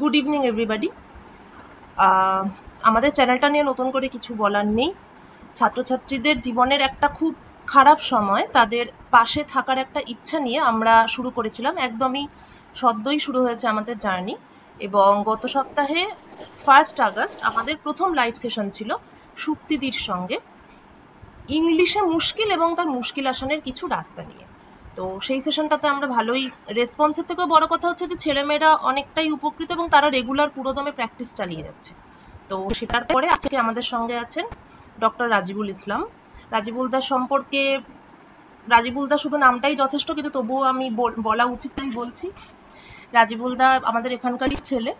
Good evening everybody আমাদের চ্যানেলটা নিয়ে নতুন করে কিছু বলার নেই। ছাত্রছাত্রীদের জীবনের একটা খুব খারাপ সময়, তাদের পাশে থাকার একটা ইচ্ছা নিয়ে আমরা শুরু করেছিলাম। একদমই সদ্যই শুরু হয়েছে আমাদের জার্নি এবং গত সপ্তাহে ফার্স্ট আগস্ট আমাদের প্রথম লাইভ সেশন ছিল সুক্তিদির সঙ্গে। ইংলিশে মুশকিল এবং তার মুশকিল আসানের কিছু রাস্তা নিয়ে। তো সেই সেশনটাতে আমরা ভালোই রেসপন্সের থেকেও বড় কথা হচ্ছে যে ছেলেমেয়েরা অনেকটাই উপকৃত এবং তারা রেগুলার পুরোদমে প্র্যাকটিস চালিয়ে যাচ্ছে। তো সেটার পরে আজকে আমাদের সঙ্গে আছেন ডক্টর রাজিবুল ইসলাম। রাজিবুল দাস সম্পর্কে, রাজিবুল দা শুধু নামটাই যথেষ্ট, কিন্তু তবুও আমি বলা উচিত তাই বলছি। রাজিবুল দা আমাদের এখানকারই ছেলে,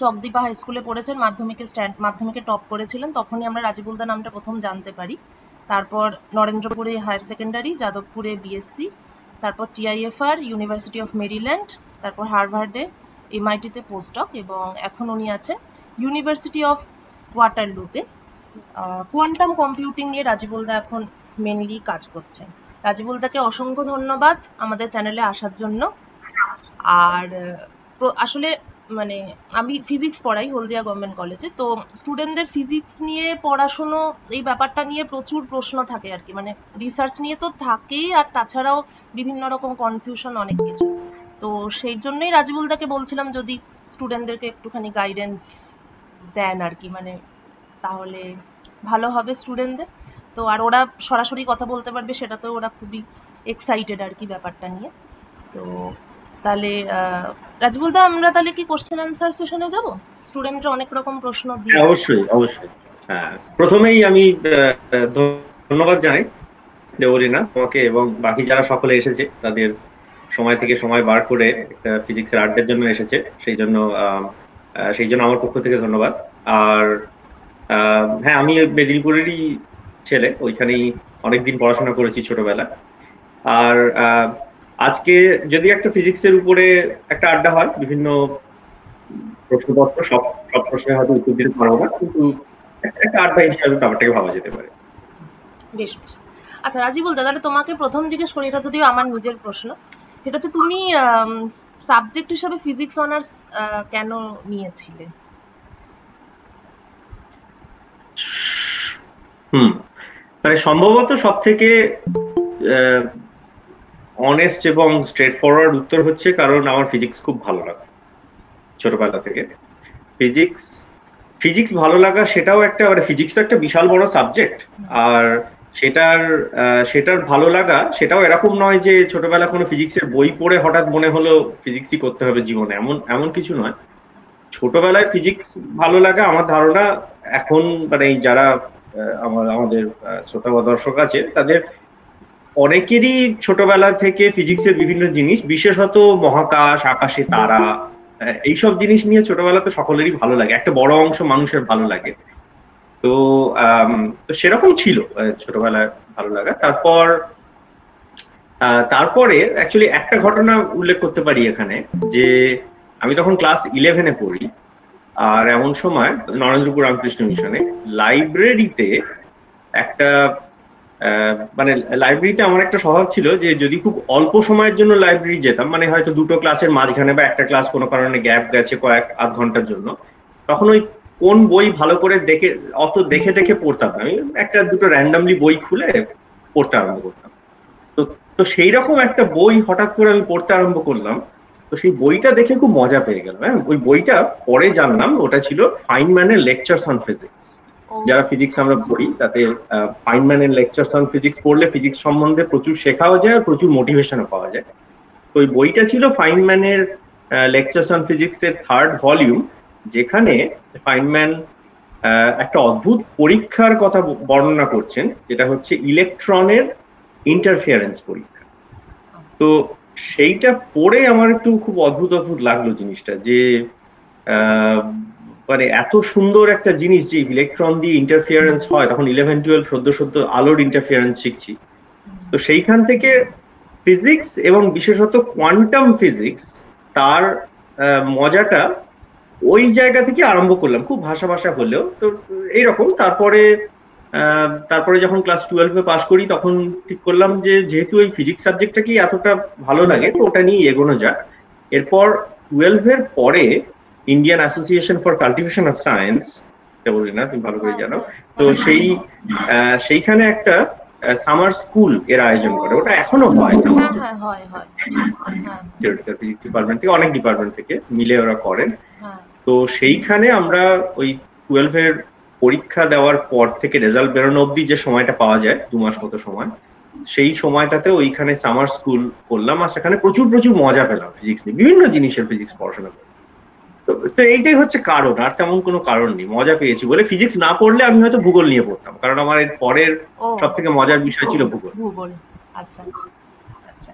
চকদীপা হাই স্কুলে পড়েছেন, মাধ্যমিকে স্ট্যান্ড মাধ্যমিকে টপ করেছিলেন, তখনই আমরা রাজিবুল দা নামটা প্রথম জানতে পারি। তারপর নরেন্দ্রপুরে হায়ার সেকেন্ডারি যাদবপুরে বিএসসি তারপর টিআইএফআর ইউনিভার্সিটি অফ মেরিল্যান্ড তারপর হার্ভার্ডে এমআইটিতে পোস্টক এবং এখন উনি আছেন ইউনিভার্সিটি অফ ওয়াটারলুতে কোয়ান্টাম কম্পিউটিং নিয়ে রাজিবুলদা এখন মেনলি কাজ করছেন। রাজিবুলদাকে অসংখ্য ধন্যবাদ আমাদের চ্যানেলে আসার জন্য। আর আসলে মানে আমি ফিজিক্স পড়াই হলদিয়া গভর্নমেন্ট কলেজে তো স্টুডেন্টদের ফিজিক্স নিয়ে পড়াশুনো, এই ব্যাপারটা নিয়ে প্রচুর প্রশ্ন থাকে আর কি। মানে রিসার্চ নিয়ে তো থাকেই আর তাছাড়াও বিভিন্ন রকম কনফিউশন অনেক কিছু। তো সেই জন্যই রাজিবুলদাকে বলছিলাম যদি স্টুডেন্টদেরকে একটুখানি গাইডেন্স দেন আর কি মানে তাহলে ভালো হবে স্টুডেন্টদের তো আর ওরা সরাসরি কথা বলতে পারবে সেটা তো ওরা খুবই এক্সাইটেড আর কি ব্যাপারটা নিয়ে। তো তাহলে রাজবুল দা, আমরা তাহলে কি কোশ্চেন অ্যান্সার সেশনে যাব? স্টুডেন্টরা অনেক রকম প্রশ্ন দিয়ে অবশ্যই অবশ্যই। হ্যাঁ প্রথমেই আমি ধন্যবাদ জানাই দেবরিনা তোমাকে এবং বাকি যারা সকলে এসেছে, তাদের সময় থেকে সময় বার করে ফিজিক্সের আড্ডার জন্য এসেছে, সেই জন্য সেই জন্য আমার পক্ষ থেকে ধন্যবাদ। আর হ্যাঁ আমি মেদিনীপুরেরই ছেলে, ওইখানেই অনেকদিন পড়াশোনা করেছি ছোটবেলা আর আজকে যদি একটা ফিজিক্সের উপরে একটা আড্ডা হয় বিভিন্ন প্রশ্নপত্র সব সব প্রশ্নে হয়তো উত্তর দিতে পারব না কিন্তু একটা আড্ডা হিসাবে ব্যাপারটাকে ভাবা যেতে পারে। বেশ বেশ। আচ্ছা রাজীব বলতে তাহলে তোমাকে প্রথম জিজ্ঞেস করি এটা যদিও আমার নিজের প্রশ্ন। সেটা হচ্ছে তুমি সাবজেক্ট হিসাবে ফিজিক্স অনার্স কেন নিয়েছিলে? হুম। মানে সম্ভবত সব থেকে অনেস্ট এবং স্ট্রেট ফরওয়ার্ড উত্তর হচ্ছে কারণ আমার ফিজিক্স খুব ভালো লাগে, ছোটবেলা থেকে। ফিজিক্স ফিজিক্স ভালো লাগা সেটাও একটা মানে ফিজিক্স তো একটা বিশাল বড় সাবজেক্ট আর সেটার সেটার ভালো লাগা সেটাও এরকম নয় যে ছোটবেলা কোনো ফিজিক্সের বই পড়ে হঠাৎ মনে হলো ফিজিক্সই করতে হবে জীবনে, এমন এমন কিছু নয়। ছোটবেলায় ফিজিক্স ভালো লাগা আমার ধারণা এখন মানে যারা আমার, আমাদের শ্রোতা বা দর্শক আছে, তাদের অনেকেরই ছোটবেলা থেকে ফিজিক্সের বিভিন্ন জিনিস, বিশেষত মহাকাশ, আকাশে তারা এইসব জিনিস নিয়ে ছোটবেলাতে সকলেরই ভালো লাগে। একটা বড় অংশ মানুষের ভালো লাগে। তো তো সেরকম ছিল ছোটবেলায় ভালো লাগা। তারপর তারপরে অ্যাকচুয়ালি একটা ঘটনা উল্লেখ করতে পারি এখানে, যে আমি তখন ক্লাস ইলেভেনে পড়ি, আর এমন সময় নরেন্দ্রপুর রামকৃষ্ণ মিশনে লাইব্রেরিতে একটা মানে লাইব্রেরিতে আমার একটা স্বভাব ছিল যে যদি খুব অল্প সময়ের জন্য লাইব্রেরি যেতাম মানে হয়তো দুটো ক্লাসের মাঝখানে বা একটা ক্লাস কোনো কারণে গ্যাপ গেছে কয়েক আধ ঘণ্টার জন্য, তখন ওই কোন বই ভালো করে দেখে, অত দেখে দেখে পড়তাম আমি একটা দুটো র্যান্ডামলি বই খুলে পড়তে আরম্ভ করতাম। তো তো সেই রকম একটা বই হঠাৎ করে আমি পড়তে আরম্ভ করলাম। তো সেই বইটা দেখে খুব মজা পেয়ে গেল হ্যাঁ? ওই বইটা পরে জানলাম, ওটা ছিল ফাইনম্যানের লেকচার্স অন ফিজিক্স যারা ফিজিক্স আমরা পড়ি, তাতে ফাইনম্যানের লেকচার্স অন ফিজিক্স পড়লে ফিজিক্স সম্বন্ধে প্রচুর শেখাও যায় আর প্রচুর মোটিভেশনও পাওয়া যায়। তো ওই বইটা ছিল ফাইনম্যানের লেকচার্স অন ফিজিক্স এর থার্ড ভলিউম যেখানে ফাইনম্যান একটা অদ্ভুত পরীক্ষার কথা বর্ণনা করছেন, যেটা হচ্ছে ইলেকট্রনের ইন্টারফিয়ারেন্স পরীক্ষা। তো সেইটা পড়ে আমার একটু খুব অদ্ভুত অদ্ভুত লাগল জিনিসটা যে মানে এত সুন্দর একটা জিনিস যে ইলেকট্রন দিয়ে ইন্টারফিয়ারেন্স হয় তখন ইলেভেন টুয়েলভ সদ্য সদ্য আলোর ইন্টারফিয়ারেন্স শিখছি। তো সেইখান থেকে ফিজিক্স এবং বিশেষত কোয়ান্টাম ফিজিক্স তার মজাটা ওই জায়গা থেকে আরম্ভ করলাম খুব ভাষা ভাষা হলেও। তো এইরকম তারপরে তারপরে যখন ক্লাস টুয়েলভে পাস করি তখন ঠিক করলাম যে যেহেতু ওই ফিজিক্স সাবজেক্টটা কি এতটা ভালো লাগে তো ওটা নিয়ে এগোনো যাক। এরপর টুয়েলভের পরে Indian association for cultivation of science বলি না তুমি ভালো করে হ্যাঁ, জানো। তো সেই সেইখানে একটা সামার স্কুলের আয়োজন করে। ওটা এখনও হয় ডিপার্টমেন্ট থেকে অনেক ডিপার্টমেন্ট থেকে মিলে ওরা করেন। হ্যাঁ। তো সেইখানে আমরা ওই টুয়েলভের পরীক্ষা দেওয়ার পর থেকে রেজাল্ট বেরোনো অব্দি যে সময়টা পাওয়া যায় দু মাস মতো সময় সেই সময়টাতে ওইখানে সামার স্কুল করলাম আর সেখানে প্রচুর প্রচুর মজা পেলাম ফিজিক্স নিয়ে। বিভিন্ন জিনিসের ফিজিক্স পড়াশোনা করে। তো এইটাই হচ্ছে কারণ আর তেমন কোনো কারণ নেই। মজা পেয়েছি বলে ফিজিক্স না পড়লে আমি হয়তো ভূগোল নিয়ে পড়তাম। কারণ আমার এর পরের সব থেকে মজার বিষয় ছিল ভূগোল। ভূগোল। আচ্ছা আচ্ছা আচ্ছা।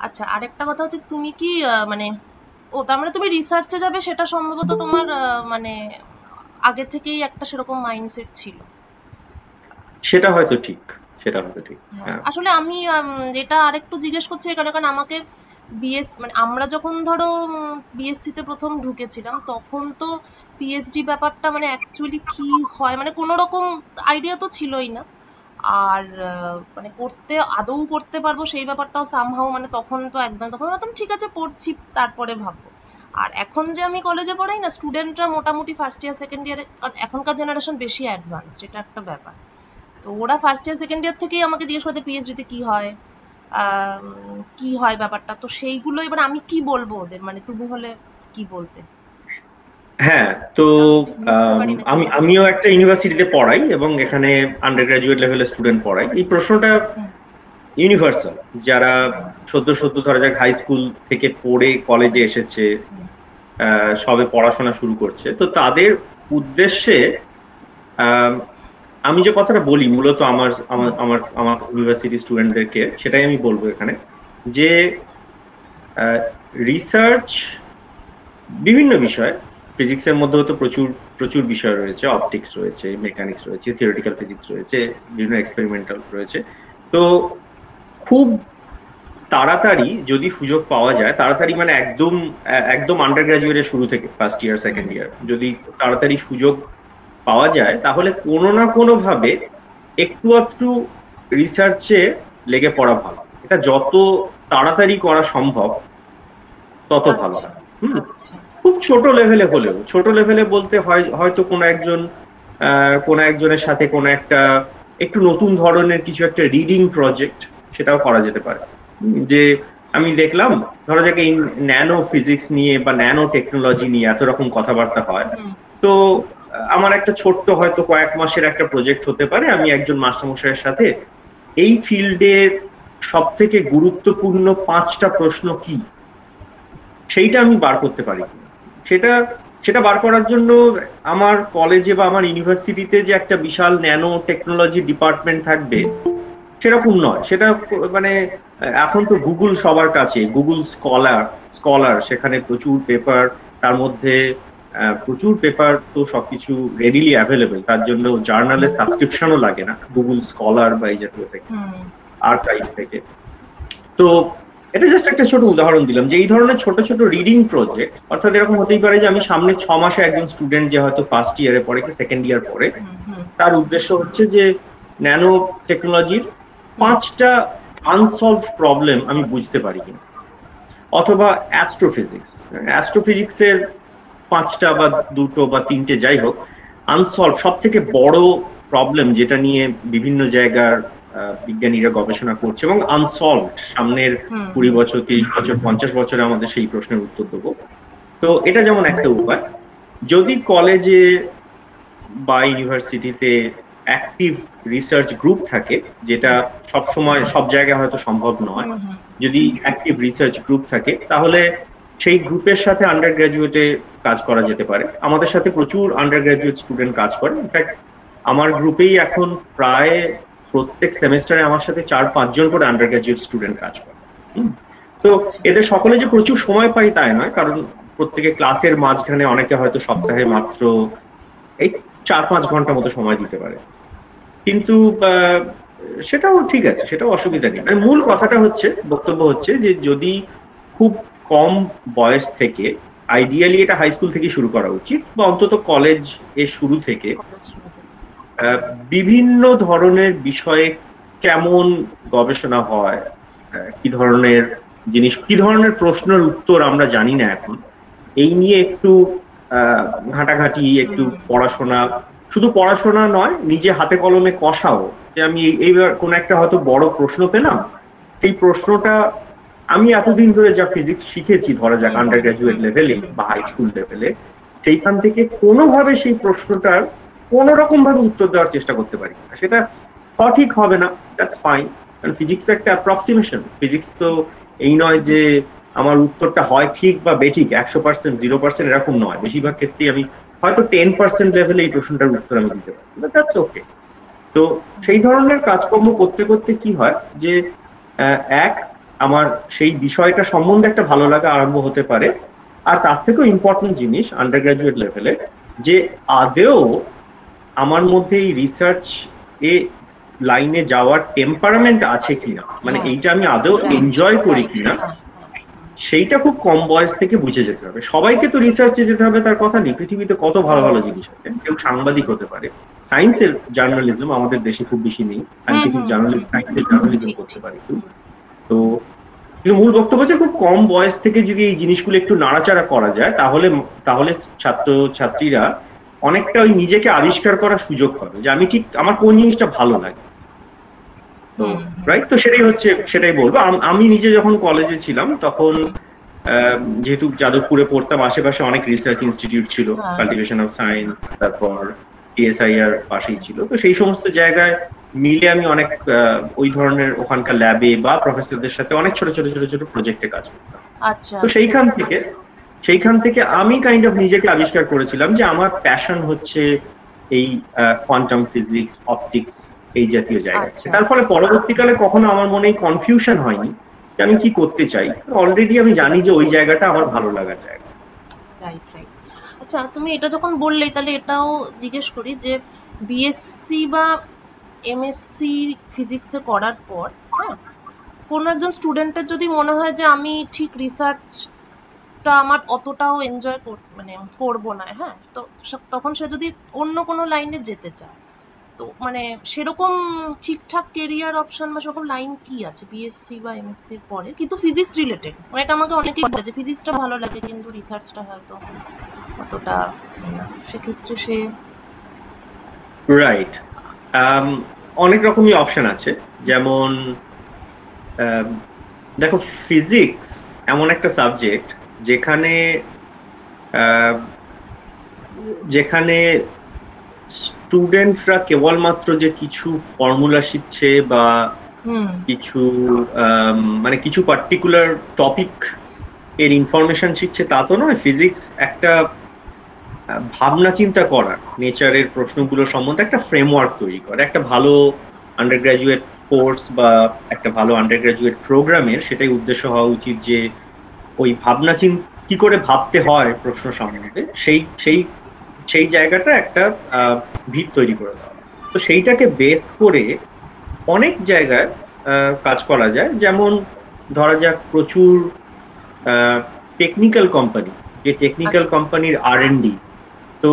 আচ্ছা আরেকটা কথা হচ্ছে তুমি কি মানে ও তার মানে তুমি রিসার্চে যাবে সেটা সম্ভবত তোমার মানে আগে থেকেই একটা সেরকম মাইন্ডসেট ছিল। সেটা হয়তো ঠিক সেটা হয়তো ঠিক হ্যাঁ, হ্যাঁ। আসলে আমি যেটা আরেকটু জিজ্ঞেস করছি এখানে কারণ আমাকে বিএস মানে আমরা যখন ধরো বিএসসি তে প্রথম ঢুকেছিলাম, তখন তো পিএইচডি ব্যাপারটা মানে অ্যাকচুয়ালি কি হয় মানে কোনো রকম আইডিয়া তো ছিলই না। আর মানে করতে, আদৌ করতে পারব সেই ব্যাপারটাও সামহাও মানে তখন তো একদম, তখন ভাবতাম ঠিক আছে, পড়ছি, তারপরে ভাববো। আর এখন যে আমি কলেজে পড়াই না স্টুডেন্টরা মোটামুটি ফার্স্ট ইয়ার সেকেন্ড ইয়ারে এখনকার জেনারেশন বেশি অ্যাডভান্সড এটা একটা ব্যাপার। তো ওরা ফার্স্ট ইয়ার সেকেন্ড ইয়ার থেকেই আমাকে জিজ্ঞেস করতে পিএইচডিতে কি হয়? কি হয় ব্যাপারটা? তো সেইগুলো এবার আমি কি বলব ওদের? মানে তুমি হলে কি বলতে? হ্যাঁ তো আমি আমিও একটা ইউনিভার্সিটিতে পড়াই এবং এখানে আন্ডার গ্রাজুয়েট লেভেলের স্টুডেন্ট পড়াই। এই প্রশ্নটা ইউনিভার্সাল যারা সদ্য সদ্য ধরা যাক হাই স্কুল থেকে পড়ে কলেজে এসেছে সবে পড়াশোনা শুরু করছে তো তাদের উদ্দেশ্যে আমি যে কথাটা বলি, মূলত আমার আমার আমার ইউনিভার্সিটি স্টুডেন্টদেরকে সেটাই আমি বলব এখানে, যে রিসার্চ বিভিন্ন বিষয় ফিজিক্সের মধ্যেও তো প্রচুর প্রচুর বিষয় রয়েছে অপটিক্স রয়েছে মেকানিক্স রয়েছে থিওরিটিক্যাল ফিজিক্স রয়েছে, বিভিন্ন এক্সপেরিমেন্টাল রয়েছে, তো খুব তাড়াতাড়ি যদি সুযোগ পাওয়া যায়, তাড়াতাড়ি মানে একদম একদম আন্ডার গ্রাজুয়েটের শুরু থেকে ফার্স্ট ইয়ার সেকেন্ড ইয়ার যদি তাড়াতাড়ি সুযোগ পাওয়া যায় তাহলে কোনো না কোনো ভাবে একটু একটু রিসার্চে লেগে পড়া ভালো। এটা যত তাড়াতাড়ি করা সম্ভব তত আচ্ছা, ভালো। আচ্ছা। খুব ছোট লেভেলে হলেও ছোট লেভেলে বলতে হয় হয়তো কোনো একজন কোনো একজনের সাথে কোনো একটা একটু নতুন ধরনের কিছু একটা রিডিং প্রজেক্ট সেটাও করা যেতে পারে। যে আমি দেখলাম ধরো যাকে এই ন্যানো ফিজিক্স নিয়ে বা ন্যানো টেকনোলজি নিয়ে এত রকম কথাবার্তা হয়। তো আমার একটা ছোট্ট হয়তো কয়েক মাসের একটা প্রজেক্ট হতে পারে। আমি একজন মাস্টারমশাইয়ের সাথে। এই ফিল্ডের সব থেকে গুরুত্বপূর্ণ পাঁচটা প্রশ্ন কি? সেইটা আমি বার করতে পারি সেটা সেটা বার করার জন্য আমার কলেজে বা আমার ইউনিভার্সিটিতে যে একটা বিশাল ন্যানো টেকনোলজি ডিপার্টমেন্ট থাকবে, সেরকম নয়। সেটা মানে এখন তো গুগল সবার কাছে। গুগল স্কলার স্কলার সেখানে প্রচুর পেপার তার মধ্যে প্রচুর পেপার তো সবকিছু রেডিলি অ্যাভেলেবেল তার জন্য জার্নালের সাবস্ক্রিপশনও লাগে না গুগল স্কলার বা এই জাতীয় থেকে আর্কাইভ থেকে। তো এটা জাস্ট একটা ছোট উদাহরণ দিলাম যে এই ধরনের ছোট ছোট রিডিং প্রজেক্ট অর্থাৎ এরকম হতেই পারে যে আমি সামনে ছ মাসে একজন স্টুডেন্ট যে হয়তো ফার্স্ট ইয়ারে পড়ে কি সেকেন্ড ইয়ার পড়ে তার উদ্দেশ্য হচ্ছে যে ন্যানো টেকনোলজির পাঁচটা আনসলভ প্রবলেম আমি বুঝতে পারি কিনা। অথবা অ্যাস্ট্রোফিজিক্স অ্যাস্ট্রোফিজিক্সের পাঁচটা বা দুটো বা তিনটে যাই হোক আনসলভ সব থেকে বড় প্রবলেম যেটা নিয়ে বিভিন্ন জায়গার বিজ্ঞানীরা গবেষণা করছে এবং আনসলভ সামনের কুড়ি বছর তিরিশ বছর পঞ্চাশ বছরে আমাদের সেই প্রশ্নের উত্তর দেবো। তো এটা যেমন একটা উপায় যদি কলেজে বা ইউনিভার্সিটিতে অ্যাক্টিভ রিসার্চ গ্রুপ থাকে যেটা সব সময় সব জায়গায় হয়তো সম্ভব নয় যদি অ্যাক্টিভ রিসার্চ গ্রুপ থাকে তাহলে সেই গ্রুপের সাথে আন্ডার গ্রাজুয়েটে কাজ করা যেতে পারে। আমাদের সাথে প্রচুর আন্ডার গ্রাজুয়েট স্টুডেন্ট কাজ করে। ইনফ্যাক্ট আমার গ্রুপেই এখন প্রায় প্রত্যেক সেমেস্টারে আমার সাথে চার, পাঁচজন করে আন্ডার গ্রাজুয়েট স্টুডেন্ট কাজ করে। তো এদের সকলে যে প্রচুর সময় পাই তাই নয়, কারণ প্রত্যেকে ক্লাসের মাঝখানে অনেকে হয়তো সপ্তাহে মাত্র এই চার, পাঁচ ঘণ্টা মতো সময় দিতে পারে। কিন্তু সেটাও ঠিক আছে, সেটাও অসুবিধা নেই। মানে মূল কথাটা হচ্ছে, বক্তব্য হচ্ছে যে যদি খুব কম বয়স থেকে আইডিয়ালি এটা হাই স্কুল থেকে শুরু করা উচিত বা অন্তত কলেজের শুরু থেকে বিভিন্ন ধরনের বিষয়ে কেমন গবেষণা হয় কি ধরনের জিনিস কি ধরনের প্রশ্নের উত্তর আমরা জানি না এখন। এই নিয়ে একটু ঘাটাঘাটি একটু পড়াশোনা শুধু পড়াশোনা নয় নিজে হাতে কলমে কষাও। যে আমি এইবার কোন একটা হয়তো বড় প্রশ্ন পেলাম এই প্রশ্নটা আমি এতদিন ধরে যা ফিজিক্স শিখেছি, ধরা যাক আন্ডার গ্রাজুয়েট লেভেলে বা হাই স্কুল লেভেলে সেইখান থেকে কোনোভাবে সেই প্রশ্নটার কোন রকম ভাবে উত্তর দেওয়ার চেষ্টা করতে পারি সেটা সঠিক হবে না দ্যাটস ফাইন কারণ ফিজিক্স একটা অ্যাপ্রক্সিমেশন ফিজিক্স তো এই নয় যে আমার উত্তরটা হয় ঠিক বা বেঠিক, একশো পার্সেন্ট জিরো পার্সেন্ট এরকম নয়। বেশিরভাগ ক্ষেত্রেই আমি হয়তো টেন পার্সেন্ট লেভেলে এই প্রশ্নটার উত্তর আমি দিতে পারি দ্যাটস ওকে তো সেই ধরনের কাজকর্ম করতে করতে কি হয় যে এক আমার সেই বিষয়টা সম্বন্ধে একটা ভালো লাগা আরম্ভ হতে পারে। আর তার থেকেও ইম্পর্টেন্ট জিনিস আন্ডার গ্রাজুয়েট লেভেলে যে আদেও আমার মধ্যে এই রিসার্চ এ লাইনে যাওয়ার টেম্পারামেন্ট আছে কিনা মানে হ্যাঁ। এইটা আমি আদৌ এনজয় হ্যাঁ। করি কিনা। সেইটা খুব কম বয়স থেকে বুঝে যেতে হবে। সবাইকে তো রিসার্চে যেতে হবে তার কথা নেই। পৃথিবীতে কত ভালো ভালো জিনিস আছে। কেউ সাংবাদিক হতে পারে। সায়েন্সের জার্নালিজম আমাদের দেশে খুব বেশি নেই। সাইন্টিফিক জার্নালিজম সায়েন্সের জার্নালিজম করতে পারে কেউ। তো কিন্তু মূল বক্তব্য হচ্ছে খুব কম বয়স থেকে যদি এই জিনিসগুলো একটু নাড়াচাড়া করা যায় তাহলে তাহলে ছাত্র ছাত্রীরা অনেকটা ওই নিজেকে আবিষ্কার করার সুযোগ পাবে যে আমি ঠিক আমার কোন জিনিসটা ভালো লাগে। তো রাইট তো সেটাই হচ্ছে সেটাই বলব। আমি নিজে যখন কলেজে ছিলাম তখন যেহেতু যাদবপুরে পড়তাম আশেপাশে অনেক রিসার্চ ইনস্টিটিউট ছিল কাল্টিভেশন অফ সায়েন্স তারপর সিএসআইআর পাশেই ছিল। তো সেই সমস্ত জায়গায় মিলে আমি অনেক ওই ধরনের ওখানকার ল্যাবে বা প্রফেসরদের সাথে অনেক ছোট ছোট ছোট ছোট প্রজেক্টে কাজ করতাম। আচ্ছা। তো সেইখান থেকে সেইখান থেকে আমি কাইন্ড অফ নিজেকে আবিষ্কার করেছিলাম যে আমার প্যাশন হচ্ছে এই কোয়ান্টাম ফিজিক্স অপটিক্স এই জাতীয় জায়গা। আচ্ছা। তার ফলে পরবর্তীকালে কখনো আমার মনে কনফিউশন হয়নি যে আমি কি করতে চাই। অলরেডি আমি জানি যে ওই জায়গাটা আমার ভালো লাগার জায়গা। আচ্ছা তুমি এটা যখন বললে তাহলে এটাও জিজ্ঞেস করি যে বিএসসি বা এমএসসি ফিজিক্সে করার পর হ্যাঁ কোনো একজন স্টুডেন্টের যদি মনে হয় যে আমি ঠিক রিসার্চটা আমার অতটাও এনজয় মানে করব না হ্যাঁ তো তখন সে যদি অন্য কোনো লাইনে যেতে চায়। তো মানে সেরকম ঠিকঠাক কেরিয়ার অপশন বা সেরকম লাইন কি আছে? বিএসসি বা এমএসসি এর পরে? কিন্তু ফিজিক্স রিলেটেড এটা আমাকে অনেকেই বলে যে ফিজিক্সটা ভালো লাগে, কিন্তু রিসার্চটা হয়তো অতটা সেক্ষেত্রে সে রাইট অনেক রকমই অপশন আছে। যেমন দেখো ফিজিক্স এমন একটা সাবজেক্ট যেখানে যেখানে স্টুডেন্টরা কেবলমাত্র যে কিছু ফর্মুলা শিখছে বা কিছু মানে কিছু পার্টিকুলার টপিক এর ইনফরমেশন শিখছে তা তো নয়। ফিজিক্স একটা ভাবনা চিন্তা করার নেচারের প্রশ্নগুলো সম্বন্ধে একটা ফ্রেমওয়ার্ক তৈরি করে। একটা ভালো আন্ডার গ্রাজুয়েট কোর্স বা একটা ভালো আন্ডার গ্রাজুয়েট প্রোগ্রামের সেটাই উদ্দেশ্য হওয়া উচিত যে ওই ভাবনা চিন কি করে ভাবতে হয় প্রশ্ন সম্বন্ধে সেই সেই সেই জায়গাটা একটা ভিত তৈরি করে দেওয়া। তো সেইটাকে বেস করে অনেক জায়গায় কাজ করা যায়। যেমন ধরা যাক প্রচুর টেকনিক্যাল কোম্পানি যে টেকনিক্যাল কোম্পানির আর তো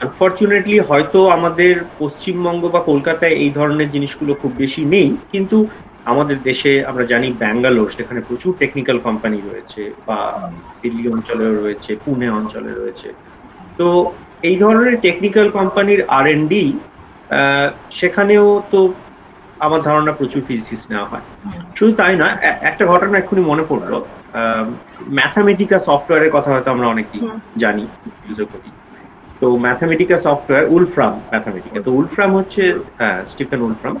আনফর্চুনেটলি হয়তো আমাদের পশ্চিমবঙ্গ বা কলকাতায় এই ধরনের জিনিসগুলো খুব বেশি নেই। কিন্তু আমাদের দেশে আমরা জানি ব্যাঙ্গালোর সেখানে প্রচুর টেকনিক্যাল কোম্পানি রয়েছে বা দিল্লি অঞ্চলেও রয়েছে পুনে অঞ্চলে রয়েছে। তো এই ধরনের টেকনিক্যাল কোম্পানির আর এন ডি সেখানেও তো আমার ধারণা প্রচুর ফিজিক্স নেওয়া হয়। শুধু তাই না একটা ঘটনা এক্ষুনি মনে পড়ল ম্যাথামেটিকা সফটওয়্যারের কথা হয়তো আমরা অনেকেই জানি করি। তো ম্যাথামেটিকা সফটওয়্যার উলফ্রাম ম্যাথামেটিকা তো উলফ্রাম হচ্ছে হ্যাঁ স্টিফেন উলফ্রাম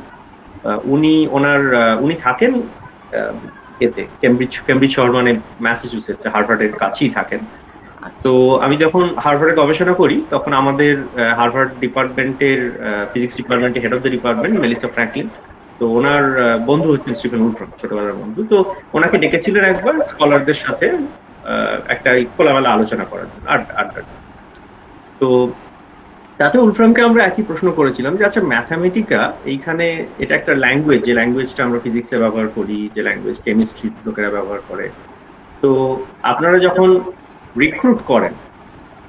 উনি ওনার উনি থাকেন এতে কেমব্রিজ কেমব্রিজ শহর মানে ম্যাসাচুসেটস হার্ভার্ডের কাছেই থাকেন। তো আমি যখন হার্ভার্ডে গবেষণা করি, তখন আমাদের হার্ভার্ড ডিপার্টমেন্টের ফিজিক্স ডিপার্টমেন্টের head of the department Melissa Franklin তো ওনার বন্ধু হচ্ছেন স্টিফেন উলফ্রাম ছোটবেলার বন্ধু। তো ওনাকে ডেকেছিলেন একবার স্কলারদের সাথে একটা খোলামেলা আলোচনা করার জন্য আড্ডা তো তাতে উলফ্রামকে আমরা একই প্রশ্ন করেছিলাম যে আচ্ছা ম্যাথামেটিকা এইখানে এটা একটা ল্যাঙ্গুয়েজ যে ল্যাঙ্গুয়েজটা আমরা ফিজিক্সে ব্যবহার করি, যে ল্যাঙ্গুয়েজ কেমিস্ট্রি লোকেরা ব্যবহার করে। তো আপনারা যখন রিক্রুট করেন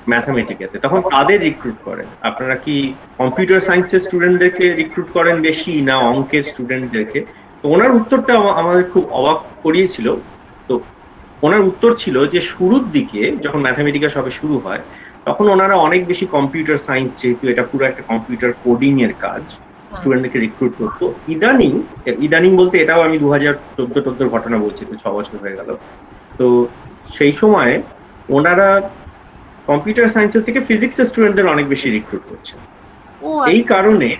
ম্যাথামেটিকাতে তখন তাদের রিক্রুট করেন? আপনারা কি কম্পিউটার সায়েন্সের স্টুডেন্টদেরকে রিক্রুট করেন বেশি না অঙ্কের স্টুডেন্টদেরকে তো ওনার উত্তরটা আমাদের খুব অবাক করিয়েছিল। তো ওনার উত্তর ছিল যে শুরুর দিকে যখন ম্যাথামেটিক্যাল সবে শুরু হয় তখন ওনারা অনেক বেশি কম্পিউটার সায়েন্স যেহেতু এটা পুরো একটা কম্পিউটার কোডিং এর কাজ স্টুডেন্টদেরকে রিক্রুট করতো। ইদানিং ইদানিং বলতে এটাও আমি দু হাজার চোদ্দ টদ্দোর ঘটনা বলছি তো ছ বছর হয়ে গেল। তো সেই সময় ওনারা কম্পিউটার সায়েন্সের থেকে ফিজিক্সের স্টুডেন্টদের অনেক বেশি রিক্রুট করছে। এই আচ্ছা। কারণে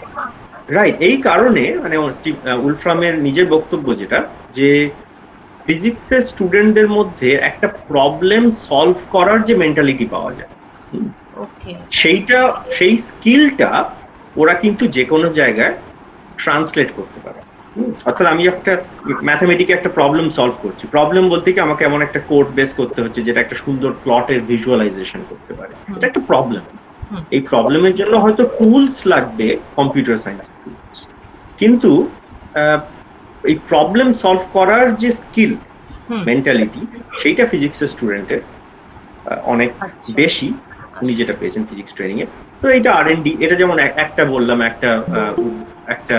রাইট এই কারণে মানে উলফ্রামের নিজের বক্তব্য যেটা যে ফিজিক্সের স্টুডেন্টদের মধ্যে একটা প্রবলেম সলভ করার যে মেন্টালিটি পাওয়া যায় সেইটা সেই স্কিলটা ওরা কিন্তু যে কোনো জায়গায় ট্রান্সলেট করতে পারে। অর্থাৎ আমি একটা ম্যাথামেটিকে একটা প্রবলেম সলভ করছি। প্রবলেম বলতে কি আমাকে এমন একটা কোড বেস করতে হচ্ছে যেটা একটা সুন্দর প্লটের ভিজুয়ালাইজেশন করতে পারে। এটা একটা প্রবলেম এই প্রবলেমের জন্য হয়তো টুলস লাগবে কম্পিউটার সায়েন্স টুলস কিন্তু এই প্রবলেম সলভ করার যে স্কিল মেন্টালিটি সেইটা ফিজিক্সের স্টুডেন্টের অনেক আচ্ছা। বেশি। উনি যেটা পেয়েছেন ফিজিক্স ট্রেনিং এ। তো এটা আর এটা যেমন একটা বললাম একটা একটা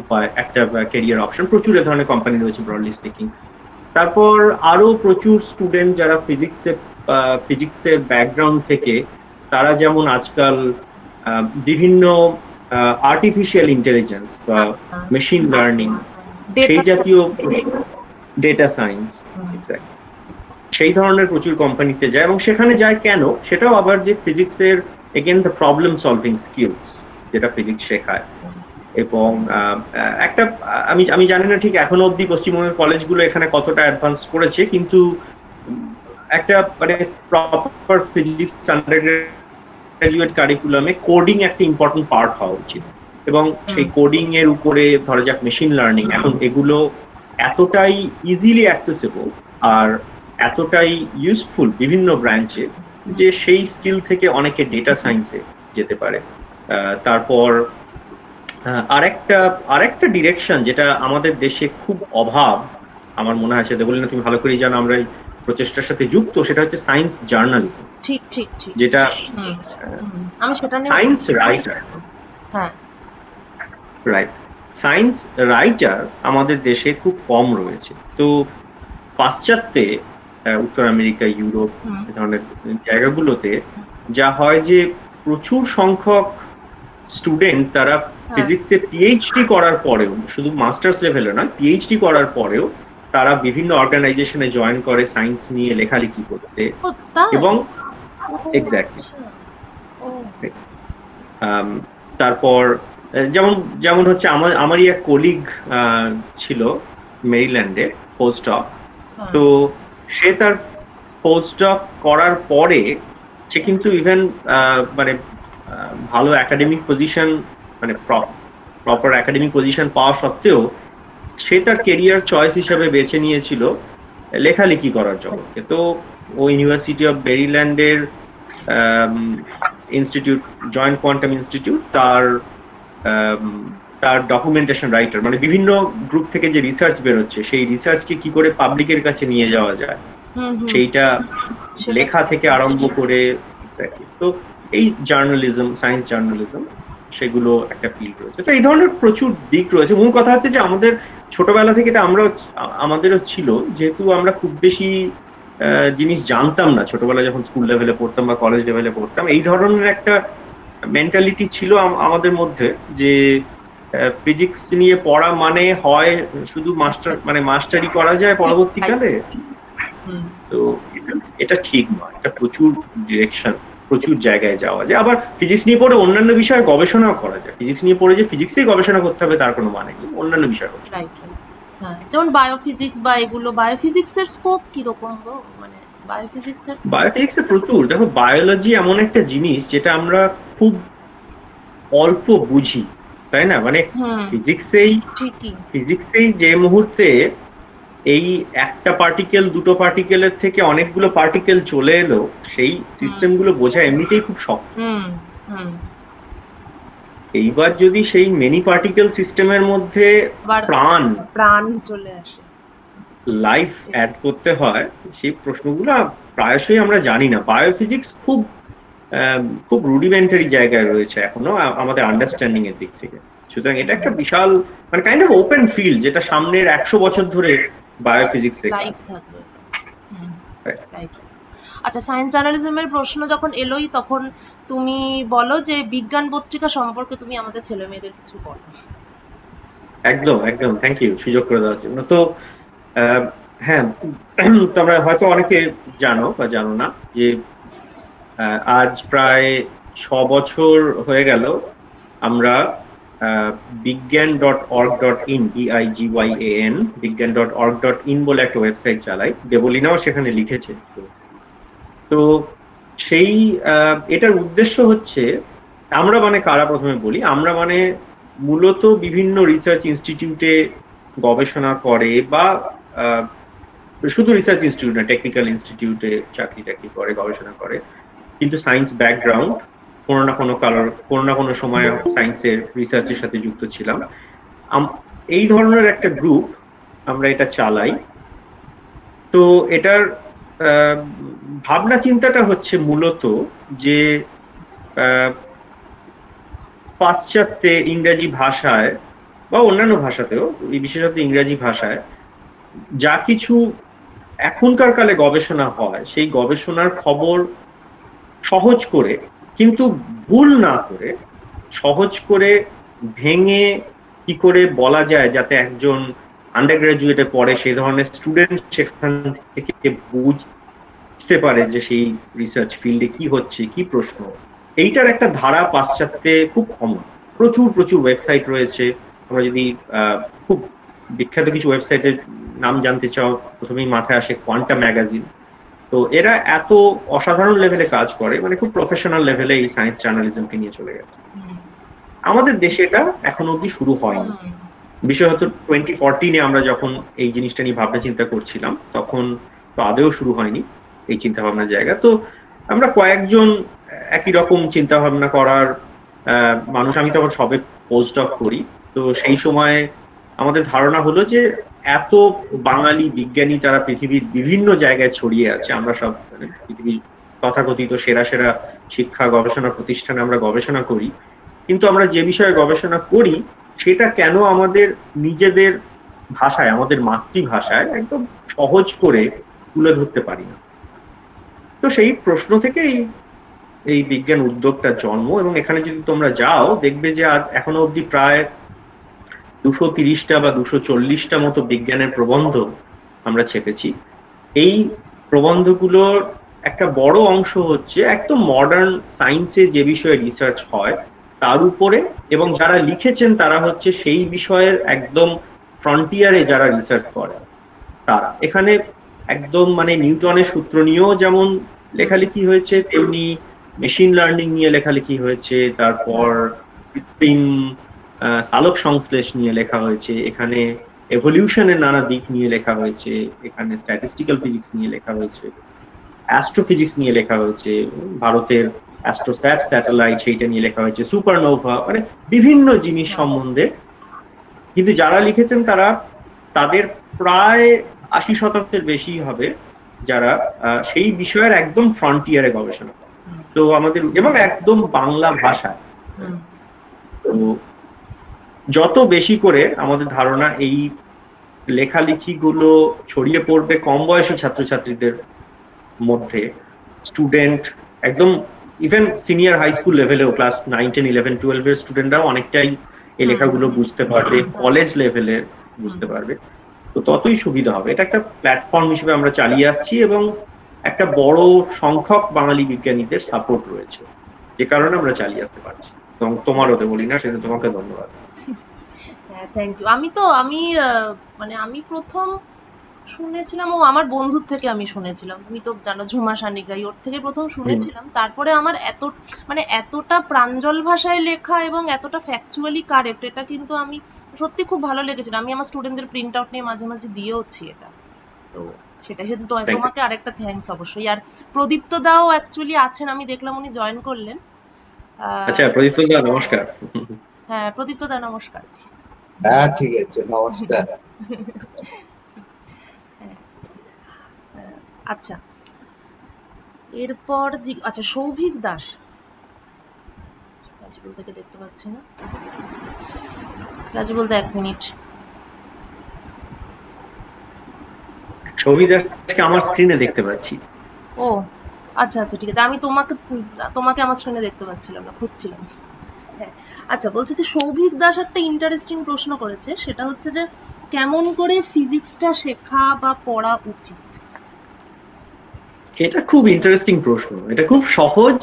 উপায় একটা ক্যারিয়ার অপশন প্রচুর এ ধরনের কোম্পানি রয়েছে ব্রডলি স্পিকিং তারপর আরও প্রচুর স্টুডেন্ট যারা ফিজিক্সে ফিজিক্সের ব্যাকগ্রাউন্ড থেকে তারা যেমন আজকাল বিভিন্ন আর্টিফিশিয়াল ইন্টেলিজেন্স বা মেশিন লার্নিং সেই জাতীয় ডেটা সায়েন্স। এক্স্যাক্ট সেই ধরনের প্রচুর কোম্পানিতে যায় এবং সেখানে যায় কেন? সেটাও আবার যে ফিজিক্সের again the problem solving skills যেটা ফিজিক্স শেখায়। এবং একটা আমি আমি জানি না ঠিক এখনও অবধি পশ্চিমবঙ্গের কলেজগুলো এখানে কতটা অ্যাডভান্স করেছে কিন্তু একটা মানে প্রপার ফিজিক্স গ্রাজুয়েট কারিকুলামে কোডিং একটা ইম্পর্টেন্ট পার্ট হওয়া উচিত। এবং সেই কোডিং এর উপরে ধরা যাক মেশিন লার্নিং এখন এগুলো এতটাই ইজিলি অ্যাক্সেসেবল আর এতটাই ইউজফুল বিভিন্ন ব্রাঞ্চে যে সেই স্কিল থেকে অনেকে ডেটা সায়েন্সে যেতে পারে। তারপর আরেকটা আরেকটা ডিরেকশন যেটা আমাদের দেশে খুব অভাব আমার মনে হয় সেটা বলি না তুমি ভালো করেই জানো আমরা এই প্রচেষ্টার সাথে যুক্ত সেটা হচ্ছে সায়েন্স জার্নালিজম ঠিক ঠিক ঠিক। যেটা। আমি সেটা নিয়ে সায়েন্স রাইটার হ্যাঁ। রাইট সায়েন্স রাইটার আমাদের দেশে খুব কম রয়েছে। তো পাশ্চাত্যে উত্তর আমেরিকা ইউরোপ। এ ধরনের জায়গাগুলোতে যা হয় যে প্রচুর সংখ্যক স্টুডেন্ট তারা ফিজিক্সে পিএইচডি করার পরেও শুধু মাস্টার্স লেভেলে নয় পিএইচডি করার পরেও তারা বিভিন্ন অর্গানাইজেশনে জয়েন করে সায়েন্স নিয়ে লেখালেখি করতে এবং exactly. আচ্ছা। তারপর যেমন যেমন হচ্ছে আমার আমারই এক কলিগ ছিল মেরিল্যান্ডে হ্যাঁ। তো সে তার পোস্টডক করার পরে সে কিন্তু ইভেন মানে ভালো একাডেমিক পজিশন মানে প্রপার একাডেমিক পজিশন পাওয়া সত্ত্বেও সে তার কেরিয়ার চয়েস হিসেবে বেছে নিয়েছিল লেখালেখি করার জগৎকে। তো ও ইউনিভার্সিটি অফ মেরিল্যান্ডের ইনস্টিটিউট জয়েন্ট কোয়ান্টাম ইনস্টিটিউট তার তার ডকুমেন্টেশন রাইটার মানে বিভিন্ন গ্রুপ থেকে যে রিসার্চ বেরোচ্ছে সেই রিসার্চকে কি করে পাবলিকের কাছে নিয়ে যাওয়া যায়। সেইটা লেখা থেকে আরম্ভ করে তো এই জার্নালিজম সায়েন্স জার্নালিজম সেগুলো একটা ফিল্ড রয়েছে। তো এই ধরনের প্রচুর দিক রয়েছে। মূল কথা হচ্ছে যে আমাদের ছোটবেলা থেকে এটা আমরাও আমাদেরও ছিল যেহেতু আমরা খুব বেশি আহ, জিনিস জানতাম না। ছোটবেলা যখন স্কুল লেভেলে পড়তাম বা কলেজ লেভেলে পড়তাম এই ধরনের একটা মেন্টালিটি ছিল আমাদের মধ্যে যে ফিজিক্স নিয়ে পড়া মানে হয় শুধু মাস্টার মানে মাস্টারি করা যায় পরবর্তীকালে? তো এটা- ঠিক নয়। এটা প্রচুর ডিরেকশন প্রচুর জায়গায় যাওয়া যায়। আবার ফিজিক্স নিয়ে পড়ে অন্যান্য বিষয়ে গবেষণাও করা যায়। ফিজিক্স নিয়ে পড়ে যে ফিজিক্সেই গবেষণা করতে হবে তার কোনো মানে নেই। অন্যান্য বিষয় হ্যাঁ যেমন বায়োফিজিক্স বা এগুলো বায়োফিজিক্সের স্কোপ কীরকম মানে বায়োফিজিক্সের বায়োফিজিক্সে প্রচুর। দেখো বায়োলজি এমন একটা জিনিস যেটা আমরা খুব অল্প বুঝি। তাই না? মানে ফিজিক্সেই ফিজিক্সেই যে মুহূর্তে এই একটা পার্টিকেল দুটো পার্টিকেলের থেকে অনেকগুলো পার্টিকেল চলে এলো সেই সিস্টেমগুলো বোঝা এমনিতেই খুব শক্ত। এইবার যদি সেই মেনি পার্টিকেল সিস্টেমের মধ্যে প্রাণ প্রাণ চলে আসে। লাইফ অ্যাড করতে হয় সেই প্রশ্নগুলো প্রায়শই আমরা জানি না। বায়োফিজিক্স খুব খুব রুডিমেন্টারি জায়গায় রয়েছে এখনও আমাদের আন্ডারস্ট্যান্ডিং এর দিক থেকে। সুতরাং এটা একটা বিশাল মানে কাইন্ড অফ ওপেন ফিল্ড যেটা সামনের একশো বছর ধরে বায়োফিজিক্স আচ্ছা সায়েন্স জার্নালিজমের প্রশ্ন যখন এলোই তখন তুমি বলো যে বিজ্ঞান পত্রিকা সম্পর্কে তুমি আমাদের ছেলে মেয়েদের কিছু বলো। একদম একদম থ্যাংক ইউ সুযোগ করে দেওয়ার জন্য। তো হ্যাঁ তোমরা হয়তো অনেকে জানো বা জানো না যে আজ প্রায় ছ বছর হয়ে গেল আমরা Bigyan dot org dot in B I G Y N Bigyan dot org dot in বলে একটা ওয়েবসাইট চালাই। দেবলিনাও সেখানে লিখেছে। তো সেই এটার উদ্দেশ্য হচ্ছে, আমরা মানে কারা প্রথমে বলি? আমরা মানে মূলত বিভিন্ন রিসার্চ ইনস্টিটিউটে গবেষণা করে বা শুধু রিসার্চ ইনস্টিটিউট না টেকনিক্যাল ইনস্টিটিউটে চাকরি টাকরি করে, গবেষণা করে। কিন্তু সায়েন্স ব্যাকগ্রাউন্ড কোনো না কোনো কালার কোনো না কোনো সময় সায়েন্সের রিসার্চের সাথে যুক্ত ছিলাম। এই ধরনের একটা গ্রুপ আমরা এটা চালাই। তো এটার ভাবনা চিন্তাটা হচ্ছে মূলত যে পাশ্চাত্যে ইংরেজি ভাষায় বা অন্যান্য ভাষাতেও বিশেষত ইংরেজি ভাষায়, যা কিছু এখনকার কালে গবেষণা হয়, সেই গবেষণার খবর সহজ করে, কিন্তু ভুল না করে, সহজ করে ভেঙে কি করে বলা যায় যাতে একজন আন্ডার গ্রাজুয়েটে পড়ে, সেই ধরনের স্টুডেন্ট সেখান থেকে বুঝতে পারে যে সেই রিসার্চ ফিল্ডে কি হচ্ছে, কি প্রশ্ন? এইটার একটা ধারা পাশ্চাত্যে খুব কমন প্রচুর প্রচুর ওয়েবসাইট রয়েছে। আমরা যদি খুব বিখ্যাত কিছু ওয়েবসাইটের নাম জানতে চাও, প্রথমেই মাথায় আসে কোয়ান্টা ম্যাগাজিন তো এরা এত অসাধারণ লেভেলে কাজ করে মানে খুব প্রফেশনাল লেভেলে এই সায়েন্স জার্নালিজমকে নিয়ে চলে গেছে। আমাদের দেশে এটা এখনও অব্দি শুরু হয়নি। বিশেষত টোয়েন্টি ফোরটিনে আমরা যখন এই জিনিসটা নিয়ে ভাবনা চিন্তা করছিলাম, তখন তো আদেও শুরু হয়নি এই চিন্তা ভাবনার জায়গা। তো আমরা কয়েকজন একই রকম চিন্তা ভাবনা করার মানুষ, আমি তো তখন সবে পোস্ট অফ করি। তো সেই সময় আমাদের ধারণা হলো যে এত বাঙালি বিজ্ঞানী তারা পৃথিবীর বিভিন্ন জায়গায় ছড়িয়ে আছে, আমরা সব মানে পৃথিবীর তথাকথিত সেরা সেরা শিক্ষা গবেষণা প্রতিষ্ঠানে আমরা গবেষণা করি। কিন্তু আমরা যে বিষয়ে গবেষণা করি, সেটা কেন আমাদের নিজেদের ভাষায়, আমাদের মাতৃভাষায় একদম সহজ করে তুলে ধরতে পারি না? তো সেই প্রশ্ন থেকেই এই বিজ্ঞান উদ্যোগটা জন্ম এবং এখানে যদি তোমরা যাও, দেখবে যে আর এখনও অব্দি প্রায় দুশো তিরিশটা বা দুশো চল্লিশটা মতো বিজ্ঞানের প্রবন্ধ আমরা ছেপেছি। এই প্রবন্ধগুলোর একটা বড় অংশ হচ্ছে একদম মডার্ন সায়েন্সে যে বিষয়ে রিসার্চ হয়, তার উপরে এবং যারা লিখেছেন তারা হচ্ছে সেই বিষয়ের একদম ফ্রন্টিয়ারে যারা রিসার্চ করে, তারা। এখানে একদম মানে নিউটনের সূত্র নিয়েও যেমন লেখালেখি হয়েছে, তেমনি মেশিন লার্নিং নিয়ে লেখালেখি হয়েছে, তারপর কৃত্রিম সালোক সংশ্লেষ নিয়ে লেখা হয়েছে এখানে এভলিউশনের নানা দিক নিয়ে লেখা হয়েছে এখানে স্ট্যাটিস্টিক্যাল ফিজিক্স নিয়ে লেখা হয়েছে অ্যাস্ট্রোফিজিক্স নিয়ে লেখা হয়েছে ভারতের অ্যাস্ট্রোস্যাট স্যাটেলাইট সেইটা নিয়ে লেখা হয়েছে সুপারনোভা মানে বিভিন্ন জিনিস সম্বন্ধে। কিন্তু যারা লিখেছেন তারা তাদের প্রায় আশি শতাংশের বেশি হবে যারা সেই বিষয়ের একদম ফ্রন্টিয়ারে গবেষণা করে। তো আমাদের এবং একদম বাংলা ভাষায়। তো যত বেশি করে আমাদের ধারণা এই লেখালেখি গুলো ছড়িয়ে পড়বে কম বয়সী ছাত্রছাত্রীদের মধ্যে স্টুডেন্ট একদম ইভেন সিনিয়র হাই স্কুল লেভেলেও ক্লাস নাইন টেন ইলেভেন টুয়েলভের স্টুডেন্টরাও অনেকটাই এই লেখাগুলো বুঝতে পারবে কলেজ লেভেলে বুঝতে পারবে। তো ততই সুবিধা হবে। এটা একটা প্ল্যাটফর্ম হিসেবে আমরা চালিয়ে আসছি এবং একটা বড় সংখ্যক বাঙালি বিজ্ঞানীদের সাপোর্ট রয়েছে। যে কারণে আমরা চালিয়ে আসতে পারছি। এবং তোমার হতে বলি না সেটা তোমাকে ধন্যবাদ। হ্যাঁ থ্যাংক ইউ আমি তো আমি মানে আমি প্রথম শুনেছিলাম ও আমার বন্ধুর থেকে আমি শুনেছিলাম। তুমি তো জানো ঝুমা সানিগ্রাহী ওর থেকে প্রথম শুনেছিলাম। তারপরে আমার এত মানে এতটা প্রাঞ্জল ভাষায় লেখা এবং এতটা ফ্যাকচুয়ালি কারেক্ট এটা কিন্তু আমি সত্যি খুব ভালো লেগেছিল। আমি আমার স্টুডেন্টদের প্রিন্ট আউট নিয়ে মাঝে মাঝে দিয়েওছি এটা। তো সেটা শুধু তোমাকে আরেকটা থ্যাঙ্কস অবশ্যই। আর প্রদীপ্ত দাও অ্যাকচুয়ালি আছেন আমি দেখলাম উনি জয়েন করলেন। আচ্ছা প্রদীপ্ত দা নমস্কার। হ্যাঁ প্রদীপ্ত দা নমস্কার। হ্যাঁ ঠিক আছে নমস্কার আচ্ছা। এরপর আচ্ছা সৌভিক দাস। থেকে দেখতে পাচ্ছি না। এক মিনিট। ছবি দাসকে আমার স্ক্রিনে দেখতে পাচ্ছি। ও আচ্ছা আচ্ছা ঠিক আছে। আমি তোমাকে তোমাকে আমার স্ক্রিনে দেখতে পাচ্ছিলাম না খুঁজছিলাম। আচ্ছা বলছে যে সৌভিক দাস একটা ইন্টারেস্টিং প্রশ্ন করেছে সেটা হচ্ছে যে কেমন করে ফিজিক্সটা শেখা বা পড়া উচিত? এটা খুব ইন্টারেস্টিং প্রশ্ন। এটা খুব সহজ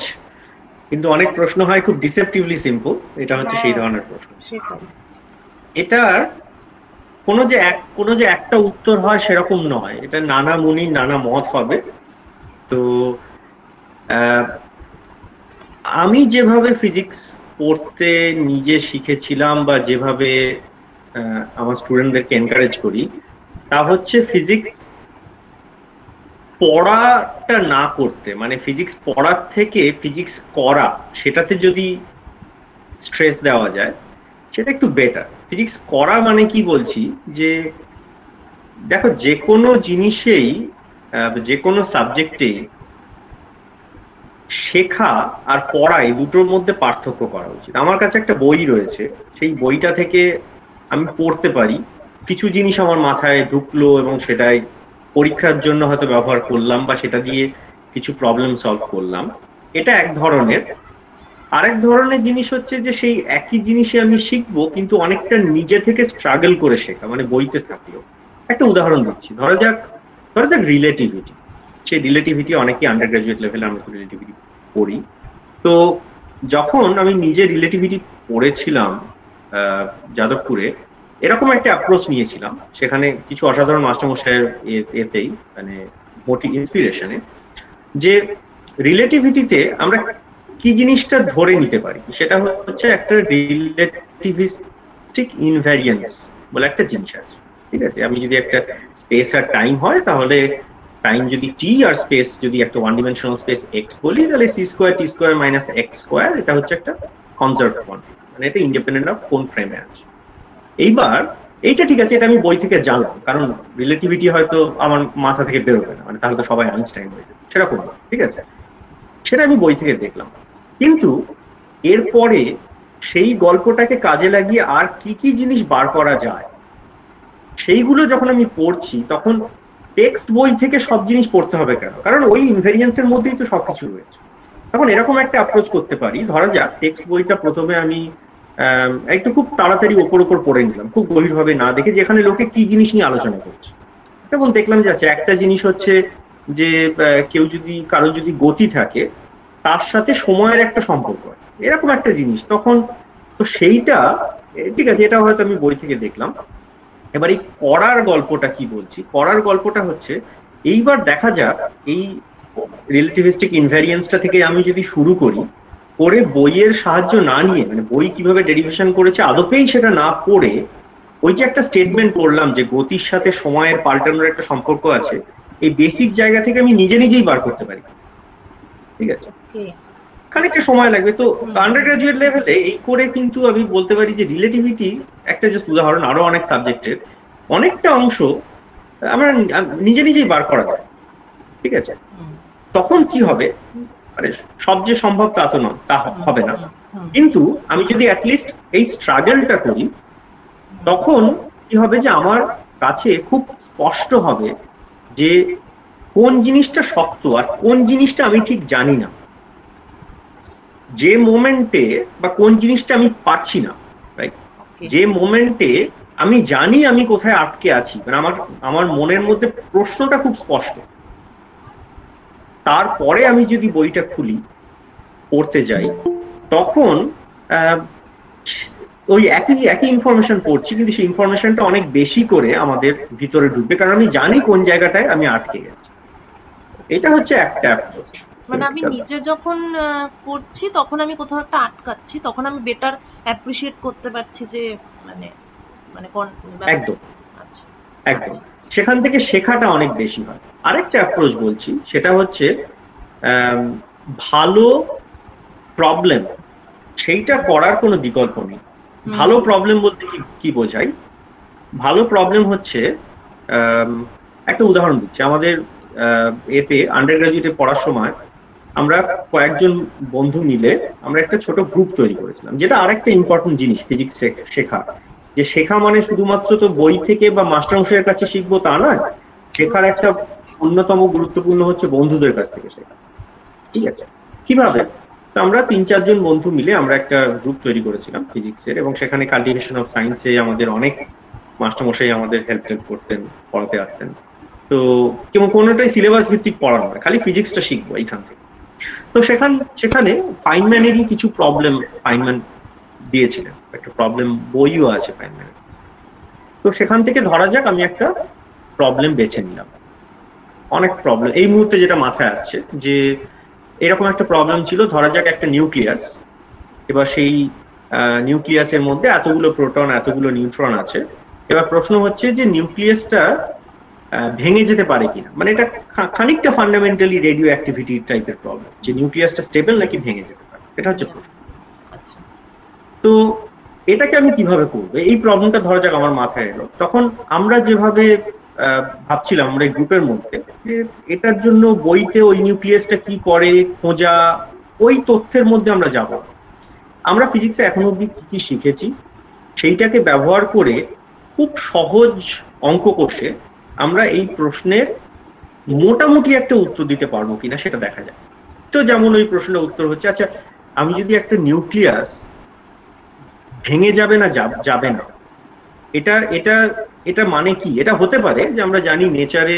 কিন্তু অনেক প্রশ্ন হয় খুব ডিসেপটিভলি সিম্পল এটা হচ্ছে সেই ধরনের প্রশ্ন। এটার কোনো যে এক কোনো যে একটা উত্তর হয় সেরকম নয়। এটা নানা মুনির নানা মত হবে। তো আহ, আমি যেভাবে ফিজিক্স পড়তে নিজে শিখেছিলাম বা যেভাবে আমার স্টুডেন্টদেরকে এনকারেজ করি, তা হচ্ছে ফিজিক্স পড়াটা না করতে মানে ফিজিক্স পড়ার থেকে ফিজিক্স করা, সেটাতে যদি স্ট্রেস দেওয়া যায়, সেটা একটু বেটার ফিজিক্স করা মানে কি বলছি? যে, দেখো যে কোনো জিনিসেই যে কোনো সাবজেক্টে শেখা আর পড়া এই দুটোর মধ্যে পার্থক্য করা উচিত। আমার কাছে একটা বই রয়েছে, সেই বইটা থেকে আমি পড়তে পারি। কিছু জিনিস আমার মাথায় ঢুকলো এবং সেটাই পরীক্ষার জন্য হয়তো ব্যবহার করলাম বা সেটা দিয়ে কিছু প্রবলেম সলভ করলাম। এটা এক ধরনের। আরেক ধরনের জিনিস হচ্ছে যে সেই একই জিনিসে আমি শিখব, কিন্তু অনেকটা নিজে থেকে স্ট্রাগল করে শেখা মানে বইতে থাকলেও। একটা উদাহরণ দিচ্ছি। ধরা যাক ধরা যাক রিলেটিভিটি সেই রিলেটিভিটি অনেকেই আন্ডার গ্রাজুয়েট লেভেলে আমরা রিলেটিভিটি পড়ি। তো যখন আমি নিজে রিলেটিভিটি পড়েছিলাম যাদবপুরে, এরকম একটা অ্যাপ্রোচ নিয়েছিলাম। সেখানে কিছু অসাধারণ মাস্টারমশাইয়ের এতেই মানে মোটি ইন্সপিরেশনে যে রিলেটিভিটিতে আমরা কি জিনিসটা ধরে নিতে পারি? সেটা হচ্ছে একটা রিলেটিভিস্টিক ইনভ্যারিয়েন্স বলে একটা জিনিস আছে। ঠিক আছে? আমি যদি একটা স্পেস আর টাইম হয়, তাহলে টাইম যদি টি আর স্পেস যদি একটা ওয়ান ডিমেনশনাল স্পেস এক্স বলি, তাহলে c square t square minus x square এটা হচ্ছে একটা কনজার্ভ কোয়ান্টিটি মানে এটা ইন্ডিপেন্ডেন্ট অফ কোন ফ্রেমে আছে। এইবার, এইটা ঠিক আছে, এটা আমি বই থেকে জানলাম, কারণ রিলেটিভিটি হয়তো আমার মাথা থেকে বেরোবে না মানে তাহলে তো সবাই আইনস্টাইন হয়ে যাবে, সেরকম ঠিক আছে? সেটা আমি বই থেকে দেখলাম। কিন্তু এরপরে সেই গল্পটাকে কাজে লাগিয়ে আর কি কি জিনিস বার করা যায়, সেইগুলো যখন আমি পড়ছি, তখন টেক্সট বই থেকে সব জিনিস পড়তে হবে কেন? কারণ ওই ইনভেরিয়েন্সের মধ্যেই তো সবকিছু রয়েছে। তখন এরকম একটা অ্যাপ্রোচ করতে পারি। ধরা যাক, টেক্সট বইটা প্রথমে আমি একটু খুব তাড়াতাড়ি ওপর ওপর পড়ে নিলাম, খুব গভীরভাবে না দেখে যেখানে লোকে কি জিনিস নিয়ে আলোচনা করছে। তখন দেখলাম যে আচ্ছা একটা জিনিস হচ্ছে যে কেউ যদি কারও যদি গতি থাকে, তার সাথে সময়ের একটা সম্পর্ক এরকম একটা জিনিস। তখন তো সেইটা ঠিক আছে, এটা হয়তো আমি বই থেকে দেখলাম। এবার এই করার গল্পটা কি বলছি? করার গল্পটা হচ্ছে, এইবার দেখা যাক এই রিলেটিভিস্টিক ইনভ্যারিয়েন্সটা থেকে আমি যদি শুরু করি, করে বইয়ের সাহায্য না নিয়ে মানে বই কীভাবে ডেরিভেশন করেছে আদপেই সেটা না পড়ে, ওই যে একটা স্টেটমেন্ট করলাম যে গতির সাথে সময়ের পাল্টানোর একটা সম্পর্ক আছে, এই বেসিক জায়গা থেকে আমি নিজে নিজেই বার করতে পারি। ঠিক আছে? খানিকটা সময় লাগবে। তো। আন্ডার গ্রাজুয়েট লেভেলে এই করে কিন্তু আমি বলতে পারি যে রিলেটিভিটি একটা জাস্ট উদাহরণ, আরও অনেক সাবজেক্টের অনেকটা অংশ আমরা নিজে নিজেই বার করা যায়। ঠিক আছে? তখন কি হবে? মানে সব যে সম্ভব তা তো নয়, তা হবে না। কিন্তু আমি যদি অ্যাটলিস্ট এই স্ট্রাগলটা করি, তখন কি হবে যে আমার কাছে খুব স্পষ্ট হবে যে কোন জিনিসটা শক্ত আর কোন জিনিসটা আমি ঠিক জানি না। যে মোমেন্টে বা কোন জিনিসটা আমি পারছি না রাইট যে মোমেন্টে আমি জানি আমি কোথায় আটকে আছি মানে আমার আমার মনের মধ্যে প্রশ্নটা খুব স্পষ্ট। তারপরে আমি যদি বইটা খুলি পড়তে যাই তখন আহ, ওই একই একই ইনফরমেশন পড়ছি কিন্তু সেই ইনফরমেশনটা অনেক বেশি করে আমাদের ভিতরে ঢুকবে কারণ আমি জানি কোন জায়গাটায় আমি আটকে গেছি। এটা হচ্ছে একটা অ্যাপ্রোচ মানে আমি নিজে যখন করছি তখন আমি কোথাও একটা আটকাচ্ছি তখন আমি বেটার অ্যাপ্রিসিয়েট করতে পারছি যে মানে মানে কোন একদম। আচ্ছা। একদম। আচ্ছা, আচ্ছা। সেখান থেকে শেখাটা অনেক বেশি হয়। আরেকটা অ্যাপ্রোচ বলছি সেটা হচ্ছে ভালো প্রবলেম সেইটা করার কোনো বিকল্প নেই। ভালো প্রবলেম বলতে কি কি বোঝাই? ভালো প্রবলেম হচ্ছে একটা উদাহরণ দিচ্ছি। আমাদের এতে আন্ডার গ্রাজুয়েটে পড়ার সময় আমরা কয়েকজন বন্ধু মিলে আমরা একটা ছোট গ্রুপ তৈরি করেছিলাম, যেটা আরেকটা ইম্পর্টেন্ট জিনিস ফিজিক্স শেখা। যে শেখা মানে শুধুমাত্র তো বই থেকে বা মাস্টারমশাইয়ের কাছে শিখব তা নয়, শেখার একটা অন্যতম গুরুত্বপূর্ণ হচ্ছে বন্ধুদের কাছ থেকে শেখা। ঠিক আছে? কীভাবে? তো আমরা তিন চারজন বন্ধু মিলে আমরা একটা গ্রুপ তৈরি করেছিলাম ফিজিক্সের এবং সেখানে কাল্টিভেশন অফ সায়েন্সে আমাদের অনেক মাস্টারমশাই আমাদের হেল্প হেল্প করতেন, পড়াতে আসতেন। তো কেমন কোনোটাই সিলেবাস ভিত্তিক পড়ানো হয় খালি ফিজিক্সটা শিখব এইখান থেকে। তো সেখান, সেখানে ফাইনম্যানেরই কিছু প্রবলেম ফাইনম্যান দিয়েছিলেন। একটা প্রবলেম বইও আছে ফাইনম্যানের। তো সেখান থেকে ধরা যাক, আমি একটা প্রবলেম বেছে নিলাম। অনেক প্রবলেম এই মুহূর্তে যেটা মাথায় আসছে যে, এরকম একটা প্রবলেম ছিল, ধরা যাক একটা নিউক্লিয়াস এবার সেই নিউক্লিয়াসের মধ্যে এতগুলো প্রোটন এতগুলো নিউট্রন আছে। এবার প্রশ্ন হচ্ছে যে নিউক্লিয়াসটা ভেঙে যেতে পারে কিনা? মানে এটা খানিকটা ফান্ডামেন্টালি রেডিও অ্যাক্টিভিটি টাইপের প্রবলেম যে নিউক্লিয়াসটা স্টেবল নাকি ভেঙে যেতে পারে? এটা হচ্ছে প্রশ্ন। আচ্ছা। তো এটাকে আমি কীভাবে করব? এই প্রবলেমটা ধরা যাক আমার মাথায় এলো। তখন আমরা যেভাবে ভাবছিলাম আমরা গ্রুপের মধ্যে যে এটার জন্য বইতে ওই নিউক্লিয়াসটা কি করে খোঁজা ওই তথ্যের মধ্যে আমরা যাব। আমরা ফিজিক্সে এখন অব্দি কি কি শিখেছি সেইটাকে ব্যবহার করে খুব সহজ অঙ্ক কোষে আমরা এই প্রশ্নের মোটামুটি একটা উত্তর দিতে পারব কিনা সেটা দেখা যায় তো যেমন ওই প্রশ্নের উত্তর হচ্ছে আচ্ছা আমি যদি একটা নিউক্লিয়াস ভেঙে যাবে না যাবে না এটা এটা এটা মানে কি? এটা হতে পারে যে আমরা জানি নেচারে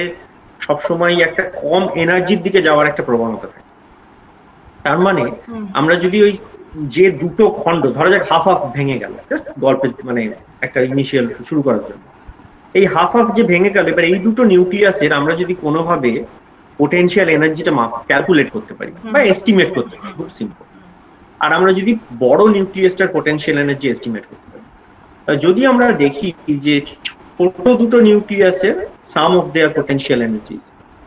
সবসময় একটা কম এনার্জির দিকে যাওয়ার একটা প্রবণতা থাকে। তার মানে আমরা যদি ওই যে দুটো খণ্ড ধরা যাক হাফ হাফ ভেঙে গেল জাস্ট গল্পের মানে একটা ইনিশিয়াল শুরু করার জন্য। এই হাফ হাফ যে ভেঙে গেল এবার এই দুটো নিউক্লিয়াসের আমরা যদি কোনোভাবে পোটেনশিয়াল এনার্জিটা মাপ ক্যালকুলেট করতে পারি বা এস্টিমেট করতে পারি খুব সিম্পল আর আমরা যদি বড় নিউক্লিয়াসটার পোটেনশিয়াল এনার্জি এস্টিমেট করতে পারি যদি আমরা দেখি যে ছোট দুটো নিউক্লিয়াসের sum of their potential energies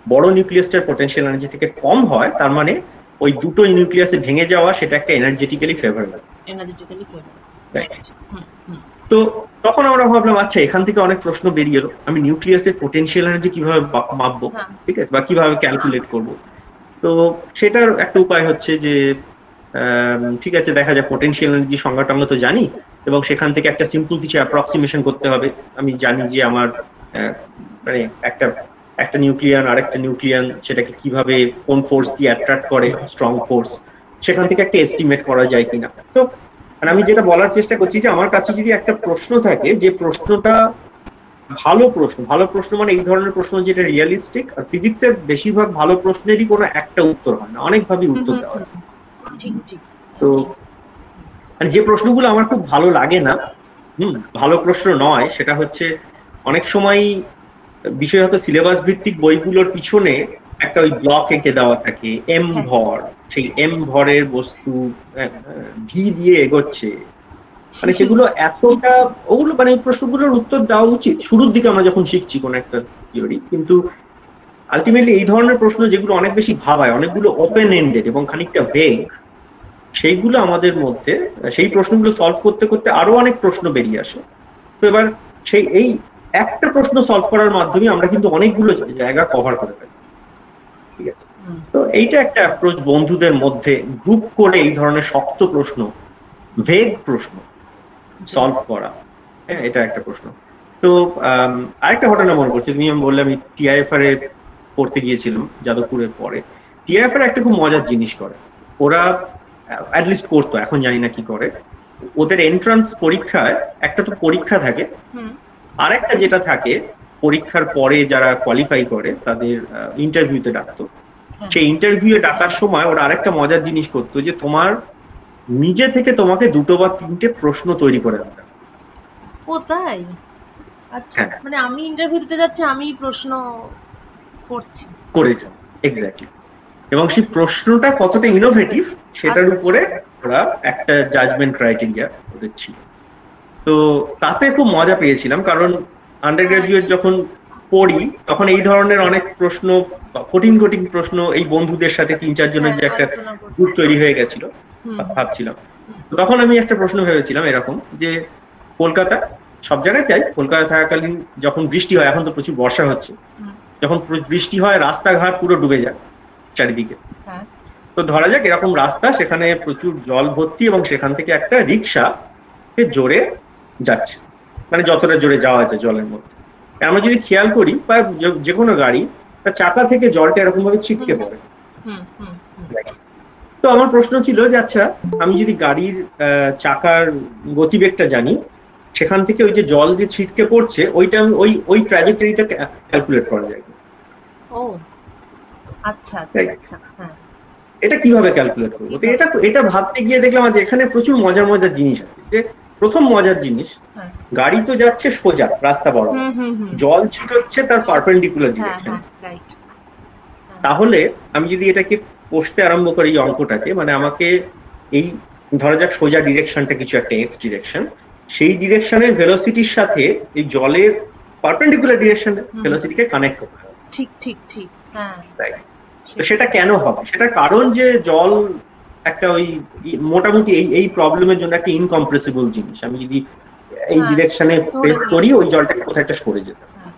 বড় নিউক্লিয়াসটার পোটেনশিয়াল এনার্জি থেকে কম হয় তার মানে ওই দুটো নিউক্লিয়াসে ভেঙে যাওয়া সেটা একটা energetically favourable energetically favour Right. Hmm hmm. তো তখন আমরা ভাবলাম আচ্ছা এখান থেকে অনেক প্রশ্ন বেরিয়ে এলো। আমি নিউক্লিয়াসের পোটেনশিয়াল এনার্জি কীভাবে মাপবো? হ্যাঁ। ঠিক আছে? বা কীভাবে ক্যালকুলেট করব? তো সেটার একটা উপায় হচ্ছে যে ঠিক আছে দেখা যায় পোটেনশিয়াল এনার্জি সংজ্ঞাটা আমরা তো জানি এবং সেখান থেকে একটা সিম্পল কিছু অ্যাপ্রক্সিমেশন করতে হবে। আমি জানি যে আমার মানে একটা একটা নিউক্লিয়ান আর একটা নিউক্লিয়ান সেটাকে কীভাবে কোন ফোর্স দিয়ে অ্যাট্রাক্ট করে স্ট্রং ফোর্স সেখান থেকে একটা এস্টিমেট করা যায় কিনা। তো মানে আমি যেটা বলার চেষ্টা করছি যে আমার কাছে যদি একটা প্রশ্ন থাকে যে প্রশ্নটা ভালো প্রশ্ন ভালো প্রশ্ন মানে এই ধরনের প্রশ্ন যেটা রিয়েলিস্টিক আর ফিজিক্সের বেশিরভাগ ভালো প্রশ্নেরই কোনো একটা উত্তর হয় না অনেকভাবে উত্তর দেওয়া হয় তো মানে যে প্রশ্নগুলো আমার খুব ভালো লাগে না হুম ভালো প্রশ্ন নয় সেটা হচ্ছে অনেক সময় বিষয় হয়তো সিলেবাস ভিত্তিক বইগুলোর পিছনে একটা ওই ব্লক এঁকে দেওয়া থাকে এম হ্যাঁ। ভর সেই এম ভরের বস্তু ভি দিয়ে এগোচ্ছে। মানে সেগুলো এতটা, ওগুলো মানে প্রশ্নগুলোর উত্তর দেওয়া উচিত। শুরুর দিকে আমরা যখন শিখছি কোন একটা থিওরি কিন্তু আলটিমেটলি এই ধরনের প্রশ্ন যেগুলো অনেক বেশি ভাবায়, অনেকগুলো ওপেন এন্ডেড এবং খানিকটা ভেগ সেইগুলো আমাদের মধ্যে, সেই প্রশ্নগুলো সলভ করতে করতে আরও অনেক প্রশ্ন বেরিয়ে আসে। তো এবার সেই, এই একটা প্রশ্ন সলভ করার মাধ্যমে আমরা কিন্তু অনেকগুলো জায়গা কভার করে ফেলি। ঠিক আছে? তো এইটা একটা অ্যাপ্রোচ বন্ধুদের মধ্যে গ্রুপ করে এই ধরনের শক্ত প্রশ্ন ভেগ প্রশ্ন সলভ করা। হ্যাঁ এটা একটা প্রশ্ন। তো আরেকটা ঘটনা মনে করছি তুমি আমি বললাম টিআইএফআর এ পড়তে গিয়েছিলাম যাদবপুরের পরে। টিআইএফআর একটা খুব মজার জিনিস করে। ওরা অ্যাটলিস্ট করতো এখন জানি না কি করে। ওদের এন্ট্রান্স পরীক্ষায় একটা তো পরীক্ষা থাকে। হুম, আরেকটা যেটা থাকে পরীক্ষার পরে যারা কোয়ালিফাই করে তাদের ইন্টারভিউতে ডাকতো। সেই ইন্টারভিউ ডাকার সময় ওরা আরেকটা মজার জিনিস করতো যে তোমার নিজে থেকে তোমাকে দুটো বা তিনটে প্রশ্ন তৈরি করে ও তাই আচ্ছা হ্যাঁ। মানে আমি ইন্টারভিউ দিতে যাচ্ছি আমি প্রশ্ন করছি করেছ এক্স্যাক্টলি এবং সেই প্রশ্নটা কতটা ইনোভেটিভ সেটার আচ্ছা। উপরে ওরা একটা জাজমেন্ট ক্রাইটেরিয়া ওদের ছিল তো তাতে খুব মজা পেয়েছিলাম কারণ আন্ডার গ্রাজুয়েট। যখন পড়ি তখন এই ধরনের অনেক প্রশ্ন কঠিন কঠিন প্রশ্ন এই বন্ধুদের সাথে তিন চারজনের যে হ্যাঁ, একটা গ্রুপ তৈরি হয়ে গেছিল ভাবছিলাম। তখন আমি একটা প্রশ্ন ভেবেছিলাম এরকম যে কলকাতা সব জায়গায় তাই কলকাতা থাকাকালীন যখন বৃষ্টি হয় এখন তো প্রচুর বর্ষা হচ্ছে যখন বৃষ্টি হয় রাস্তাঘাট পুরো ডুবে যায় চারিদিকে। হ্যাঁ। তো ধরা যাক এরকম রাস্তা সেখানে প্রচুর জল ভর্তি এবং সেখান থেকে একটা রিক্সা জোরে যাচ্ছে। মানে যতটা জোরে যাওয়া যায় জলের মধ্যে। আমরা যদি খেয়াল করি বা যে- কোনো গাড়ি তার চাকা থেকে জলটা এরকম ভাবে ছিটকে পড়ে। তো আমার প্রশ্ন ছিল যে আচ্ছা আমি যদি গাড়ির চাকার গতিবেগটা জানি সেখান থেকে ওই যে জল যে ছিটকে পড়ছে ওইটা আমি ওই ওই ট্র্যাজেক্টরিটা ক্যালকুলেট করা যায়। ও আচ্ছা আচ্ছা আচ্ছা হ্যাঁ। এটা কীভাবে ক্যালকুলেট করব? তো এটা এটা ভাবতে গিয়ে দেখলাম যে এখানে প্রচুর মজার মজার জিনিস আছে। যে প্রথম মজার জিনিস হ্যাঁ। গাড়ি তো যাচ্ছে সোজা রাস্তা বড় জল ছিটোচ্ছে তার পারপেন্ডিকুলার হ্যাঁ ডিরেকশন হ্যাঁ তাহলে আমি যদি এটাকে কষতে আরম্ভ করি এই অঙ্কটাকে মানে আমাকে এই ধরা যাক সোজা ডিরেকশনটা কিছু একটা এক্স ডিরেকশন সেই ডিরেকশনের ভেলোসিটির সাথে এই জলের পারপেন্ডিকুলার ডিরেকশন। ভেলোসিটিকে কানেক্ট করতে হবে। ঠিক ঠিক ঠিক হ্যাঁ। তো সেটা কেন হবে? সেটা কারণ যে জল একটা ওই মোটামুটি এই এই প্রবলেমের জন্য একটা ইনকম্প্রেসিবল জিনিস। আমি যদি এই হ্যাঁ, ডিরেকশনে প্রেস করি ওই জলটাকে কোথায় একটা সরে যেতে। হ্যাঁ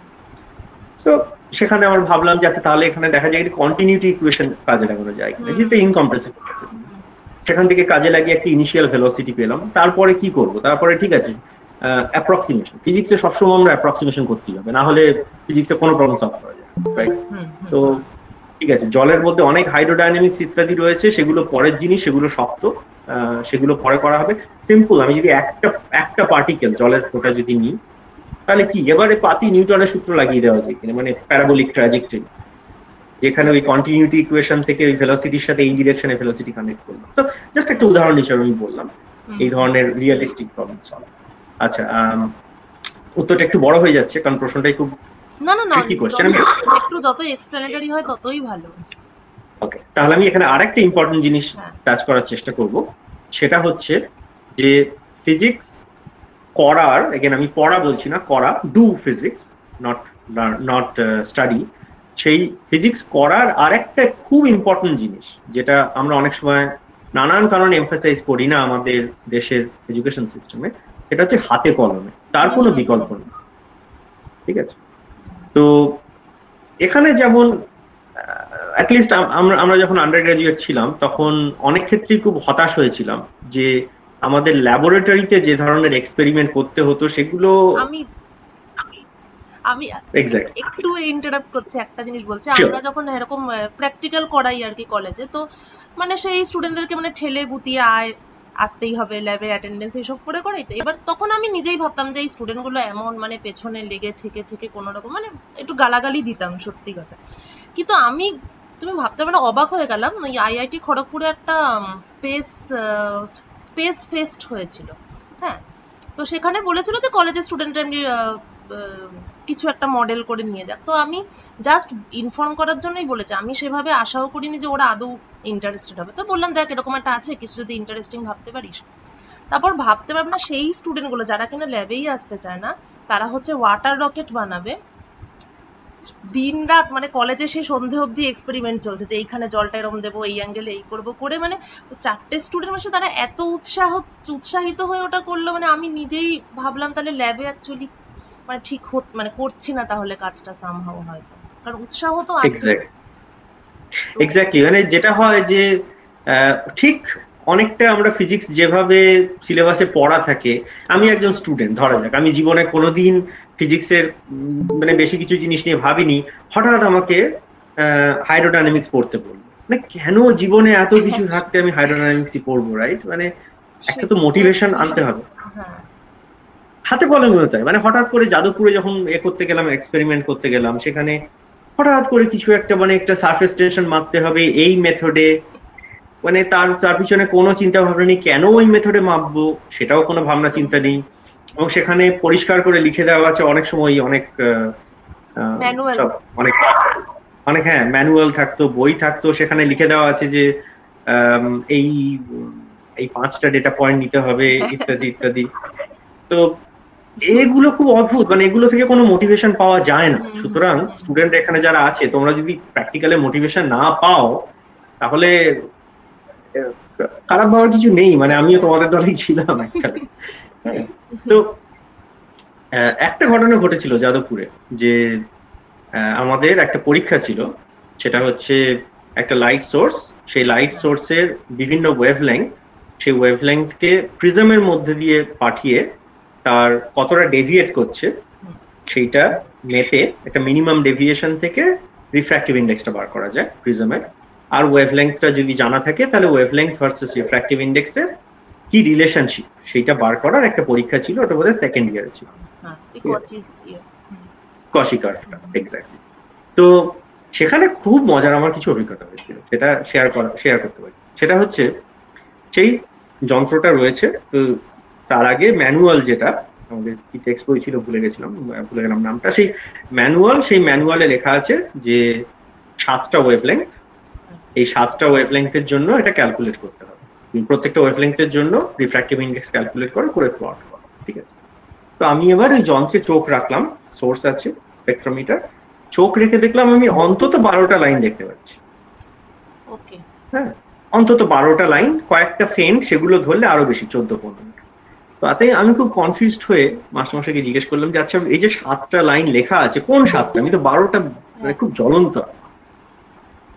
তো সেখানে আমার ভাবলাম যে আচ্ছা তাহলে এখানে দেখা যায় কন্টিনিউটি ইকুয়েশন কাজে লাগানো যায় কিনা। যেহেতু ইনকম্প্রেসিবল সেখান থেকে কাজে লাগিয়ে একটা ইনিশিয়াল ভেলোসিটি পেলাম। তারপরে কি করব? তারপরে ঠিক আছে অ্যাপ্রক্সিমেশন ফিজিক্সে সবসময় আমরা অ্যাপ্রক্সিমেশন করতেই হবে। না হলে ফিজিক্সে কোনো প্রবলেম সলভ করা যায় রাইট তো ঠিক আছে জলের মধ্যে অনেক হাইড্রোডাইনামিক্স ইত্যাদি রয়েছে সেগুলো পরের জিনিস সেগুলো শক্ত সেগুলো পরে করা হবে। সিম্পল আমি যদি একটা একটা পার্টিকেল জলের ফোঁটা যদি নিই তাহলে কি? এবারে পাতি নিউটনের সূত্র লাগিয়ে দেওয়া যায় কিনা মানে প্যারাবোলিক ট্র্যাজেক্টরি যেখানে ওই কন্টিনিউটি ইকুয়েশন থেকে ওই ভেলোসিটির সাথে এই ডিরেকশনে ভেলোসিটি কানেক্ট করলাম। তো জাস্ট একটা উদাহরণ হিসেবে আমি বললাম এই ধরনের রিয়েলিস্টিক প্রবলেম সলভ আচ্ছা উত্তরটা একটু বড় হয়ে যাচ্ছে কারণ প্রশ্নটাই খুব না না না একটু যত এক্সপ্লেনেটরি হয় ততই ভালো। ওকে তাহলে আমি এখানে আরেকটা ইম্পর্টেন্ট জিনিস হ্যাঁ। টাচ করার চেষ্টা করব। সেটা হচ্ছে যে ফিজিক্স করার এগেন আমি পড়া বলছি না করা do physics not not study সেই ফিজিক্স করার আরেকটা খুব ইম্পর্টেন্ট জিনিস যেটা আমরা অনেক সময় নানান কারণে এমফাসাইজ করি না আমাদের দেশের এডুকেশন সিস্টেমে সেটা হচ্ছে হাতে কলমে তার কোনো বিকল্প নেই। ঠিক আছে? তো এখানে যেমন অ্যাটলিস্ট আমরা আমরা যখন আন্ডার গ্রাজুয়েট ছিলাম তখন অনেক ক্ষেত্রেই খুব হতাশ হয়েছিলাম যে আমাদের ল্যাবরেটরিতে যে ধরনের এক্সপেরিমেন্ট করতে হতো সেগুলো আমি আমি একটু ইন্টারাপ্ট করছি একটা জিনিস বলছি। আমরা যখন এরকম প্র্যাকটিক্যাল করাই আর কি কলেজে তো মানে সেই স্টুডেন্টদেরকে মানে ঠেলে গুতিয়ে আয় আসতেই হবে ল্যাবের অ্যাটেন্ডেন্স এইসব করে করাই তো। এবার তখন আমি নিজেই ভাবতাম যে এই স্টুডেন্টগুলো এমন মানে পেছনে লেগে থেকে থেকে কোনো রকম মানে একটু গালাগালি দিতাম সত্যি কথা। কিন্তু আমি, তুমি ভাবতে পারো, অবাক হয়ে গেলাম, ওই আইআইটি খড়গপুরে একটা স্পেস স্পেস ফেস্ট হয়েছিল হ্যাঁ? তো সেখানে বলেছিল যে কলেজের স্টুডেন্টরা এমনি কিছু একটা মডেল করে নিয়ে যাক। তো আমি জাস্ট ইনফর্ম করার জন্যই বলেছি, আমি সেভাবে আশাও করিনি যে ওরা আদৌ ইন্টারেস্টেড হবে। তো বললাম, দেখ, এরকম একটা আছে, কিছু যদি ইন্টারেস্টিং ভাবতে পারিস। তারপর ভাবতে পারব না, সেই স্টুডেন্টগুলো যারা কিনা ল্যাবেই আসতে চায় না, তারা হচ্ছে ওয়াটার রকেট বানাবে। দিন রাত মানে কলেজে সেই সন্ধে অবধি এক্সপেরিমেন্ট চলছে যে এইখানে জলটা এরম দেবো, এই অ্যাঙ্গেলে এই করব, করে মানে চারটে স্টুডেন্ট মাসে তারা এত উৎসাহ, উৎসাহিত হয়ে ওটা করল মানে আমি নিজেই ভাবলাম তাহলে ল্যাবে অ্যাকচুয়ালি মানে ঠিক মানে করছি না তাহলে কাজটা সামহাও হয়তো। কারণ উৎসাহ তো আছে এক্স্যাক্টলি মানে যেটা হয় যে ঠিক অনেকটা আমরা ফিজিক্স যেভাবে সিলেবাসে পড়া থাকে আমি একজন স্টুডেন্ট ধরা যাক। আমি জীবনে কোনোদিন ফিজিক্সের মানে বেশি কিছু জিনিস নিয়ে ভাবিনি হঠাৎ আমাকে হাইড্রোডাইনামিক্স পড়তে বলল। মানে কেন জীবনে এত কিছু থাকতে আমি হাইড্রোডাইনামিক্সই পড়ব রাইট মানে একটা তো মোটিভেশন আনতে হবে। হ্যাঁ। হাতে কলমে হতে হয় মানে হঠাৎ করে যাদবপুরে যখন এ করতে গেলাম এক্সপেরিমেন্ট করতে গেলাম সেখানে হঠাৎ করে কিছু একটা মানে একটা সারফেস টেনশন মাপতে হবে এই মেথডে মানে তার তার পিছনে কোনো চিন্তা ভাবনা নেই কেন ওই মেথডে মাপবো সেটাও কোনো ভাবনা চিন্তা নেই। এবং সেখানে পরিষ্কার করে লিখে দেওয়া আছে অনেক সময় অনেক অনেক অনেক হ্যাঁ ম্যানুয়াল থাকতো বই থাকতো সেখানে লিখে দেওয়া আছে যে এই এই পাঁচটা ডেটা পয়েন্ট নিতে হবে ইত্যাদি ইত্যাদি। তো এগুলো খুব অদ্ভুত মানে এগুলো থেকে কোনো মোটিভেশন পাওয়া যায় না। সুতরাং স্টুডেন্ট এখানে যারা আছে তোমরা যদি প্র্যাকটিক্যালে মোটিভেশন না পাও তাহলে খারাপ ভাবার কিছু নেই মানে আমিও তোমাদের দলেই ছিলাম একটা হ্যাঁ, তো একটা ঘটনা ঘটেছিল যাদবপুরে যে আমাদের একটা পরীক্ষা ছিল সেটা হচ্ছে একটা লাইট সোর্স সেই লাইট সোর্সের বিভিন্ন ওয়েভলেংথ সেই ওয়েভলেংথকে প্রিজমের মধ্যে দিয়ে পাঠিয়ে তার কতটা ডেভিয়েট করছে সেইটা মেপে একটা মিনিমাম ডেভিয়েশন থেকে রিফ্র্যাক্টিভ ইন্ডেক্সটা বার করা যায় প্রিজমের আর ওয়েভলেংথটা যদি জানা থাকে তাহলে ওয়েভলেংথ ভার্সেস রিফ্র্যাক্টিভ ইন্ডেক্সের কি রিলেশনশিপ সেইটা বার করার একটা পরীক্ষা ছিল ওটা বোধহয় সেকেন্ড ইয়ারে ছিল। হ্যাঁ এক্স্যাক্টলি তো সেখানে খুব মজার আমার কিছু অভিজ্ঞতা হয়েছিল সেটা শেয়ার করা শেয়ার করতে পারি। সেটা হচ্ছে সেই যন্ত্রটা রয়েছে তার আগে ম্যানুয়াল যেটা আমাদের কি টেক্সট বই ছিল ভুলে গেছিলাম ভুলে গেলাম নামটা সেই ম্যানুয়াল সেই ম্যানুয়ালে লেখা আছে যে সাতটা ওয়েভলেংথ এই সাতটা ওয়েভলেংথের জন্য এটা ক্যালকুলেট করতে হবে। প্রত্যেকটা ওয়েভলেংথের জন্য রিফ্র্যাক্টিভ ইন্ডেক্স ক্যালকুলেট করে করে প্লট করা ঠিক আছে? তো আমি এবার ওই যন্ত্রে চোখ রাখলাম সোর্স আছে স্পেকট্রোমিটার চোখ রেখে দেখলাম আমি অন্তত বারোটা লাইন দেখতে পাচ্ছি। ওকে হ্যাঁ অন্তত বারোটা লাইন কয়েকটা ফেন সেগুলো ধরলে আরও বেশি চোদ্দ পনেরো। তাতে আমি খুব কনফিউজড হয়ে মাস্টারমশাইকে জিজ্ঞেস করলাম যে আচ্ছা এই যে সাতটা লাইন লেখা আছে, কোন সাতটা? আমি তো বারোটা মানে খুব জ্বলন্ত।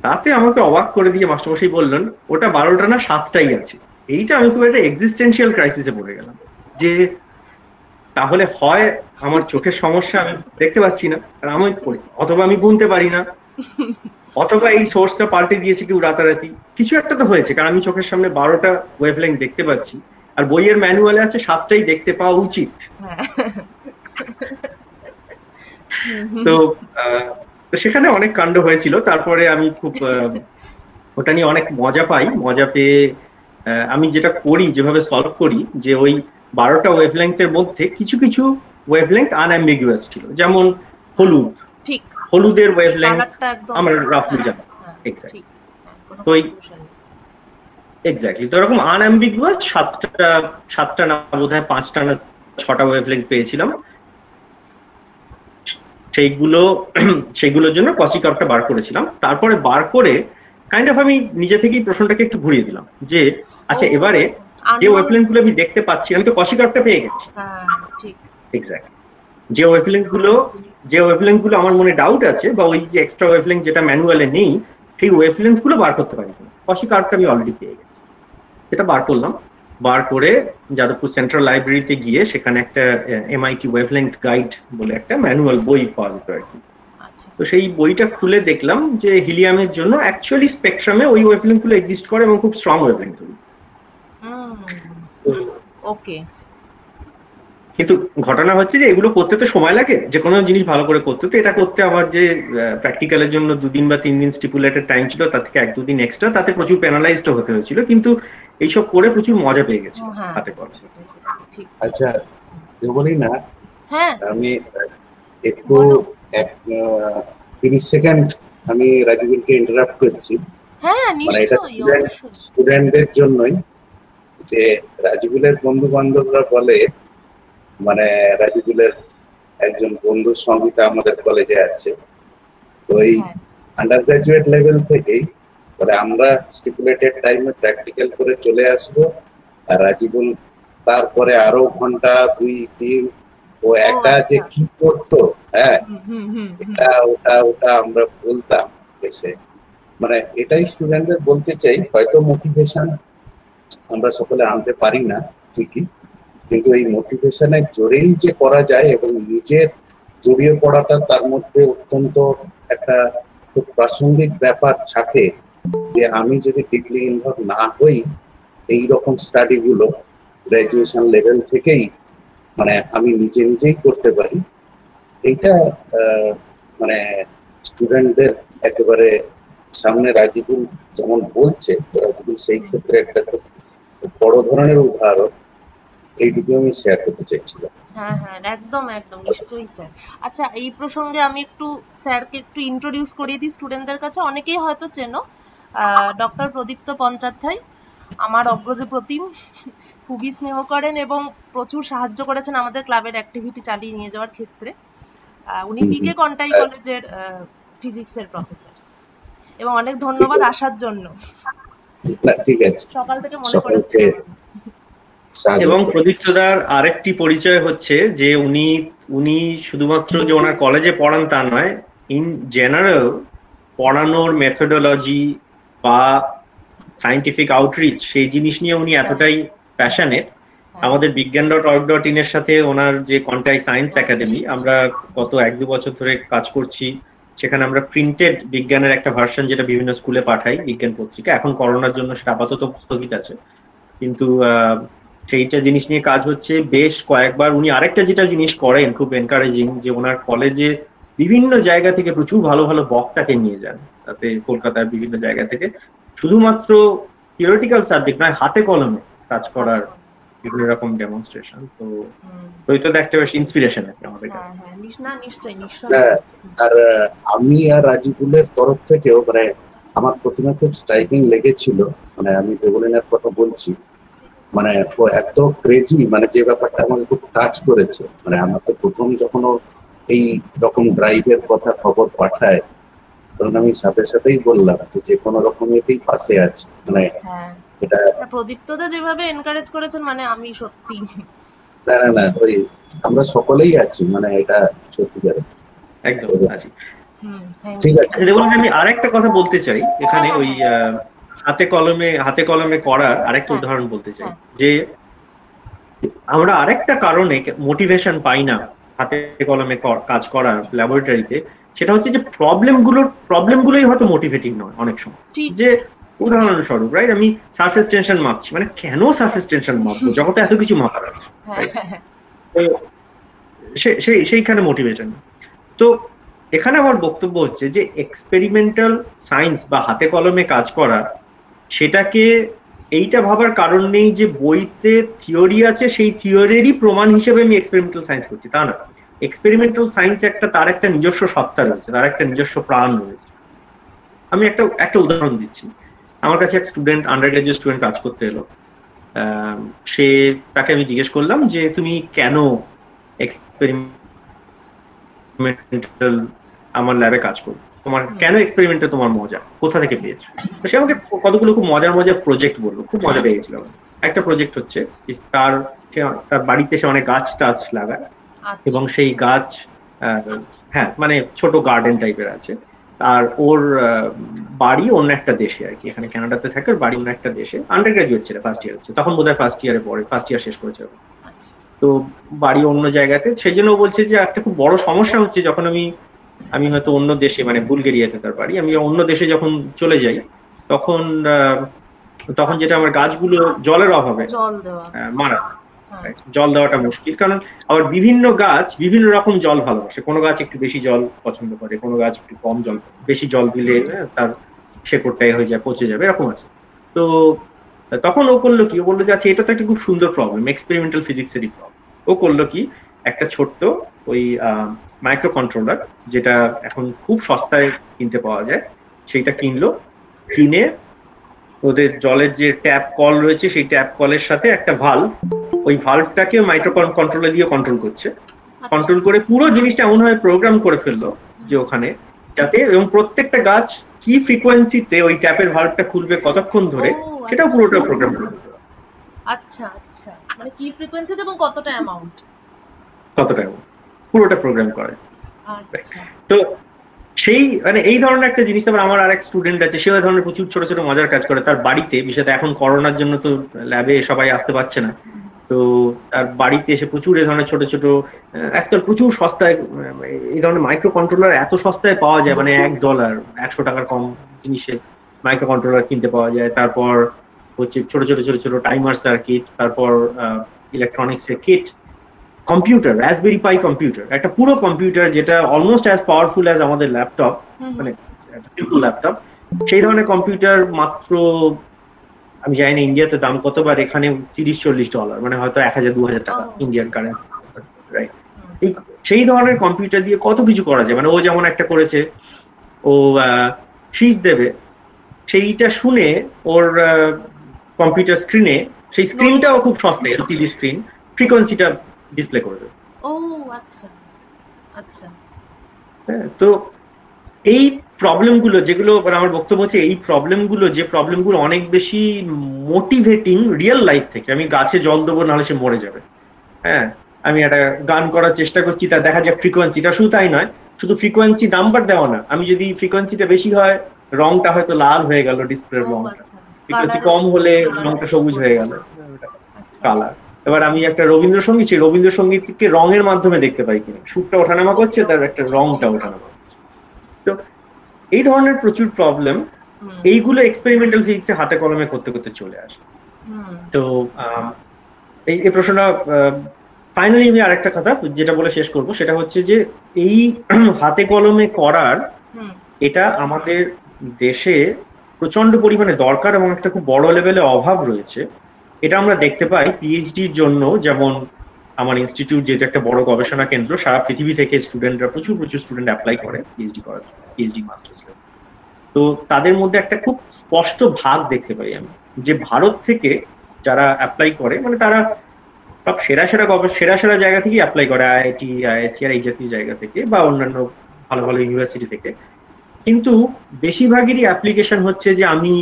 তাতে আমাকে অবাক করে দিয়ে মাস্টারমশাই বললেন, ওটা বারোটা না সাতটাই আছে। এইটা আমি খুব একটা এক্সিস্টেন্সিয়াল ক্রাইসিসে পড়ে গেলাম যে, তাহলে হয় আমার চোখের সমস্যা, আমি দেখতে পাচ্ছি না, আর আমি পড়ি, অথবা আমি গুনতে পারি না, অথবা এই সোর্সটা পাল্টে দিয়েছে কেউ রাতারাতি। কিছু একটা তো হয়েছে, কারণ আমি চোখের সামনে বারোটা ওয়েভলেংথ দেখতে পাচ্ছি। আর বইয়ের ম্যানুয়ালে আছে সাতটাই দেখতে পাওয়া উচিত। হ্যাঁ। তো তো সেখানে অনেক কাণ্ড হয়েছিল। তারপরে আমি খুব ওটা নিয়ে অনেক মজা পাই। মজা পেয়ে আমি যেটা করি যেভাবে সলভ করি যে ওই বারোটা ওয়েভলেংথের মধ্যে কিছু কিছু ওয়েভলেংথ আনঅ্যাম্বিগুয়াস ছিল। যেমন হলুদ। ঠিক। হলুদের ওয়েভলেংথ আমরা রাফলি জানি। কোনো তো। এক্স্যাক্টলি তো এরকম আনঅ্যাম্বিগুয়াস সাতটা সাতটা না বোধহয় পাঁচটা না ছটা ওয়েভলেংথ পেয়েছিলাম। সেইগুলো সেইগুলোর জন্য কসি কাপটা বার করেছিলাম। তারপরে বার করে কাইন্ড অফ আমি নিজে থেকেই প্রশ্নটাকে একটু ঘুরিয়ে দিলাম যে আচ্ছা এবারে যে ওয়েভলেংথগুলো আমি দেখতে পাচ্ছি আমি তো কসি কাপটা পেয়ে গেছি। হ্যাঁ ঠিক। এক্স্যাক্ট যে ওয়েভলেংথগুলো যে ওয়েভলেংথগুলো আমার মনে ডাউট আছে বা ওই যে এক্সট্রা ওয়েভলেংথ যেটা ম্যানুয়ালে নেই সেই ওয়েভলেংথগুলো বার করতে পারি কসি কার্ভটা আমি অলরেডি পেয়ে গেছি। সেটা বার করলাম। বার করে যাদবপুর সেন্ট্রাল লাইব্রেরিতে গিয়ে সেখানে একটা এমআইটি ওয়েভলেংথ গাইড বলে একটা ম্যানুয়াল বই পাওয়া যেত আর কি। আচ্ছা। তো সেই বইটা খুলে দেখলাম যে হিলিয়ামের জন্য অ্যাকচুয়ালি স্পেকট্রামে ওই ওয়েভলেংথগুলো এক্সিস্ট করে এবং খুব স্ট্রং ওয়েভলেংথগুলো। ওকে। কিন্তু ঘটনা হচ্ছে যে এগুলো করতে তো সময় লাগে যে কোনো জিনিস ভালো করে করতে তো এটা করতে আমার যে প্র্যাকটিক্যালের জন্য দুদিন বা তিন দিন স্টিপুলেটেড টাইম ছিল তার থেকে এক দুদিন এক্সট্রা তাতে প্রচুর পেনালাইজড হতে হয়েছিল। কিন্তু এইসব করে প্রচুর মজা পেয়ে গেছি হ্যাঁ। হাতে ঠিক। আচ্ছা বলি না হ্যাঁ। আমি একটু এক আহ, তিরিশ সেকেন্ড আমি রাজীবুলকে ইন্টারাপ্ট করছি। হ্যাঁ মানে এটা স্টুডেন্টদের জন্যই যে রাজীবুলের বন্ধু বান্ধবরা বলে মানে রাজীবুলের একজন বন্ধু সঙ্গীতা আমাদের কলেজে আছে। তো এই আন্ডার গ্রাজুয়েট লেভেল থেকেই মানে আমরা স্টিপুলেটেড টাইমে প্র্যাকটিক্যাল করে চলে আসব আর রাজীবুল তারপরে আরও ঘণ্টা দুই তিন ও একা যে আচ্ছা। কি করতো হ্যাঁ। এটা ওটা ওটা আমরা বলতাম এসে মানে এটাই স্টুডেন্টদের বলতে চাই হয়তো মোটিভেশন আমরা সকলে আনতে পারি না ঠিকই কিন্তু এই মোটিভেশনের জোরেই যে করা যায় এবং নিজের জড়িয়ে পড়াটা তার মধ্যে অত্যন্ত একটা খুব প্রাসঙ্গিক ব্যাপার থাকে যে আমি যদি ডিগ্রি ইনভলভ না হই, এই রকম স্টাডি গুলো গ্রাজুয়েশন লেভেল থেকেই মানে আমি নিজে নিজেই করতে পারি। এইটা মানে স্টুডেন্টদের একেবারে সামনে রাজীবুল যেমন বলছে, রাজীবুল সেই ক্ষেত্রে একটা খুব বড় ধরনের উদাহরণ। এইটুকু আমি শেয়ার করতে চাইছিলাম। হ্যাঁ হ্যাঁ একদম একদম, নিশ্চয়ই স্যার আচ্ছা এই প্রসঙ্গে আমি একটু স্যারকে একটু ইন্ট্রোডিউস করিয়ে দিই। স্টুডেন্টদের কাছে অনেকেই হয়তো চেনো। ডক্টর প্রদীপ্ত পঞ্চাধ্যায় আমার অগ্রজ প্রতিম খুবই স্নেহ করেন এবং প্রচুর সাহায্য করেছেন আমাদের ক্লাবের অ্যাক্টিভিটি চালিয়ে নিয়ে যাওয়ার ক্ষেত্রে। আহ, উনি বিকে কন্টাই কলেজের ফিজিক্সের প্রফেসর এবং অনেক ধন্যবাদ আসার জন্য। ঠিক আছে। সকাল থেকে মনে করেছে এবং প্রদীপ্তদার আরেকটি পরিচয় হচ্ছে যে উনি উনি শুধুমাত্র যে ওনার কলেজে পড়ান তা নয় ইন জেনারেল পড়ানোর মেথোডোলজি বা সাইন্টিফিক আউটরিচ সেই জিনিস নিয়ে উনি এতটাই প্যাশনেট আমাদের Bigyan dot org dot in এর সাথে ওনার যে কন্টাই সায়েন্স একাডেমি আমরা গত এক দু বছর ধরে কাজ করছি। সেখানে আমরা প্রিন্টেড বিজ্ঞানের একটা ভার্সন যেটা বিভিন্ন স্কুলে পাঠাই বিজ্ঞান পত্রিকা। এখন করোনার জন্য সেটা আপাতত স্থগিত আছে। কিন্তু সেইটা জিনিস নিয়ে কাজ হচ্ছে। বেশ কয়েকবার উনি আরেকটা যেটা জিনিস করেন খুব এনকারেজিং যে ওনার কলেজে বিভিন্ন জায়গা থেকে প্রচুর ভালো ভালো বক্তাকে নিয়ে যান। তাতে কলকাতার বিভিন্ন জায়গা থেকে শুধুমাত্র থিওরিটিক্যাল সাবজেক্ট নয় হাতে কলমে কাজ করার বিভিন্ন রকম ডেমনস্ট্রেশন তো ওই তো একটা বেশ ইন্সপিরেশন আমাদের কাছে। হ্যাঁ, আর আমি আর রাজিবুলের তরফ থেকেও মানে আমার প্রথমে খুব স্ট্রাইকিং লেগেছিল মানে আমি দেবলিনের কথা বলছি মানে এত ক্রেজি মানে যে ব্যাপারটা আমাকে খুব টাচ করেছে মানে আমার তো প্রথম যখন এই রকম ড্রাইভের কথা খবর পাঠায় তখন আমি সাথে সাথেই বললাম যে যে কোনো রকমেতেই পাশে আছে। মানে হ্যাঁ। এটা প্রদীপ্তদা যেভাবে এনকারেজ করেছেন মানে আমি সত্যি না না না ওই আমরা সকলেই আছি মানে এটা সত্যিকার একদম আছি। ঠিক আছে। আচ্ছা, আমি আরেকটা কথা বলতে চাই এখানে ওই হাতে কলমে হাতে কলমে করার আরেকটা হ্যাঁ। উদাহরণ বলতে চাই যে আমরা আরেকটা কারণে মোটিভেশন পাই না হাতে কলমে কাজ করার ল্যাবরেটরিতে সেটা হচ্ছে যে প্রবলেমগুলোর প্রবলেম গুলোই হয়তো মোটিভেটিং নয় অনেক সময়। যে উদাহরণস্বরূপ রাইট আমি সারফেস টেনশন মাপছি মানে কেন সারফেস টেনশন মাপবো? জগতে এত কিছু মাপার আছে সেই সেইখানে মোটিভেশন তো এখানে আমার বক্তব্য হচ্ছে যে এক্সপেরিমেন্টাল সায়েন্স বা হাতে কলমে কাজ করা সেটাকে এইটা ভাবার কারণ নেই যে বইতে থিওরি আছে, সেই থিওরিরই প্রমাণ হিসেবে আমি এক্সপেরিমেন্টাল সায়েন্স করছি, তা না। এক্সপেরিমেন্টাল সায়েন্স একটা, তার একটা নিজস্ব সত্তা রয়েছে, তার একটা নিজস্ব প্রাণ রয়েছে। আমি একটা একটা উদাহরণ দিচ্ছি। আমার কাছে এক স্টুডেন্ট আন্ডার গ্রাজুয়েট স্টুডেন্ট কাজ করতে এলো। সে, তাকে আমি জিজ্ঞেস করলাম যে, তুমি কেন এক্সপেরিমেন্টাল আমার ল্যাবে কাজ করো? তোমার কেন এক্সপেরিমেন্টে তোমার মজা? কোথা থেকে পেয়েছ? তো সে আমাকে কতগুলো খুব মজার মজার প্রজেক্ট বলল খুব মজা পেয়ে গেছিল একটা প্রজেক্ট হচ্ছে তার তার বাড়িতে সে অনেক গাছ টাছ লাগায় আচ্ছা। এবং সেই গাছ হ্যাঁ মানে ছোট গার্ডেন টাইপের আছে। আর ওর বাড়ি অন্য একটা দেশে আর কি এখানে কানাডাতে থাকে ওর বাড়ি অন্য একটা দেশে। আন্ডার গ্রাজুয়েট ছিল ফার্স্ট ইয়ার হচ্ছে। তখন বোধহয় ফার্স্ট ইয়ারে পড়ে ফার্স্ট ইয়ার শেষ করেছে আচ্ছা। তো বাড়ি অন্য জায়গাতে সেই জন্য বলছে যে একটা খুব বড় সমস্যা হচ্ছে যখন আমি আমি হয়তো অন্য দেশে মানে বুলগেরিয়াতে তার বাড়ি আমি অন্য দেশে যখন চলে যাই তখন তখন যেটা আমার গাছগুলো জলের অভাবে মারা হ্যাঁ। জল দেওয়াটা মুশকিল কারণ আবার বিভিন্ন গাছ বিভিন্ন রকম জল ভালোবাসে। কোনো গাছ একটু বেশি জল পছন্দ করে কোনো গাছ একটু কম জল বেশি জল দিলে তার শেকড়টাই হয়ে যায় পচে যাবে এরকম আছে। তো তখন ও করল কি? ও বলল যে আচ্ছা এটা তো একটা খুব সুন্দর প্রবলেম এক্সপেরিমেন্টাল ফিজিক্সেরই প্রবলেম ও করল কি? একটা ছোট্ট ওই মাইক্রো কন্ট্রোলার যেটা এখন খুব সস্তায় কিনতে পাওয়া যায়। সেইটা কিনলো। কিনে ওদের জলের যে ট্যাপ কল রয়েছে সেই ট্যাপ কলের সাথে একটা ভাল্ভ ওই ভাল্ভটাকে মাইক্রো কন্ট্রোলার দিয়ে কন্ট্রোল করছে। কন্ট্রোল আচ্ছা। করে পুরো জিনিসটা এমনভাবে প্রোগ্রাম করে ফেলল যে ওখানে যাতে এবং প্রত্যেকটা গাছ কি ফ্রিকোয়েন্সিতে ওই ট্যাপের ভাল্ভটা খুলবে কতক্ষণ ধরে সেটাও আচ্ছা। পুরোটা প্রোগ্রাম করে আচ্ছা আচ্ছা। মানে কি ফ্রিকোয়েন্সিতে এবং কতটা অ্যামাউন্ট কতটা পুরোটা প্রোগ্রাম করে। আচ্ছা। তো সেই মানে এই ধরনের একটা জিনিস তারপর আমার আরেক স্টুডেন্ট আছে সে ধরনের প্রচুর ছোট ছোট মজার কাজ করে তার বাড়িতে বিশেষত এখন করোনার জন্য তো ল্যাবে সবাই আসতে পারছে না। তো তার বাড়িতে এসে প্রচুর এই ধরনের ছোট ছোট আজকাল প্রচুর সস্তায় এই ধরনের মাইক্রো কন্ট্রোলার এত সস্তায় পাওয়া যায় মানে এক ডলার একশো টাকার কম জিনিসে মাইক্রো কন্ট্রোলার কিনতে পাওয়া যায়। তারপর হচ্ছে ছোট ছোট ছোট ছোট টাইমার সার্কিট তারপর ইলেকট্রনিক্স এর kit computer Raspberry Pi computer একটা পুরো কম্পিউটার যেটা অলমোস্ট অ্যাজ পাওয়ারফুল অ্যাজ আমাদের ল্যাপটপ মানে সিম্পল ল্যাপটপ সেই ধরনের কম্পিউটার মাত্র আমি জানি না ইন্ডিয়াতে দাম কতবার এখানে তিরিশ চল্লিশ ডলার মানে হয়তো এক হাজার দু হাজার টাকা ইন্ডিয়ান কারেন্সি রাইট এই সেই ধরনের কম্পিউটার দিয়ে কত কিছু করা যায় মানে ও যেমন একটা করেছে ও সিজ দেবে সেইটা শুনে ওর কম্পিউটার স্ক্রিনে সেই স্ক্রিনটাও খুব সস্তা এলসিডি স্ক্রিন ফ্রিকোয়েন্সিটা ডিসপ্লে করে দেবে ও আচ্ছা আচ্ছা। হ্যাঁ তো এই প্রবলেমগুলো যেগুলো মানে আমার বক্তব্য হচ্ছে এই প্রবলেমগুলো যে প্রবলেমগুলো অনেক বেশি মোটিভেটিং রিয়েল লাইফ থেকে আমি গাছে জল দেবো নাহলে সে মরে যাবে। হ্যাঁ আমি একটা গান করার চেষ্টা করছি তা দেখা যায় ফ্রিকোয়েন্সিটা শুধু তাই নয় শুধু ফ্রিকোয়েন্সি নাম্বার দেওয়া না আমি যদি ফ্রিকোয়েন্সিটা বেশি হয় রংটা হয়তো লাল হয়ে গেল ডিসপ্লের রংটা। ফ্রিকোয়েন্সি কম হলে রংটা সবুজ হয়ে গেল। কালার এবার আমি একটা রবীন্দ্রসঙ্গীত সেই রবীন্দ্রসঙ্গীতকে রঙের মাধ্যমে দেখতে পাই কিনা। সুরটা ওঠানামা করছে তার একটা রংটা ওঠানামা করছে। তো এই ধরনের প্রচুর প্রবলেম এইগুলো এক্সপেরিমেন্টাল ফিজিক্সে হাতে কলমে করতে করতে চলে আসে। তো এই এই প্রশ্নটা ফাইনালি আমি আরেকটা কথা যেটা বলে শেষ করব সেটা হচ্ছে যে এই হাতে কলমে করার এটা আমাদের দেশে প্রচণ্ড পরিমাণে দরকার এবং একটা খুব বড় লেভেলে অভাব রয়েছে। এটা আমরা দেখতে পাই পিএইচডির জন্য, যেমন আমার ইনস্টিটিউট যেহেতু একটা বড় গবেষণা কেন্দ্র, সারা পৃথিবী থেকে স্টুডেন্টরা প্রচুর প্রচুর স্টুডেন্ট অ্যাপ্লাই করে পিএইচডি করার জন্য পিএইচডি মাস্টার্স তো তাদের মধ্যে একটা খুব স্পষ্ট ভাগ দেখতে পাই আমি, যে ভারত থেকে যারা অ্যাপ্লাই করে মানে তারা সব সেরা সেরা সেরা সেরা জায়গা থেকেই অ্যাপ্লাই করে আইআইটি আইএসসি আর এই জাতীয় জায়গা থেকে বা অন্যান্য ভালো ভালো ইউনিভার্সিটি থেকে। কিন্তু বেশিরভাগেরই অ্যাপ্লিকেশন হচ্ছে যে আমি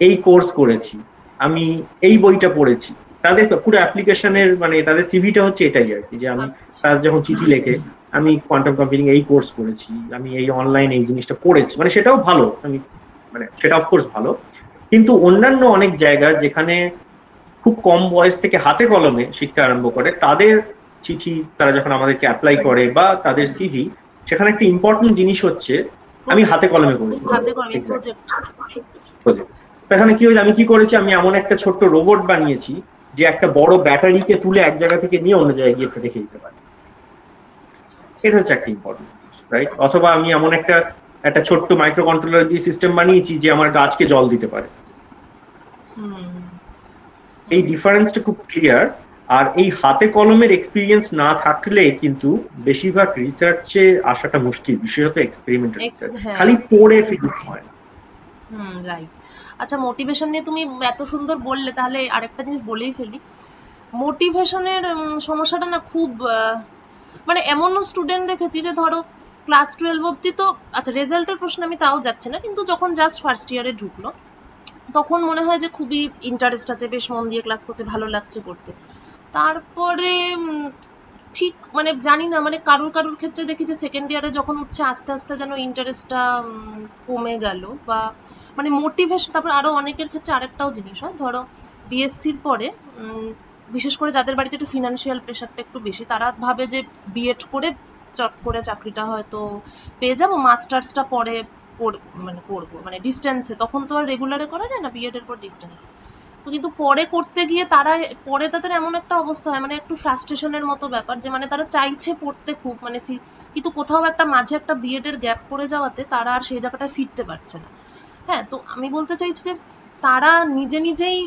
এই কোর্স করেছি। আমি এই বইটা পড়েছি। তাদের পুরো অ্যাপ্লিকেশনের মানে তাদের সিভিটা হচ্ছে এটাই আর কি যে আমি আচ্ছা, তার যখন চিঠি লেখে আমি কোয়ান্টাম কম্পিউটিং এই কোর্স করেছি আমি এই অনলাইন এই জিনিসটা পড়েছি। মানে সেটাও ভালো আমি মানে সেটা অফকোর্স ভালো। কিন্তু অন্যান্য অনেক জায়গা যেখানে খুব কম বয়স থেকে হাতে কলমে শিক্ষা আরম্ভ করে তাদের চিঠি তারা যখন আমাদেরকে অ্যাপ্লাই করে বা তাদের সিভি সেখানে একটা ইম্পর্টেন্ট জিনিস হচ্ছে আমি হাতে কলমে করেছি প্রজেক্ট এখানে কি হয়েছে? আমি কি করেছি? আমি এমন একটা ছোট্ট রোবট বানিয়েছি যে একটা বড় ব্যাটারিকে তুলে এক জায়গা থেকে নিয়ে অন্য জায়গায় গিয়ে রেখে দিতে পারে। এটা হচ্ছে একটা ইম্পর্টেন্ট রাইট অথবা আমি এমন একটা একটা ছোট্ট মাইক্রো কন্ট্রোলার দিয়ে সিস্টেম বানিয়েছি যে আমার গাছকে জল দিতে পারে। এই ডিফারেন্সটা খুব ক্লিয়ার আর এই হাতে কলমের এক্সপিরিয়েন্স না থাকলে কিন্তু বেশিরভাগ রিসার্চে আসাটা মুশকিল বিশেষত এক্সপেরিমেন্টাল হ্যাঁ। খালি পড়ে ফিজিক্স হয় না। হুম রাইট আচ্ছা মোটিভেশন নিয়ে তুমি এত সুন্দর বললে, তাহলে আরেকটা জিনিস বলেই ফেলি। মোটিভেশনের সমস্যাটা না খুব মানে এমনও স্টুডেন্ট দেখেছি যে ধরো ক্লাস টুয়েলভ অব্দি তো আচ্ছা রেজাল্টের প্রশ্ন আমি তাও যাচ্ছি না, কিন্তু যখন জাস্ট ফার্স্ট ইয়ারে ঢুকলো, তখন মনে হয় যে খুবই ইন্টারেস্ট আছে, বেশ মন দিয়ে ক্লাস করছে, ভালো লাগছে পড়তে। তারপরে ঠিক মানে জানি না মানে কারুর কারুর ক্ষেত্রে দেখি যে সেকেন্ড ইয়ারে যখন উঠছে, আস্তে আস্তে যেন ইন্টারেস্টটা কমে গেল, বা মানে মোটিভেশন তারপর আরও অনেকের ক্ষেত্রে আরেকটাও জিনিস হয়। ধরো বিএসসির পরে বিশেষ করে যাদের বাড়িতে একটু ফিনান্সিয়াল প্রেশারটা একটু বেশি, তারা ভাবে যে বিএড করে চট করে চাকরিটা হয়তো পেয়ে যাব মাস্টার্সটা পরে মানে করব। মানে ডিস্টেন্সে তখন তো আর রেগুলারে করা যায় না বিএড এর পর ডিস্টেন্সে তো কিন্তু পরে করতে গিয়ে তারা, পরে তাদের এমন একটা অবস্থা হয় মানে একটু ফ্রাস্ট্রেশনের মতো ব্যাপার যে মানে তারা চাইছে পড়তে খুব মানে কিন্তু কোথাও একটা মাঝে একটা বিএড এর গ্যাপ পড়ে যাওয়াতে তারা আর সেই জায়গাটায় ফিরতে পারছে না। হ্যাঁ তো আমি বলতে চাইছি যে তারা নিজে নিজেই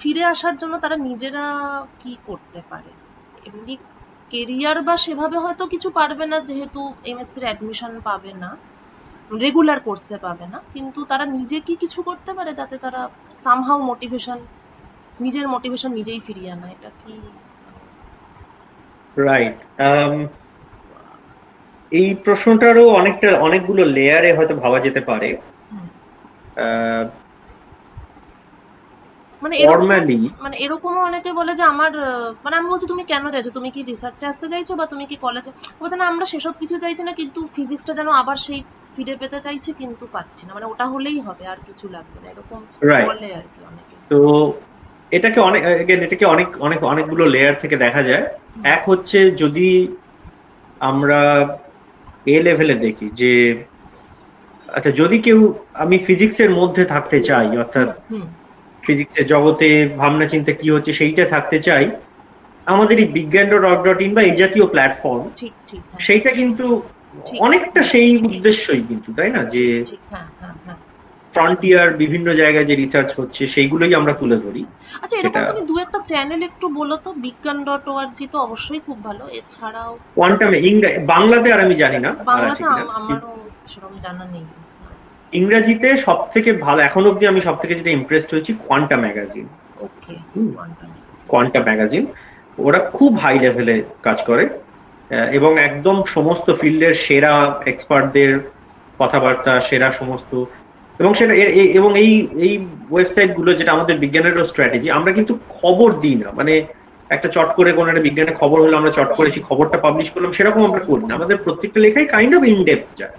ফিরে আসার জন্য তারা নিজেরা কি করতে পারে? এমনি কেরিয়ার বা সেভাবে হয়তো কিছু পারবে না, যেহেতু এমএসসির অ্যাডমিশন পাবে না রেগুলার কোর্সে পাবে না, কিন্তু তারা নিজে কি কিছু করতে পারে যাতে তারা সামহাউ মোটিভেশন নিজের মোটিভেশন নিজেই ফিরিয়ে আনা? এটা কি? রাইট এই প্রশ্নটারও অনেকটা, অনেকগুলো লেয়ারে হয়তো ভাবা যেতে পারে। মানে এরকম ফর্মালি মানে এরকমও অনেকে বলে যে আমার মানে আমি বলছি তুমি কেন চাইছো তুমি কি রিসার্চে আসতে চাইছো বা তুমি কি কলেজে বলছে না আমরা সেসব কিছু চাইছি না কিন্তু ফিজিক্সটা যেন আবার সেই ফিরে পেতে চাইছি কিন্তু পাচ্ছি না। মানে ওটা হলেই হবে আর কিছু লাগবে না। এরকম বলে আর কি অনেকে। তো এটাকে অনেক এটাকে অনেক অনেক অনেকগুলো লেয়ার থেকে দেখা যায়। এক হচ্ছে যদি আমরা এ লেভেলে দেখি যে আচ্ছা যদি কেউ আমি ফিজিক্সের মধ্যে থাকতে চাই অর্থাৎ ফিজিক্সের জগতে ভাবনা চিন্তা কি হচ্ছে সেইটা থাকতে চাই আমাদের এই বিজ্ঞান ডট ডট ইন বা এই জাতীয় প্ল্যাটফর্ম সেইটা কিন্তু অনেকটা সেই উদ্দেশ্যই কিন্তু তাই না? যে ঠিক হ্যাঁ হ্যাঁ ফ্রন্টিয়ার বিভিন্ন জায়গায় যে রিসার্চ হচ্ছে সেইগুলোই আমরা তুলে ধরি। আচ্ছা এরকম এটা- তুমি দু একটা চ্যানেল একটু বলো তো বিজ্ঞান ডট ওআরজি তো অবশ্যই খুব ভালো এছাড়াও কোয়ান্টামে ইংরা বাংলাতে আর আমি জানি না বাংলাতে আমারও সেরকম জানা নেই। ইংরাজিতে সব থেকে ভালো এখন অব্দি আমি সব থেকে যেটা ইমপ্রেসড হয়েছি Quanta magazine okay Quanta magazine ওরা খুব হাই লেভেলে কাজ করে এবং একদম সমস্ত ফিল্ডের সেরা এক্সপার্টদের কথাবার্তা সেরা সমস্ত এবং সেটা এবং এই এই ওয়েবসাইটগুলো যেটা আমাদের বিজ্ঞানেরও স্ট্র্যাটেজি আমরা কিন্তু খবর দিই না। মানে একটা চট করে কোনো একটা বিজ্ঞানের খবর হলো আমরা চট করে সেই খবরটা পাবলিশ করলাম সেরকম আমরা করি না। আমাদের প্রত্যেকটা লেখাই কাইন্ড অফ ইনডেপথ যায়।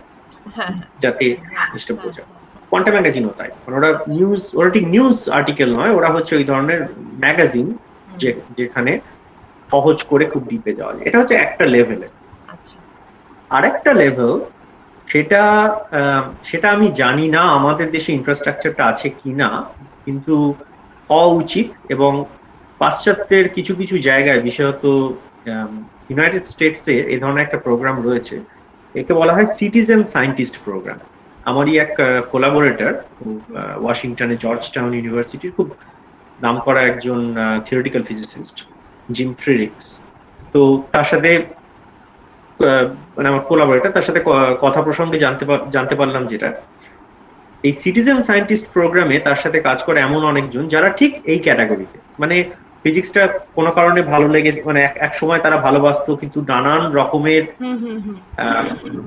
যাতে জিনিসটা বোঝা কোয়ান্টা ম্যাগাজিনও তাই। মানে ওরা নিউজ ওরা ঠিক নিউজ আর্টিকেল নয় ওরা হচ্ছে ওই ধরনের ম্যাগাজিন যেখানে সহজ করে খুব ডিপে যাওয়া যায়। এটা হচ্ছে একটা লেভেলে আচ্ছা। আরেকটা লেভেল সেটা সেটা আমি জানি না আমাদের দেশে ইনফ্রাস্ট্রাকচারটা আছে কি না কিন্তু হওয়া উচিত এবং পাশ্চাত্যের কিছু কিছু জায়গায় বিশেষত ইউনাইটেড স্টেটসে এই ধরনের একটা প্রোগ্রাম রয়েছে। একে বলা হয় সিটিজেন সায়েন্টিস্ট প্রোগ্রাম আমারই এক কোলাবোরেটর ওয়াশিংটনে জর্জ টাউন ইউনিভার্সিটির খুব নাম করা একজন থিওরিটিক্যাল ফিজিসিস্ট জিম ফ্রিরিক্স তো তার সাথে মানে আমার কোলাবোরেটর তার সাথে কথা প্রসঙ্গে জানতে জানতে পারলাম যেটা। এই সিটিজেন সায়েন্টিস্ট প্রোগ্রামে তার সাথে কাজ করে এমন অনেকজন যারা ঠিক এই ক্যাটাগরিতে মানে ফিজিক্সটা কোনো কারণে ভালো লেগে মানে এক সময় তারা ভালোবাসতো কিন্তু নানান রকমের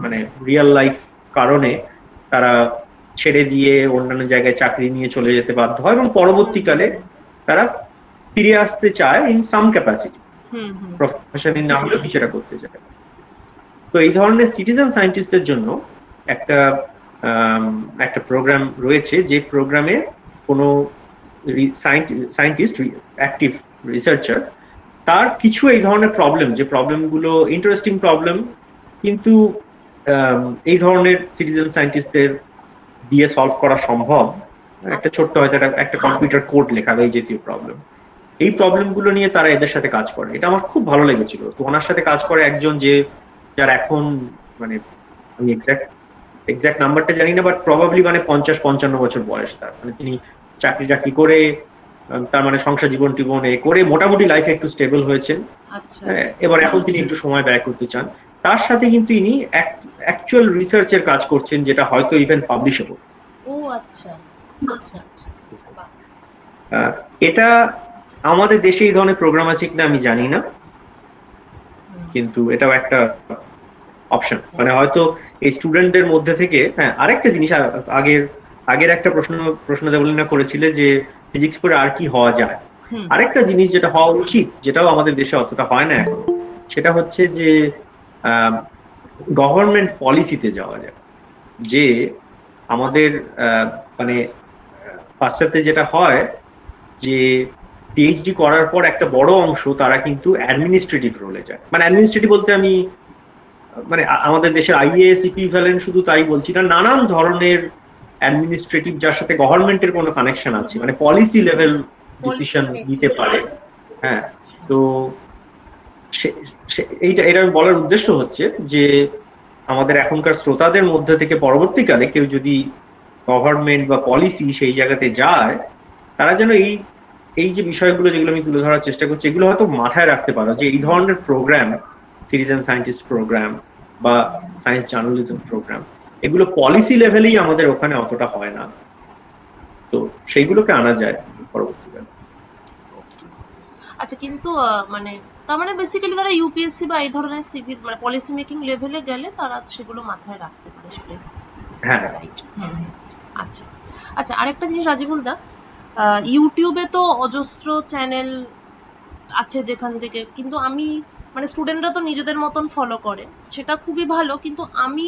মানে রিয়েল লাইফ কারণে তারা ছেড়ে দিয়ে অন্যান্য জায়গায় চাকরি নিয়ে চলে যেতে বাধ্য হয় এবং পরবর্তীকালে তারা ফিরে আসতে চায় ইন সাম ক্যাপাসিটি প্রফেশন না হলেও কিছুটা করতে চায়। তো এই ধরনের সিটিজেন সায়েন্টিস্টদের জন্য একটা একটা প্রোগ্রাম রয়েছে যে প্রোগ্রামে কোনো সায়েন্টিস্ট অ্যাক্টিভ রিসার্চার তার কিছু এই ধরনের প্রবলেম যে প্রবলেমগুলো ইন্টারেস্টিং প্রবলেম কিন্তু এই ধরনের সিটিজেন সায়েন্টিস্টদের দিয়ে সলভ করা সম্ভব। একটা ছোট্ট হয়তো একটা একটা কম্পিউটার কোড লেখা এই জাতীয় প্রবলেম এই প্রবলেমগুলো নিয়ে তারা এদের সাথে কাজ করে। এটা আমার খুব ভালো লেগেছিল। তো ওনার সাথে কাজ করে একজন যে যার এখন মানে আমি এক্স্যাক্ট এক্স্যাক্ট নাম্বারটা জানি না বাট প্রবাবলি মানে পঞ্চাশ পঞ্চান্ন বছর বয়স তার। মানে তিনি চাকরি চাকরি করে তার মানে সংসার জীবন টিবন এ করে মোটামুটি লাইফে একটু স্টেবল হয়েছেন। আচ্ছা, হ্যাঁ, এবার এখন তিনি একটু সময় ব্যয় করতে চান। তার সাথে কিন্তু ইনি অ্যাকচুয়াল রিসার্চের কাজ করছেন যেটা হয়তো ইভেন পাবলিশেবল ও আচ্ছা আচ্ছা, আচ্ছা। এটা আমাদের দেশে এই ধরনের প্রোগ্রাম আছে কিনা আমি জানি না। কিন্তু এটাও একটা অপশন মানে হয়তো এই স্টুডেন্টদের মধ্যে থেকে হ্যাঁ আরেকটা জিনিস আগের আগের একটা প্রশ্ন প্রশ্ন দেবলিনা করেছিলে যে ফিজিক্স পড়ে আর কি হওয়া যায়। আরেকটা জিনিস যেটা হওয়া উচিত যেটাও আমাদের দেশে অতটা হয় না এখন সেটা হচ্ছে যে গভর্নমেন্ট পলিসিতে যাওয়া যায়। যে আমাদের মানে পাশ্চাত্যে যেটা হয় যে পিএইচডি করার পর একটা বড় অংশ তারা কিন্তু অ্যাডমিনিস্ট্রেটিভ রোলে যায়। মানে অ্যাডমিনিস্ট্রেটিভ বলতে আমি মানে আমাদের দেশের আইএএস ইকুইভ্যালেন্ট শুধু তাই বলছি না নানান ধরনের অ্যাডমিনিস্ট্রেটিভ যার সাথে গভর্নমেন্টের কোনো কানেকশন আছে মানে পলিসি লেভেল ডিসিশন নিতে পারে। হ্যাঁ তো এইটা এটা বলার উদ্দেশ্য হচ্ছে যে আমাদের এখনকার শ্রোতাদের মধ্যে থেকে পরবর্তীকালে কেউ যদি গভর্নমেন্ট বা পলিসি সেই জায়গাতে যায় তারা যেন এই এই যে বিষয়গুলো যেগুলো আমি তুলে ধরার চেষ্টা করছি এগুলো হয়তো মাথায় রাখতে পারো যে এই ধরনের প্রোগ্রাম সিটিজেন সায়েন্টিস্ট প্রোগ্রাম বা সায়েন্স জার্নালিজম প্রোগ্রাম এগুলো পলিসি লেভেলেই আমাদের ওখানে অতটা হয় না। তো সেইগুলোকে আনা যায় পরবর্তীকালে। আচ্ছা কিন্তু মানে তার মানে বেসিক্যালি তারা ইউপিএসসি বা এই ধরনের সিভিল মানে পলিসি মেকিং লেভেলে গেলে তারা সেগুলো মাথায় রাখতে পারে সেটাই। হ্যাঁ। আচ্ছা। আচ্ছা আরেকটা জিনিস রাজিবুল দা ইউটিউবে তো অজস্র চ্যানেল আছে যেখান থেকে কিন্তু আমি মানে স্টুডেন্টরা তো নিজেদের মতন ফলো করে সেটা খুবই ভালো কিন্তু আমি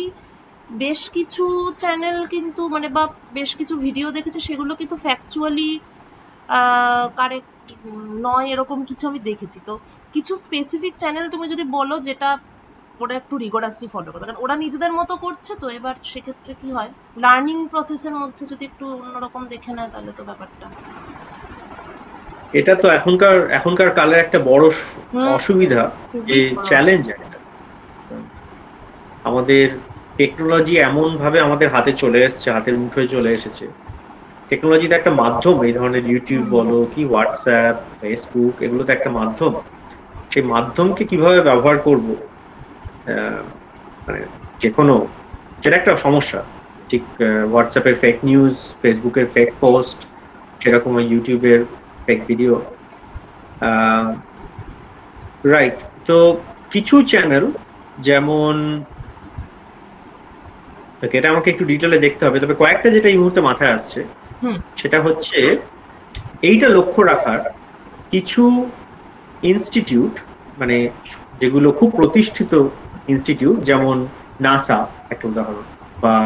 বেশ কিছু চ্যানেল কিন্তু মানে বা বেশ কিছু ভিডিও দেখেছি সেগুলো কিন্তু ফ্যাকচুয়ালি কারেক্ট নয় এরকম কিছু আমি দেখেছি। তো কিছু স্পেসিফিক চ্যানেল তুমি যদি বলো যেটা ওরা একটু রিগোরাসলি ফলো করবে। কারণ ওরা নিজেদের মতো করছে তো এবার সেক্ষেত্রে কি হয়? লার্নিং প্রসেসের মধ্যে যদি একটু অন্যরকম দেখে নেয় তাহলে তো ব্যাপারটা। এটা তো এখনকার এখনকার কালের একটা বড় অসুবিধা যে চ্যালেঞ্জ একটা। আমাদের টেকনোলজি এমন ভাবে আমাদের হাতে চলে এসেছে হাতের মুঠোয় চলে এসেছে। টেকনোলজি তো একটা মাধ্যম এই ধরনের ইউটিউব বলো কি হোয়াটসঅ্যাপ ফেসবুক এগুলো তো একটা মাধ্যম। সেই মাধ্যমকে কীভাবে ব্যবহার করব? মানে যে কোনো সেটা একটা সমস্যা। ঠিক হোয়াটসঅ্যাপের ফেক নিউজ ফেসবুকের ফেক পোস্ট সেরকম ইউটিউবের ফেক ভিডিও রাইট তো কিছু চ্যানেল যেমন এটা আমাকে একটু ডিটেলে দেখতে হবে। তবে কয়েকটা যেটা এই মুহূর্তে মাথায় আসছে সেটা হচ্ছে এইটা লক্ষ্য রাখার কিছু ইনস্টিটিউট মানে যেগুলো খুব প্রতিষ্ঠিত ইনস্টিটিউট যেমন নাসা একটা উদাহরণ বা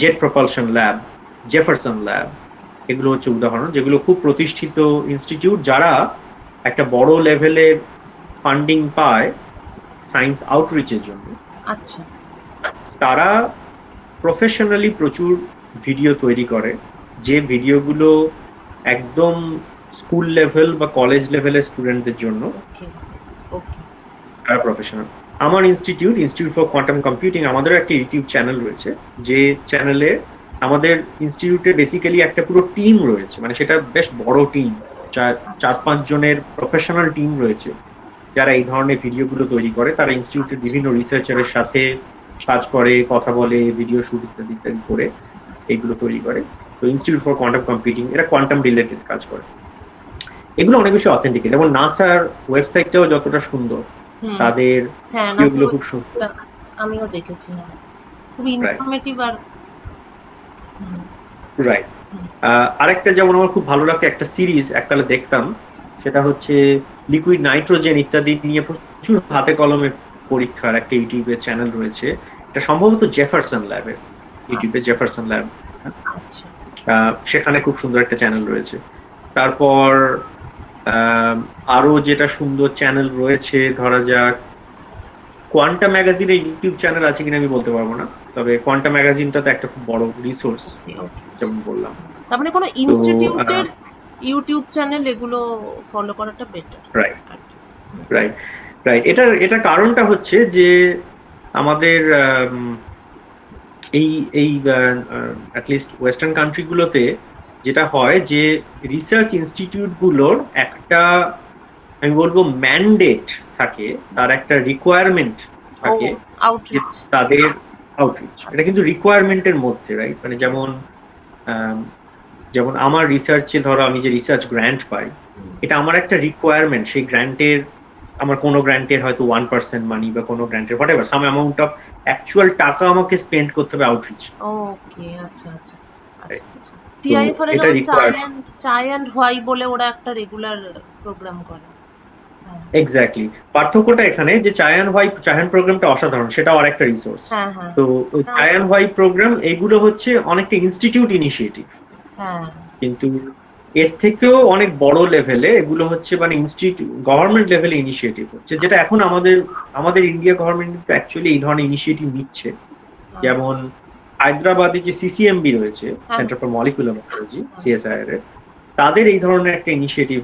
jet propulsion lab Jefferson lab এগুলো হচ্ছে উদাহরণ যেগুলো খুব প্রতিষ্ঠিত ইনস্টিটিউট যারা একটা বড় লেভেলের ফান্ডিং পায় সায়েন্স আউটরিচের জন্য। আচ্ছা। তারা প্রফেশনালি প্রচুর ভিডিও তৈরি করে। যে ভিডিওগুলো একদম স্কুল লেভেল বা কলেজ লেভেলের স্টুডেন্টদের জন্য তারা প্রফেশনাল আমার institute institute for quantum computing আমাদের একটা ইউটিউব চ্যানেল রয়েছে। যে চ্যানেলে আমাদের ইনস্টিটিউটে বেসিক্যালি একটা পুরো টিম রয়েছে। মানে সেটা বেশ বড় টিম চার চার পাঁচ জনের প্রফেশনাল টিম রয়েছে। যারা এই ধরনের ভিডিওগুলো তৈরি করে তারা ইনস্টিটিউটের বিভিন্ন রিসার্চারের সাথে কাজ করে কথা বলে ভিডিও শুট ইত্যাদি ইত্যাদি করে এগুলো তৈরি করে। তো ইনস্টিটিউট ফর কোয়ান্টাম কম্পিউটিং এরা কোয়ান্টাম রিলেটেড কাজ করে। এগুলো অনেক বেশি অথেন্টিক যেমন নাসার ওয়েবসাইটটাও যতটা সুন্দর তাদের হ্যাঁ না ভিডিওগুলো খুব সুন্দর। আমিও দেখেছি হ্যাঁ। খুবই ইনফরমেটিভ আর রাইট। আরেকটা যেমন আমার খুব ভালো লাগে একটা সিরিজ এককালে দেখতাম সেটা হচ্ছে লিকুইড নাইট্রোজেন ইত্যাদি নিয়ে প্রচুর হাতে কলমে পরীক্ষার একটা ইউটিউবে চ্যানেল রয়েছে। এটা সম্ভবত জেফারসন ল্যাবের ইউটিউবে আচ্ছা। জেফারসন ল্যাব আচ্ছা। সেখানে খুব সুন্দর একটা চ্যানেল রয়েছে। তারপর আরও যেটা সুন্দর চ্যানেল রয়েছে ধরা যাক কোয়ান্টা ম্যাগাজিনের ইউটিউব চ্যানেল আছে কিনা আমি বলতে পারব না। তবে কোয়ান্টা ম্যাগাজিনটা তো একটা খুব বড় রিসোর্স যেমন বললাম। তার মানে কোনো ইনস্টিটিউটের ইউটিউব চ্যানেল এগুলো ফলো করাটা বেটার রাইট রাইট রাইট এটার এটা কারণটা হচ্ছে যে আমাদের আম, এই এই অ্যাটলিস্ট ওয়েস্টার্ন কান্ট্রিগুলোতে যেটা হয় যে রিসার্চ ইনস্টিটিউটগুলোর একটা আমি বলব ম্যান্ডেট থাকে তার একটা রিকোয়ারমেন্ট থাকে তাদের আউটরিচ এটা কিন্তু রিকোয়ারমেন্টের মধ্যে রাইট মানে যেমন আম, যেমন আমার রিসার্চে ধরো আমি যে রিসার্চ গ্র্যান্ট পাই এটা আমার একটা রিকোয়ারমেন্ট সেই গ্র্যান্টের আমার কোনো গ্র্যান্টের হয়তো ওয়ান পার্সেন্ট মানি বা কোনো গ্র্যান্টের whatever some amount of actual টাকা আমাকে স্পেন্ড করতে হবে আউটরিচ ওকে আচ্ছা আচ্ছা আচ্ছা আচ্ছা। এর এটা চাই. অ্যান্ড হোয়াই বলে ওরা একটা রেগুলার প্রোগ্রাম করে। এক্স্যাক্টলি পার্থক্যটা এখানে যে চায়ান হোয়াই চায়ান প্রোগ্রামটা অসাধারণ সেটাও আরেকটা রিসোর্স হ্যাঁ হ্যাঁ। তো চায়ান হোয়াই প্রোগ্রাম এইগুলো হচ্ছে অনেকটা ইনস্টিটিউট ইনিশিয়েটিভ হ্যাঁ। কিন্তু এর থেকেও অনেক বড় লেভেলে এগুলো হচ্ছে মানে ইনস্টিটিউট গভর্নমেন্ট লেভেলে ইনিশিয়েটিভ হচ্ছে যেটা এখন আমাদের আমাদের ইন্ডিয়া গভর্নমেন্ট কিন্তু অ্যাকচুয়ালি এই ধরনের ইনিশিয়েটিভ নিচ্ছে। হ্যাঁ। যেমন হায়দ্রাবাদে যে সিসিএমবি রয়েছে। Centre for molecular biology CSIR এর তাদের এই ধরনের একটা ইনিশিয়েটিভ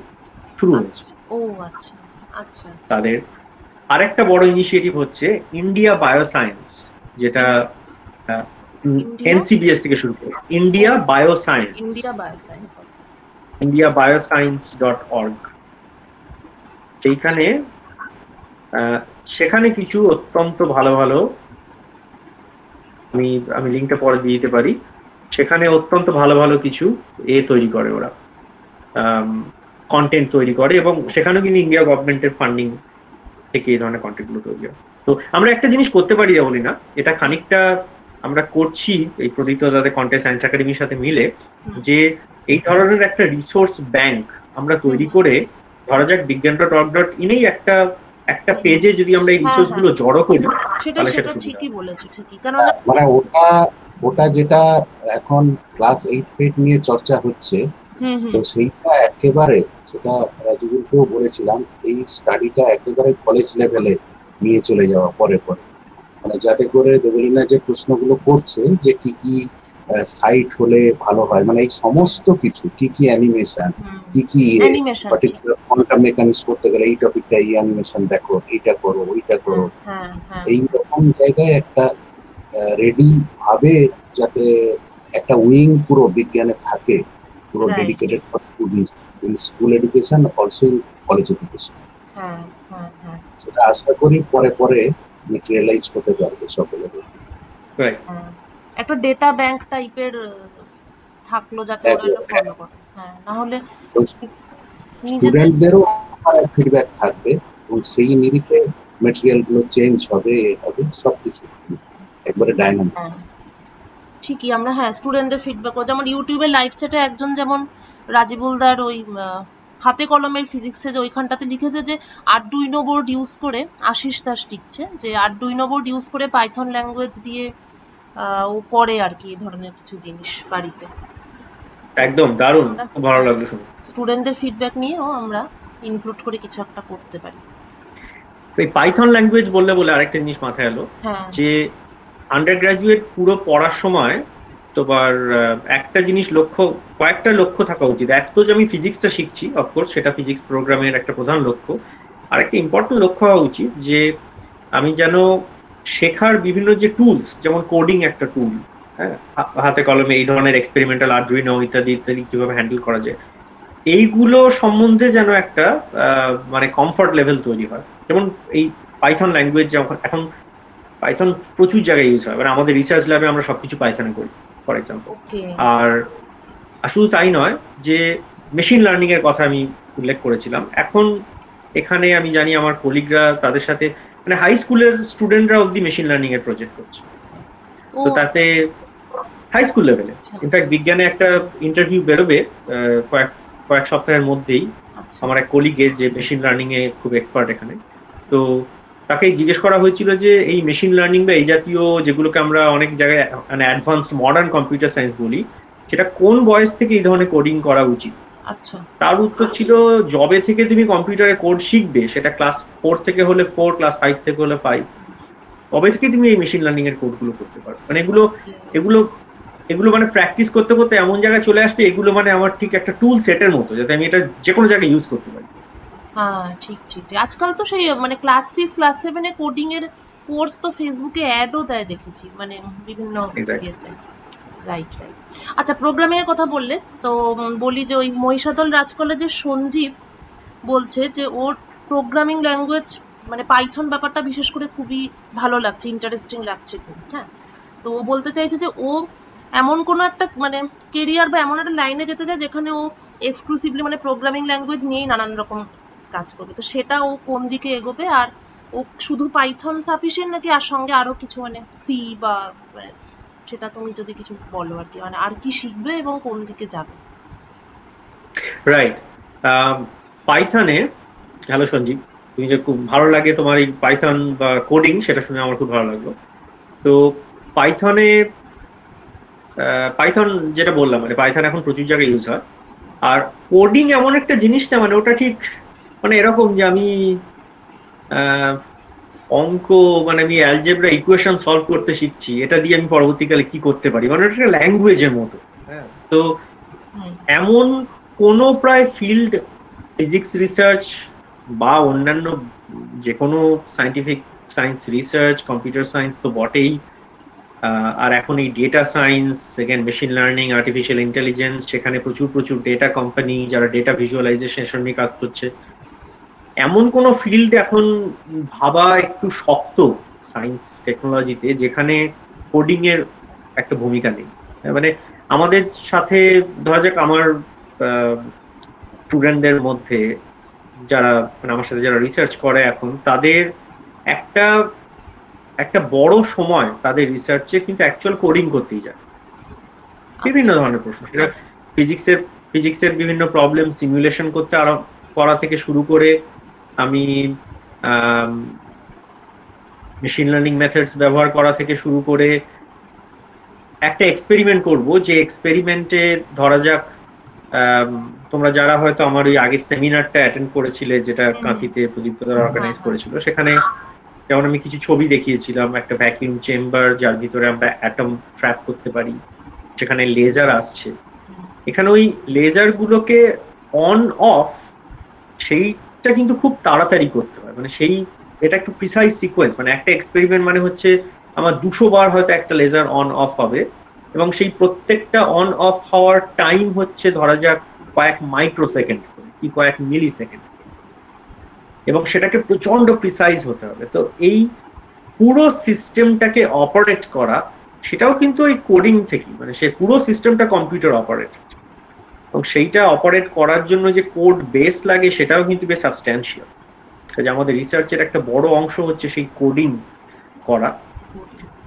শুরু হয়েছে। ও আচ্ছা আচ্ছা আচ্ছা। তাদের আরেকটা বড় ইনিশিয়েটিভ হচ্ছে ইন্ডিয়া বায়োসায়েন্স যেটা এনসিবিএস থেকে শুরু করে। India bioscience India bioscience org সেইখানে সেখানে কিছু অত্যন্ত ভালো ভালো, আমি আমি লিঙ্কটা পরে দিয়ে দিতে পারি। সেখানে অত্যন্ত ভালো ভালো কিছু এ তৈরি করে ওরা। কন্টেন্ট তৈরি করে এবং সেখানেও কিন্তু ইন্ডিয়া গভর্নমেন্টের ফান্ডিং থেকে এই ধরনের কন্টেন্টগুলো তৈরি হয়। তো আমরা একটা জিনিস করতে পারি বলি না, এটা খানিকটা আমরা করছি এই প্রদীপ্ত দাদের কন্টেন্ট সায়েন্স একাডেমির সাথে মিলে যে এই ধরনের একটা রিসোর্স ব্যাংক আমরা তৈরি করে ধরা যাক বিজ্ঞান ডট অর্গ ডট ইনেই একটা একটা পেজে যদি আমরা এই হ্যাঁ, রিসোর্সগুলো জড়ো করি সেটা তাহলে সেটা ঠিকই বলেছ ঠিকই। কেননা মানে ওটা ওটা যেটা এখন ক্লাস এইট ফেট নিয়ে চর্চা হচ্ছে তো সেইটা একেবারে সেটা রাজুগুলকেও বলেছিলাম এই স্টাডিটা একেবারে কলেজ লেভেলে নিয়ে চলে যাওয়া পরে পরে। মানে যাতে করে দেবলীনা যে প্রশ্নগুলো করছে যে কি কি সাইট হলে ভালো হয় মানে এই সমস্ত কিছু কি কি অ্যানিমেশন কি কি পার্টিকুলার কোয়ান্টাম মেকানিক্স করতে গেলে এই টপিকটা এই অ্যানিমেশন দেখো এইটা করো ওইটা করো। এই রকম জায়গায় একটা রেডি ভাবে যাতে একটা উইং পুরো বিজ্ঞানে থাকে পুরো dedicated for students in school education also in college education সেটা আশা করি পরে পরে মেটেরিয়ালাইজ হতে পারবে সকলের Right. হ্যাঁ। একটা ডেটা ব্যাংক টাইপের থাকল যাতে ওরা এটা ফলো করে। হ্যাঁ না হলে স্টুডেন্টদেরও ফিডব্যাক থাকবে এবং সেই নিরিখে মেটেরিয়ালগুলো চেঞ্জ হবে এ হবে সবকিছু। একবারে ডাইনামিক হ্যাঁ। ঠিকই আমরা হ্যাঁ স্টুডেন্টদের ফিডব্যাক যেমন ইউটিউবে লাইভ চ্যাটে একজন যেমন রাজিবুলদার ওই হাতে কলমের ফিজিক্সে যে ওইখানটাতে লিখেছে যে আরডুইনো বোর্ড ইউজ করে আশিস দাস লিখছে যে আরডুইনো বোর্ড ইউজ করে পাইথন ল্যাঙ্গুয়েজ দিয়ে ও করে আর কি এই ধরনের কিছু জিনিস বাড়িতে। একদম দারুণ খুব ভালো লাগল শুনে। স্টুডেন্টদের ফিডব্যাক নিয়েও আমরা ইনক্লুড করে কিছু একটা করতে পারি। এই পাইথন ল্যাঙ্গুয়েজ বললে বলে আরেকটা জিনিস মাথায় এলো হ্যাঁ। যে আন্ডার গ্রাজুয়েট পুরো পড়ার সময় তোমার একটা জিনিস লক্ষ্য, কয়েকটা লক্ষ্য থাকা উচিত। এক তো যে আমি ফিজিক্সটা শিখছি অফকোর্স সেটা ফিজিক্স প্রোগ্রামের একটা প্রধান লক্ষ্য। আর একটা ইম্পর্টেন্ট লক্ষ্য হওয়া উচিত যে আমি যেন শেখার বিভিন্ন যে টুলস যেমন কোডিং একটা টুল হ্যাঁ হাতে কলমে এই ধরনের এক্সপেরিমেন্টাল আর্ডুইনো ইত্যাদি ইত্যাদি কীভাবে হ্যান্ডেল করা যায়। এইগুলো সম্বন্ধে যেন একটা মানে কমফর্ট লেভেল তৈরি হয়। যেমন এই পাইথন ল্যাঙ্গুয়েজ যখন এখন পাইথন প্রচুর জায়গায় ইউজ হয়। মানে আমাদের রিসার্চ ল্যাবে আমরা সবকিছু পাইথনে করি। ফর এক্সাম্পল আর শুধু তাই নয় যে মেশিন লার্নিং এর কথা আমি উল্লেখ করেছিলাম। এখন এখানে আমি জানি আমার কলিগরা তাদের সাথে মানে হাই স্কুলের স্টুডেন্টরা অব্দি মেশিন লার্নিং এর প্রজেক্ট করছে। তো তাতে হাই স্কুল লেভেলে ইনফ্যাক্ট বিজ্ঞানে একটা ইন্টারভিউ বেরোবে কয়েক কয়েক সপ্তাহের মধ্যেই আচ্ছা। আমার এক কলিগের যে মেশিন লার্নিং এ খুব এক্সপার্ট এখানে। তো তাকে জিজ্ঞেস করা হয়েছিল যে এই মেশিন লার্নিং বা এই জাতীয় যেগুলোকে আমরা অনেক জায়গায় মানে অ্যাডভান্সড মডার্ন কম্পিউটার সায়েন্স বলি সেটা কোন বয়স থেকে এই ধরনের কোডিং করা উচিত? আচ্ছা। তার উত্তর ছিল জবে থেকে তুমি কম্পিউটারে কোড শিখবে সেটা ক্লাস ফোর থেকে হলে ফোর ক্লাস ফাইভ থেকে হলে ফাইভ তবে থেকে তুমি এই মেশিন লার্নিং এর কোডগুলো করতে পারো? মানে এগুলো এগুলো এগুলো মানে প্র্যাকটিস করতে করতে এমন জায়গায় চলে আসবে এগুলো মানে আমার ঠিক একটা টুল সেটের মতো যাতে আমি এটা যে কোনো জায়গায় ইউজ করতে পারি। হ্যাঁ ঠিক ঠিক। আজকাল তো সেই মানে ক্লাস সিক্স ক্লাস সেভেনে কোডিং এর কোর্স তো ফেসবুকে অ্যাডও দেয় দেখেছি মানে বিভিন্ন ইয়েতে। রাইট রাইট আচ্ছা প্রোগ্রামিং এর কথা বললে তো বলি যে ওই মহিষাদল রাজ কলেজের সঞ্জীব বলছে যে ওর প্রোগ্রামিং ল্যাঙ্গুয়েজ মানে পাইথন ব্যাপারটা বিশেষ করে খুবই ভালো লাগছে ইন্টারেস্টিং লাগছে খুব হ্যাঁ। তো ও বলতে চাইছে যে ও এমন কোনো একটা মানে কেরিয়ার বা এমন একটা লাইনে যেতে চায় যেখানে ও এক্সক্লুসিভলি মানে প্রোগ্রামিং ল্যাঙ্গুয়েজ নিয়েই নানান রকম কাজ করবে। তো সেটা ও কোন দিকে এগোবে? আর ও শুধু পাইথন সাফিসিয়েন্ট নাকি আর সঙ্গে আরও কিছু মানে সি বা মানে সেটা তুমি যদি কিছু বলো আর কি। মানে আর কি শিখবে এবং কোন দিকে যাবে? রাইট পাইথনে, হ্যালো সঞ্জীব, তুমি যে খুব ভালো লাগে তোমার এই পাইথন বা কোডিং, সেটা শুনে আমার খুব ভালো লাগল। তো পাইথনে পাইথন যেটা বললাম মানে পাইথন এখন প্রচুর জায়গায় ইউজ হয়। আর কোডিং এমন একটা জিনিস না মানে ওটা ঠিক মানে এরকম যে আমি আহ, অঙ্ক মানে আমি অ্যালজেব্রা ইকুয়েশন সলভ করতে শিখছি এটা দিয়ে আমি পরবর্তীকালে কি করতে পারি? মানে একটা ল্যাঙ্গুয়েজের মতো। হ্যাঁ। তো এমন কোনো প্রায় ফিল্ড ফিজিক্স রিসার্চ বা অন্যান্য যে কোনো scientific science research computer science তো বটেই আহ, আর এখন এই data science second machine learning artificial intelligence সেখানে প্রচুর প্রচুর ডেটা কোম্পানি যারা ডেটা ভিজুয়ালাইজেশন নিয়ে কাজ করছে এমন কোনো ফিল্ড এখন ভাবা একটু শক্ত সায়েন্স টেকনোলজিতে যেখানে কোডিং এর একটা ভূমিকা নেই। মানে আমাদের সাথে ধরা যাক আমার স্টুডেন্টদের মধ্যে যারা মানে আমার সাথে যারা রিসার্চ করে এখন তাদের একটা একটা বড় সময় তাদের রিসার্চে কিন্তু অ্যাকচুয়াল কোডিং করতেই যায়। বিভিন্ন ধরনের প্রশ্ন। সেটা ফিজিক্সের ফিজিক্সের বিভিন্ন প্রবলেম সিমুলেশন করতে আরও করা থেকে শুরু করে আমি মেশিন লার্নিং মেথডস ব্যবহার করা থেকে শুরু করে একটা এক্সপেরিমেন্ট করব। যে এক্সপেরিমেন্টে ধরা যাক তোমরা যারা হয়তো আমার ওই আগের সেমিনারটা অ্যাটেন্ড করেছিলে যেটা কাঁথিতে প্রদীপ অর্গানাইজ। করেছিল সেখানে যেমন আমি কিছু ছবি দেখিয়েছিলাম একটা ভ্যাকিউম চেম্বার যার ভিতরে আমরা অ্যাটম ট্র্যাপ করতে পারি সেখানে লেজার আসছে। এখানে ওই লেজারগুলোকে অন অফ সেইটা কিন্তু খুব তাড়াতাড়ি করতে হয়। মানে সেই, এটা একটু প্রিসাইজ সিকোয়েন্স মানে একটা এক্সপেরিমেন্ট মানে হচ্ছে আমার দুশো বার হয়তো একটা লেজার অন অফ হবে এবং সেই প্রত্যেকটা অন অফ হওয়ার টাইম হচ্ছে ধরা যাক কয়েক মাইক্রো সেকেন্ড কি কয়েক মিলি সেকেন্ড এবং সেটাকে প্রচণ্ড প্রিসাইজ হতে হবে। তো এই পুরো সিস্টেমটাকে অপারেট করা, সেটাও কিন্তু ওই কোডিং থেকেই। মানে সে পুরো সিস্টেমটা কম্পিউটার অপারেট এবং সেইটা অপারেট করার জন্য যে কোড বেস লাগে, সেটাও কিন্তু বেশ সাবস্ট্যান্সিয়াল কাজে আমাদের রিসার্চের একটা বড় অংশ হচ্ছে সেই কোডিং করা।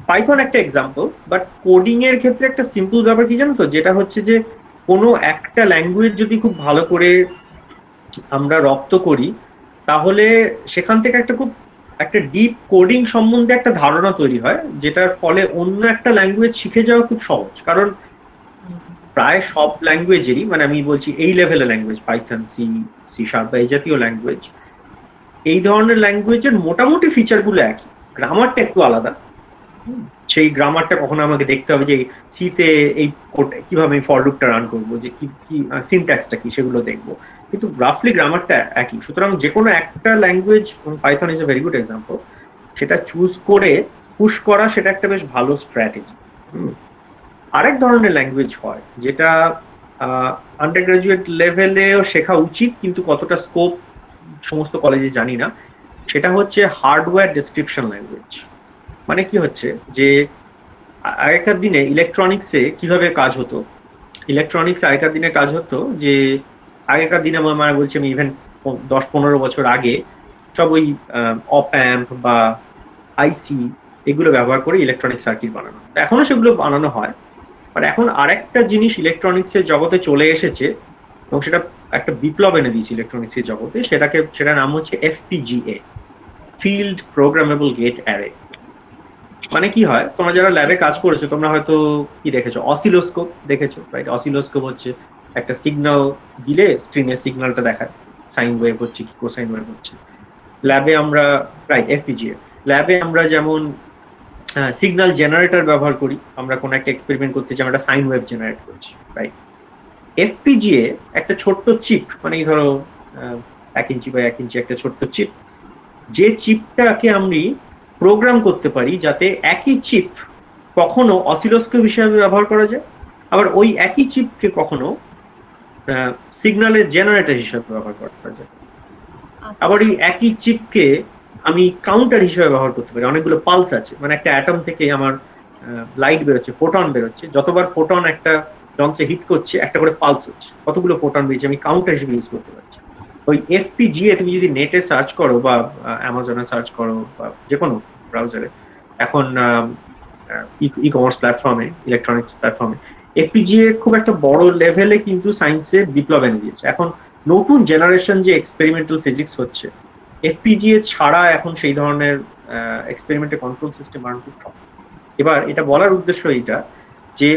পাইথন একটা এক্সাম্পল বাট কোডিং এর ক্ষেত্রে একটা সিম্পল ব্যাপার কি জানো তো? যেটা হচ্ছে যে কোনো একটা ল্যাঙ্গুয়েজ যদি খুব ভালো করে আমরা রপ্ত করি, তাহলে সেখান থেকে একটা খুব একটা ডিপ কোডিং সম্বন্ধে একটা ধারণা তৈরি হয়, যেটার ফলে অন্য একটা ল্যাঙ্গুয়েজ শিখে যাওয়া খুব সহজ। কারণ প্রায় সব ল্যাঙ্গুয়েজেরই মানে আমি বলছি এই লেভেলের language Python C C sharp বা এই জাতীয় ল্যাঙ্গুয়েজ এই ধরনের ল্যাঙ্গুয়েজের মোটামুটি ফিচারগুলো একই। গ্রামারটা একটু আলাদা। সেই গ্রামারটা কখনো আমাকে দেখতে হবে যে সিতে এই কীভাবে আমি ফর লুপটা রান করব, যে কি কি সিনট্যাক্সটা কি, সেগুলো দেখব। কিন্তু রাফলি গ্রামারটা একই। সুতরাং যে কোনো একটা language Python is a very good example সেটা চুজ করে পুশ করা সেটা একটা বেশ ভালো স্ট্র্যাটেজি আরেক ধরনের ল্যাঙ্গুয়েজ হয়, যেটা আন্ডার গ্রাজুয়েট লেভেলেও শেখা উচিত, কিন্তু কতটা স্কোপ সমস্ত কলেজে জানি না। সেটা হচ্ছে হার্ডওয়্যার ডিসক্রিপশন ল্যাঙ্গুয়েজ মানে কি হচ্ছে? যে, আগেকার দিনে ইলেকট্রনিক্সে কীভাবে কাজ হতো? ইলেকট্রনিক্স আগেকার দিনে কাজ হতো যে, আগেকার দিনে আমার মানে বলছি আমি ইভেন দশ পনেরো বছর আগে সব ওই অপ অ্যাম্প বা আইসি এগুলো ব্যবহার করে ইলেকট্রনিক সার্কিট বানানো। এখনও সেগুলো বানানো হয়। বাট এখন আরেকটা জিনিস ইলেকট্রনিক্সের জগতে চলে এসেছে, এবং সেটা একটা বিপ্লব এনে দিয়েছে ইলেকট্রনিক্সের জগতে, সেটাকে, সেটার নাম হচ্ছে FPGA field programmable gate array মানে কি হয়, তোমরা যারা ল্যাবে কাজ করেছ, তোমরা হয়তো কি দেখেছ? অসিলোস্কোপ দেখেছ রাইট অসিলোস্কোপ হচ্ছে একটা সিগন্যাল দিলে স্ক্রিনে সিগন্যালটা দেখায় সাইন ওয়েভ হচ্ছে কি কোসাইন ওয়েভ হচ্ছে। ল্যাবে আমরা রাইট এফপিজিএ ল্যাবে আমরা যেমন সিগন্যাল জেনারেটর ব্যবহার করি। আমরা কোনো একটা এক্সপেরিমেন্ট করতে চাই আমরা সাইন ওয়েভ জেনারেট করছি রাইট এফপিজিএ একটা ছোট্ট চিপ মানে ধরো এক ইঞ্চি বা এক ইঞ্চি একটা ছোট্ট চিপ যে চিপটাকে আমি প্রোগ্রাম করতে পারি যাতে একই চিপ কখনো অসিলোস্কোপ হিসাবে ব্যবহার করা যায় আবার ওই একই চিপকে কখনো সিগন্যালের জেনারেটর হিসাবে ব্যবহার করা যায়। আবার এই একই চিপকে আমি কাউন্টার হিসেবে ব্যবহার করতে পারি। অনেকগুলো পালস আছে। মানে একটা অ্যাটম থেকে আমার লাইট বেরোচ্ছে ফোটন বেরোচ্ছে। যতবার ফোটন একটা যন্ত্রে হিট করছে, একটা করে পালস হচ্ছে। কতগুলো ফোটন বেরিয়েছে আমি কাউন্টার হিসেবে ইউজ করতে পারছি। ওই এফপিজিএ তুমি যদি নেটে সার্চ করো বা অ্যামাজনে সার্চ করো বা যে কোনো ব্রাউজারে এখন ই কমার্স প্ল্যাটফর্মে ইলেকট্রনিক্স প্ল্যাটফর্মে এফপিজিএ খুব একটা বড় লেভেলে কিন্তু সায়েন্সে বিপ্লব এনে দিয়েছে। এখন নতুন জেনারেশন যে এক্সপেরিমেন্টাল ফিজিক্স হচ্ছে এফপিজিএ ছাড়া এখন সেই ধরনের এক্সপেরিমেন্টের কন্ট্রোল সিস্টেম বানানো খুব এবার এটা বলার উদ্দেশ্য এইটা যে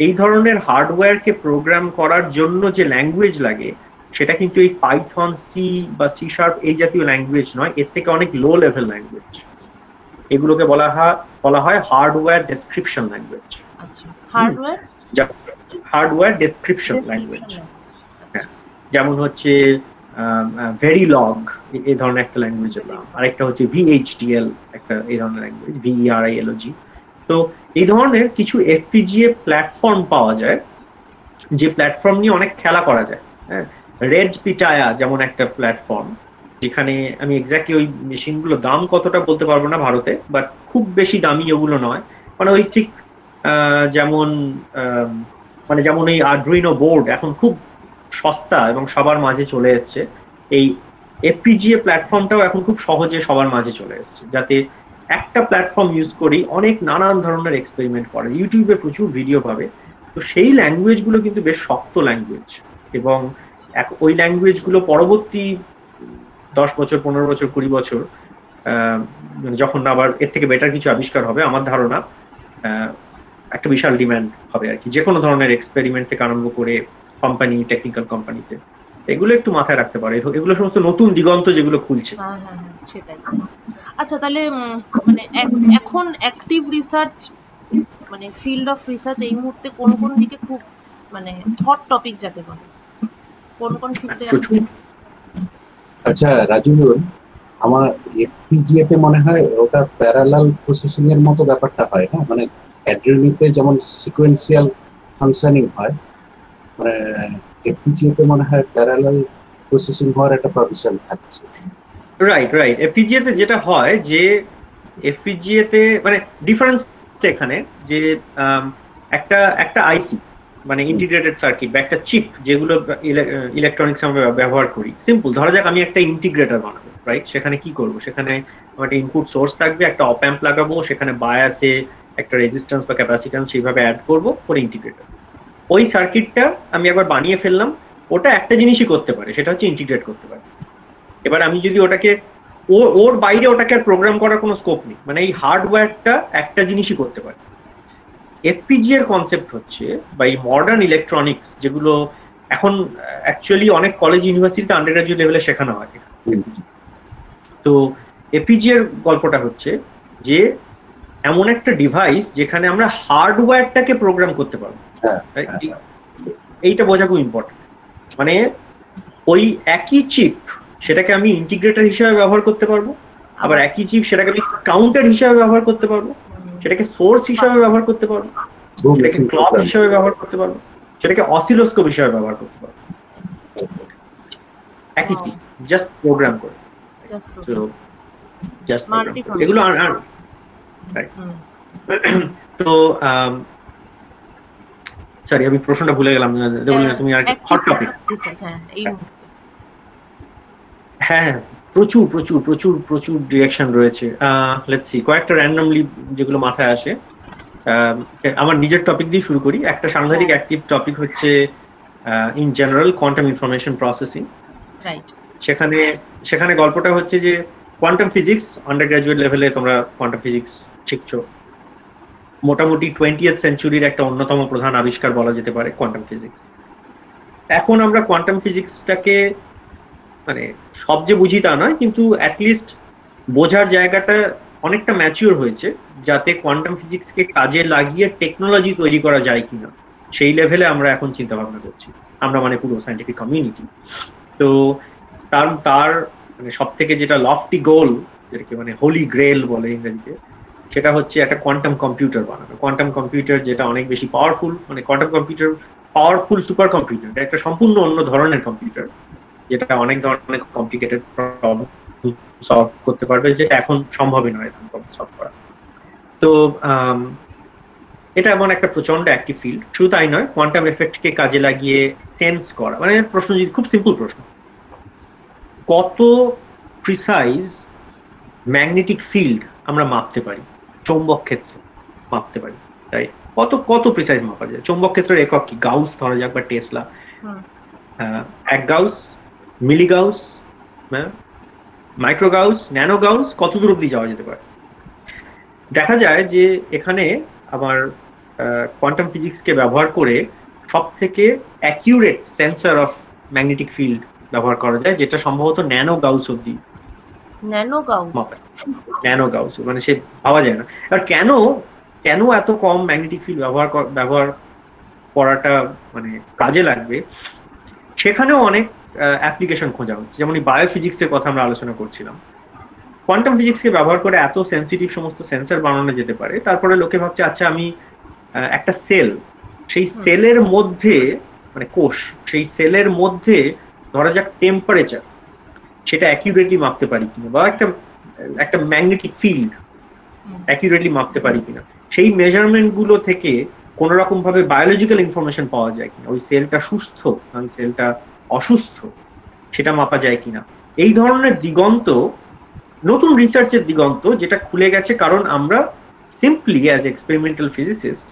এই ধরনের হার্ডওয়্যারকে প্রোগ্রাম করার জন্য যে ল্যাঙ্গুয়েজ লাগে সেটা কিন্তু এই পাইথন সি বা সি শার্প এই জাতীয় ল্যাঙ্গুয়েজ নয় এর থেকে অনেক লো লেভেল ল্যাঙ্গুয়েজ এগুলোকে বলা হয় বলা হয় hardware description language hardware description language যেমন হচ্ছে ভেরিলগ এই ধরনের একটা ল্যাঙ্গুয়েজের নাম আরেকটা হচ্ছে ভিএইচডিএল একটা এই ধরনের ল্যাঙ্গুয়েজ ভিইআরআইএলওজি তো এই ধরনের কিছু এফপিজিএ প্ল্যাটফর্ম পাওয়া যায়, যে প্ল্যাটফর্ম নিয়ে অনেক খেলা করা যায় হ্যাঁ? রেড পিটায়া যেমন একটা প্ল্যাটফর্ম যেখানে আমি এক্স্যাক্টলি ওই মেশিনগুলো দাম কতটা বলতে পারব না ভারতে বাট খুব বেশি দামি ওগুলো নয়। মানে ওই ঠিক যেমন মানে যেমন এই আড্রুইনো বোর্ড এখন খুব সস্তা এবং সবার মাঝে চলে এসছে। এই এফপিজিএ প্ল্যাটফর্মটাও এখন খুব সহজে সবার মাঝে চলে এসছে, যাতে একটা প্ল্যাটফর্ম ইউজ করি, অনেক নানান ধরনের এক্সপেরিমেন্ট করে। ইউটিউবে প্রচুর ভিডিও পাবে। তো সেই ল্যাঙ্গুয়েজগুলো কিন্তু বেশ শক্ত ল্যাঙ্গুয়েজ এবং এক ওই ল্যাঙ্গুয়েজগুলো পরবর্তী দশ বছর, পনেরো বছর, কুড়ি বছর যখন আবার এর থেকে বেটার কিছু আবিষ্কার হবে, আমার ধারণা একটা বিশাল ডিম্যান্ড হবে আর কি। যে কোনো ধরনের এক্সপেরিমেন্ট থেকে আরম্ভ করে কোম্পানি টেকনিক্যাল কোম্পানিতে এগুলো একটু মাথায় রাখতে পারে। এগুলো সমস্ত নতুন দিগন্ত যেগুলো খুলছে। হ্যাঁ হ্যাঁ হ্যাঁ সেটাই। আচ্ছা তাহলে মানে এখন অ্যাক্টিভ রিসার্চ মানে ফিল্ড অফ রিসার্চ এই মুহূর্তে কোন কোন দিকে খুব মানে হট টপিক যাকে বলে? কোন কোন ফিল্ডে আচ্ছা রাজীবুল আমার এফপিজিএ তে মনে হয় ওটা প্যারালাল প্রসেসিং এর মতো ব্যাপারটা হয় না মানে অ্যাড্রিনিতে যেমন সিকোয়েন্সিয়াল ফাংশনিং হয় মানে এফপিজিএ তে মনে হয় প্যারালাল প্রসেসিং হওয়ার একটা প্রভিশন থাকছে। রাইট রাইট এফপিজিএ তে যেটা হয় যে এফপিজিএ তে মানে ডিফারেন্স এখানে যে একটা একটা আইসি মানে ইন্টিগ্রেটেড সার্কিট বা একটা চিপ যেগুলো ইলেকট্রনিক্স আমরা ব্যবহার করি। সিম্পল ধরা যাক আমি একটা ইন্টিগ্রেটার বানাবো রাইট সেখানে কি করব? সেখানে আমার একটা ইনপুট সোর্স থাকবে, একটা অপ অ্যাম্প লাগাবো, সেখানে বায়াসে একটা রেজিস্ট্যান্স বা ক্যাপাসিট্যান্স সেইভাবে অ্যাড করব, করে ইন্টিগ্রেটার ওই সার্কিটটা আমি একবার বানিয়ে ফেললাম ওটা একটা জিনিসই করতে পারে সেটা হচ্ছে ইন্টিগ্রেট করতে পারে। এবার আমি যদি ওটাকে ওর বাইরে ওটাকে আর প্রোগ্রাম করার কোনো স্কোপ নেই মানে এই হার্ডওয়্যারটা একটা জিনিসই করতে পারে। এফপিজি এর কনসেপ্ট হচ্ছে বা এই মডার্ন ইলেকট্রনিক্স যেগুলো এখন অ্যাকচুয়ালি অনেক কলেজ ইউনিভার্সিটিতে আন্ডার গ্রাজুয়েট লেভেলে শেখানো হয়। তো এপিজি এর গল্পটা হচ্ছে যে এমন একটা ডিভাইস যেখানে আমরা হার্ডওয়্যারটাকে প্রোগ্রাম করতে পারব। এইটা বোঝা খুব ইম্পর্টেন্ট মানে ওই একই চিপ সেটাকে আমি ইন্টিগ্রেটর হিসেবে ব্যবহার করতে পারব আবার একই চিপ সেটাকে আমি কাউন্টার হিসেবে ব্যবহার করতে পারব সেটাকে সোর্স হিসেবে ব্যবহার করতে পারব সেটাকে ক্লক হিসেবে ব্যবহার করতে পারব সেটাকে অসিলোস্কোপ হিসেবে ব্যবহার করতে পারব। একই চিপ জাস্ট প্রোগ্রাম করে. জাস্ট এগুলো আর তো সরি আমি প্রশ্নটা ভুলে গেলাম দেবলিনা, তুমি আর হট টপিক হ্যাঁ। হ্যাঁ। হ্যাঁ, প্রচুর প্রচুর প্রচুর প্রচুর ডিরেকশন রয়েছে। লেটস সি কয়েকটা র্যান্ডমলি যেগুলো মাথায় আসে। আমার নিজের টপিক দিয়ে শুরু করি। একটা সাংঘাতিক অ্যাক্টিভ টপিক হচ্ছে in general quantum information processing. সেখানে সেখানে গল্পটা হচ্ছে যে কোয়ান্টাম ফিজিক্স আন্ডার গ্রাজুয়েট লেভেলে তোমরা কোয়ান্টাম ফিজিক্স শিখছো। মোটামুটি টোয়েন্টিয়েথ সেঞ্চুরির একটা অন্যতম প্রধান আবিষ্কার বলা যেতে পারে কোয়ান্টাম ফিজিক্স এখন আমরা কোয়ান্টাম ফিজিক্সটাকে মানে সব যে বুঝি তা নয়, কিন্তু অ্যাটলিস্ট বোঝার জায়গাটা অনেকটা ম্যাচিওর হয়েছে, যাতে কোয়ান্টাম ফিজিক্সকে কাজে লাগিয়ে টেকনোলজি তৈরি করা যায় কিনা, সেই লেভেলে আমরা এখন চিন্তা ভাবনা করছি। আমরা মানে পুরো সাইন্টিফিক কমিউনিটি তো তার তার মানে সব থেকে যেটা লফটি গোল যেটাকে মানে হোলি গ্রেল বলে ইংরেজিতে সেটা হচ্ছে একটা কোয়ান্টাম কম্পিউটার বানানো। কোয়ান্টাম কম্পিউটার যেটা অনেক বেশি পাওয়ারফুল মানে quantum computer powerful supercomputer এটা একটা সম্পূর্ণ অন্য ধরনের কম্পিউটার যেটা অনেক ধরনের কমপ্লিকেটেড প্রবলেম সলভ করতে পারবে, যেটা এখন সম্ভবই নয় এখন সলভ করা। তো এটা এমন একটা প্রচণ্ড অ্যাক্টিভ ফিল্ড শুধু তাই নয় কোয়ান্টাম এফেক্টকে কাজে লাগিয়ে সেন্স করা মানে প্রশ্ন যদি, খুব সিম্পল প্রশ্ন। কত প্রিসাইজ ম্যাগনেটিক ফিল্ড আমরা মাপতে পারি? চৌম্বক ক্ষেত্র মাপতে পারি তাই। কত কত প্রিসাইজ মাপা যায় চৌম্বক ক্ষেত্রের একক কি? গাউস ধরা যাক বা টেসলা। এক gauss milli gauss micro gauss nano gauss কত দূর অব্দি যাওয়া যেতে পারে? দেখা যায় যে এখানে আবার কোয়ান্টাম ফিজিক্সকে ব্যবহার করে সব থেকে accurate sensor of magnetic field ব্যবহার করা যায় যেটা সম্ভবত ন্যানো গাউস অব্দি ন্যানো গাউস। ন্যানো গাউস মানে সে পাওয়া যায় না। এবার কেন কেন এত কম ম্যাগনেটিক ফিল্ড ব্যবহার ব্যবহার করাটা মানে কাজে লাগবে? সেখানেও অনেক অ্যাপ্লিকেশন খোঁজা হচ্ছে। যেমন বায়োফিজিক্স এর কথা আমরা আলোচনা করছিলাম। কোয়ান্টাম ফিজিক্সকে ব্যবহার করে এত সেন্সিটিভ সমস্ত সেন্সর বানানো যেতে পারে। তারপরে লোকে ভাবছে আচ্ছা আমি একটা সেল সেই সেলের মধ্যে মানে কোষ সেই সেলের মধ্যে ধরা যাক টেম্পারেচার সেটা অ্যাকিউরেটলি মাপতে পারি কিনা? বা একটা একটা ম্যাগনেটিক ফিল্ড অ্যাকিউরেটলি মাপতে পারি কিনা। সেই মেজারমেন্টগুলো থেকে কোন রকম ভাবে বায়োলজিক্যাল ইনফরমেশন পাওয়া যায় কিনা। ওই সেলটা সুস্থ না সেলটা অসুস্থ, সেটা মাপা যায় কিনা। এই ধরনের দিগন্ত, নতুন রিসার্চের দিগন্ত যেটা খুলে গেছে কারণ আমরা সিম্পলি অ্যাজ এক্সপেরিমেন্টাল ফিজিসিস্ট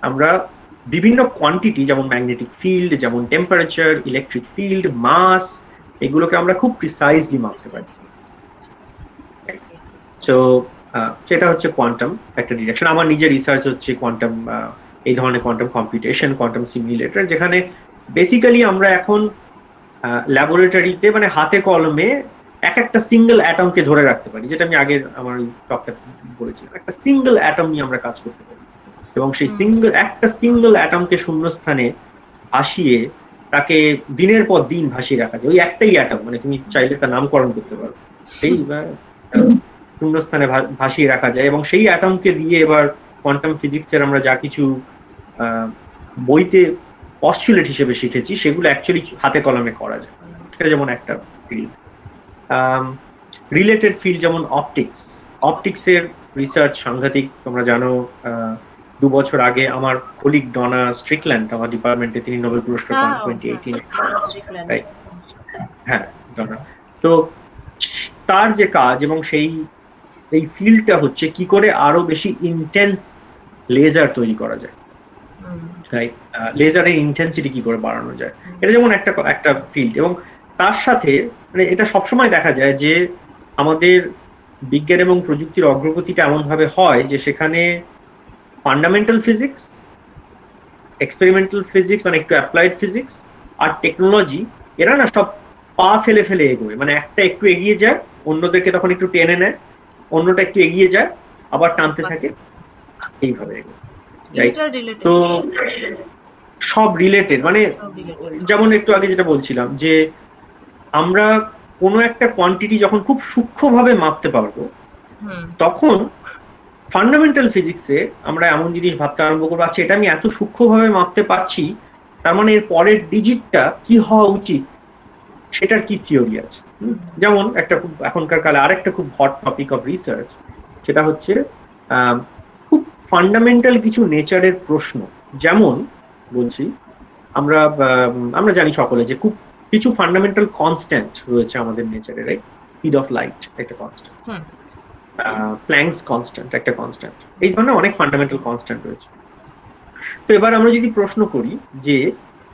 আমরা বিভিন্ন কোয়ান্টিটি যেমন ম্যাগনেটিক ফিল্ড যেমন টেম্পারেচার ইলেকট্রিক ফিল্ড মাস এগুলোকে আমরা খুব প্রিসাইজলি মাপতে পারি। তো সেটা হচ্ছে কোয়ান্টাম একটা ডিরেকশন আমার নিজের রিসার্চ হচ্ছে কোয়ান্টাম এই ধরনের কোয়ান্টাম কম্পিউটেশন কোয়ান্টাম সিমুলেটর যেখানে বেসিক্যালি আমরা এখন ল্যাবরেটরিতে মানে হাতে কলমে এক একটা সিঙ্গেল অ্যাটমকে ধরে রাখতে পারি যেটা আমি আগের আমার টকটা বলেছিলাম। একটা সিঙ্গেল অ্যাটম নিয়ে আমরা কাজ করতে পারি। এবং সেই সিঙ্গেল একটা সিঙ্গেল অ্যাটমকে শূন্যস্থানে ভাসিয়ে তাকে দিনের পর দিন ভাসিয়ে রাখা যায়। ওই একটাই অ্যাটম মানে তুমি চাইলে তার নামকরণ করতে পারো। সেই শূন্যস্থানে ভাসিয়ে রাখা যায় এবং সেই অ্যাটমকে দিয়ে এবার কোয়ান্টাম ফিজিক্সের আমরা যা কিছু বইতে পস্টুলেট হিসেবে শিখেছি সেগুলো অ্যাকচুয়ালি হাতে কলমে করা যায়। সেটা যেমন একটা ফিল্ড রিলেটেড ফিল্ড যেমন অপটিক্স অপটিক্সের রিসার্চ সাংঘাতিক তোমরা জানো আহ, দু বছর আগে আমার কলিগ ডনা স্ট্রিকল্যান্ড আমার ডিপার্টমেন্টে তিনি নোবেল পুরস্কার পান হ্যাঁ, টোয়েন্টি এইটিন হ্যাঁ ডনা। তো তার যে কাজ এবং সেই এই ফিল্ডটা হচ্ছে কি করে আরও বেশি ইন্টেন্স লেজার তৈরি করা যায়। রাইট লেজারের ইন্টেন্সিটি কি করে বাড়ানো যায়? এটা যেমন একটা একটা ফিল্ড এবং তার সাথে মানে এটা সবসময় দেখা যায় যে আমাদের বিজ্ঞান এবং প্রযুক্তির অগ্রগতিটা এমন ভাবে হয় যে সেখানে ফান্ডামেন্টাল ফিজিক্স এক্সপেরিমেন্টাল ফিজিক্স মানে একটু অ্যাপ্লাইড ফিজিক্স আর টেকনোলজি এরা না সব পা ফেলে ফেলে এগোয়। মানে একটা একটু এগিয়ে যায় অন্যদেরকে তখন একটু টেনে নেয়। অন্যটা একটু এগিয়ে যায় আবার টানতে থাকে এইভাবে. তো সব রিলেটেড মানে যেমন একটু আগে যেটা বলছিলাম যে আমরা কোনো একটা কোয়ান্টিটি যখন খুব সূক্ষ্মভাবে মাপতে পারব তখন ফান্ডামেন্টাল ফিজিক্সে আমরা এমন জিনিস ভাবতে আরম্ভ করব আচ্ছা এটা আমি এত সূক্ষ্মভাবে মাপতে পারছি তার মানে এর পরের ডিজিটটা কি হওয়া উচিত? সেটার কি থিওরি আছে? যেমন একটা খুব এখনকার কালে আরেকটা খুব হট টপিক অফ রিসার্চ সেটা হচ্ছে খুব ফান্ডামেন্টাল কিছু নেচারের প্রশ্ন। যেমন বলছি আমরা আমরা জানি সকলে যে খুব কিছু ফান্ডামেন্টাল কনস্ট্যান্ট রয়েছে আমাদের নেচারে রাইট স্পিড অফ লাইট একটা কনস্ট্যান্ট হুম। প্ল্যাঙ্কস কনস্ট্যান্ট একটা কনস্ট্যান্ট এই ধরনের অনেক ফান্ডামেন্টাল কনস্ট্যান্ট রয়েছে। তো এবার আমরা যদি প্রশ্ন করি যে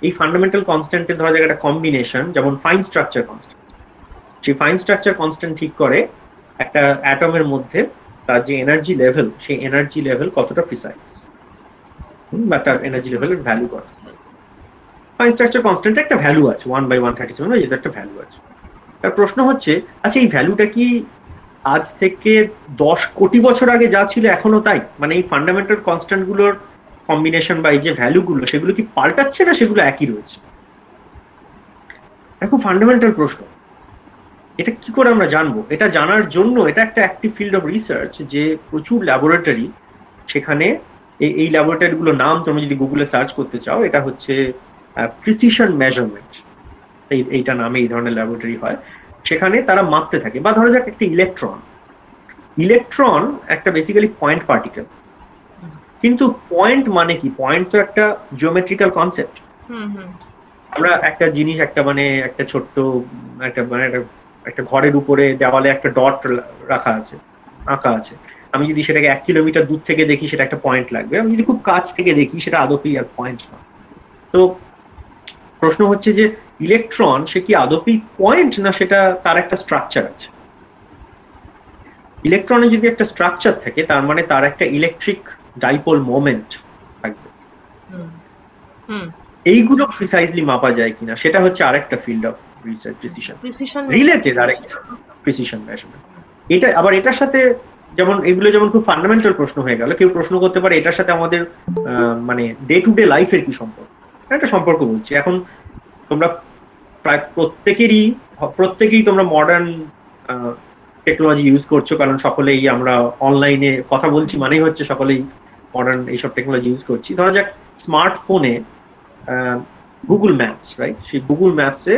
এই ফান্ডামেন্টাল কনস্ট্যান্টের ধরা যায় একটা কম্বিনেশন যেমন ফাইন স্ট্রাকচার কনস্ট্যান্ট সেই ফাইন স্ট্রাকচার কনস্ট্যান্ট ঠিক করে, একটা অ্যাটমের মধ্যে তার যে এনার্জি লেভেল সেই এনার্জি লেভেল কতটা প্রিসাইজ বা তার এনার্জি লেভেলের ভ্যালু কত? ফাইন স্ট্রাকচার কনস্ট্যান্ট একটা ভ্যালু আছে one by one thirty seven যেটা একটা ভ্যালু আছে। তার প্রশ্ন হচ্ছে আচ্ছা এই ভ্যালুটা কি আজ থেকে দশ কোটি বছর আগে যা ছিল এখনও তাই? মানে এই ফান্ডামেন্টাল কনস্ট্যান্টগুলোর কম্বিনেশন বা এই যে ভ্যালু গুলো, সেগুলো কি পাল্টাচ্ছে না সেগুলো একই রয়েছে? এটা খুব ফান্ডামেন্টাল প্রশ্ন। এটা কি করে আমরা জানব? এটা জানার জন্য এটা একটা অ্যাক্টিভ ফিল্ড অফ রিসার্চ যে প্রচুর ল্যাবরেটরি সেখানে এই- এই ল্যাবরেটরি গুলোর নাম তুমি যদি গুগলে সার্চ করতে চাও এটা হচ্ছে প্রিসিশন মেজারমেন্ট এই এইটা নামে এই ধরনের ল্যাবরেটরি হয়। সেখানে তারা মাপতে থাকে বা ধরা যাক একটা ইলেকট্রন ইলেকট্রন একটা বেসিক্যালি পয়েন্ট পার্টিকেল কিন্তু পয়েন্ট মানে কি? পয়েন্ট তো একটা জিওমেট্রিক্যাল কনসেপ্ট হুম হুম। আমরা একটা জিনিস একটা মানে একটা ছোট্ট একটা মানে একটা একটা ঘরের উপরে দেওয়ালে একটা ডট রাখা আছে আঁকা আছে। আমি যদি সেটাকে এক কিলোমিটার দূর থেকে দেখি সেটা একটা পয়েন্ট লাগবে। আমি যদি খুব কাছ থেকে দেখি সেটা আদপেই আর পয়েন্ট নয়। তো প্রশ্ন হচ্ছে যে ইলেকট্রন সে কি আদপেই পয়েন্ট না সেটা তার একটা স্ট্রাকচার আছে? ইলেকট্রনের যদি একটা স্ট্রাকচার থাকে তার মানে তার একটা ইলেকট্রিক ডাইপোল মোমেন্ট থাকবে। এইগুলো প্রিসাইজলি মাপা যায় কিনা সেটা হচ্ছে আরেকটা field of research precision related আরেকটা প্রিসিশন মেজারমেন্ট এটা আবার এটার সাথে যেমন এগুলো যেমন খুব ফান্ডামেন্টাল প্রশ্ন হয়ে গেল কেউ প্রশ্ন করতে পারে এটার সাথে আমাদের মানে ডে টু ডে লাইফের কি সম্পর্ক? একটা সম্পর্ক বলছি। এখন তোমরা প্রায় প্রত্যেকেরই প্রত্যেকেই তোমরা মডার্ন টেকনোলজি ইউজ করছ কারণ সকলেই আমরা অনলাইনে কথা বলছি মানেই হচ্ছে সকলেই মডার্ন এইসব টেকনোলজি ইউজ করছি। ধরা যাক স্মার্টফোনে গুগল ম্যাপস রাইট সেই গুগল ম্যাপসে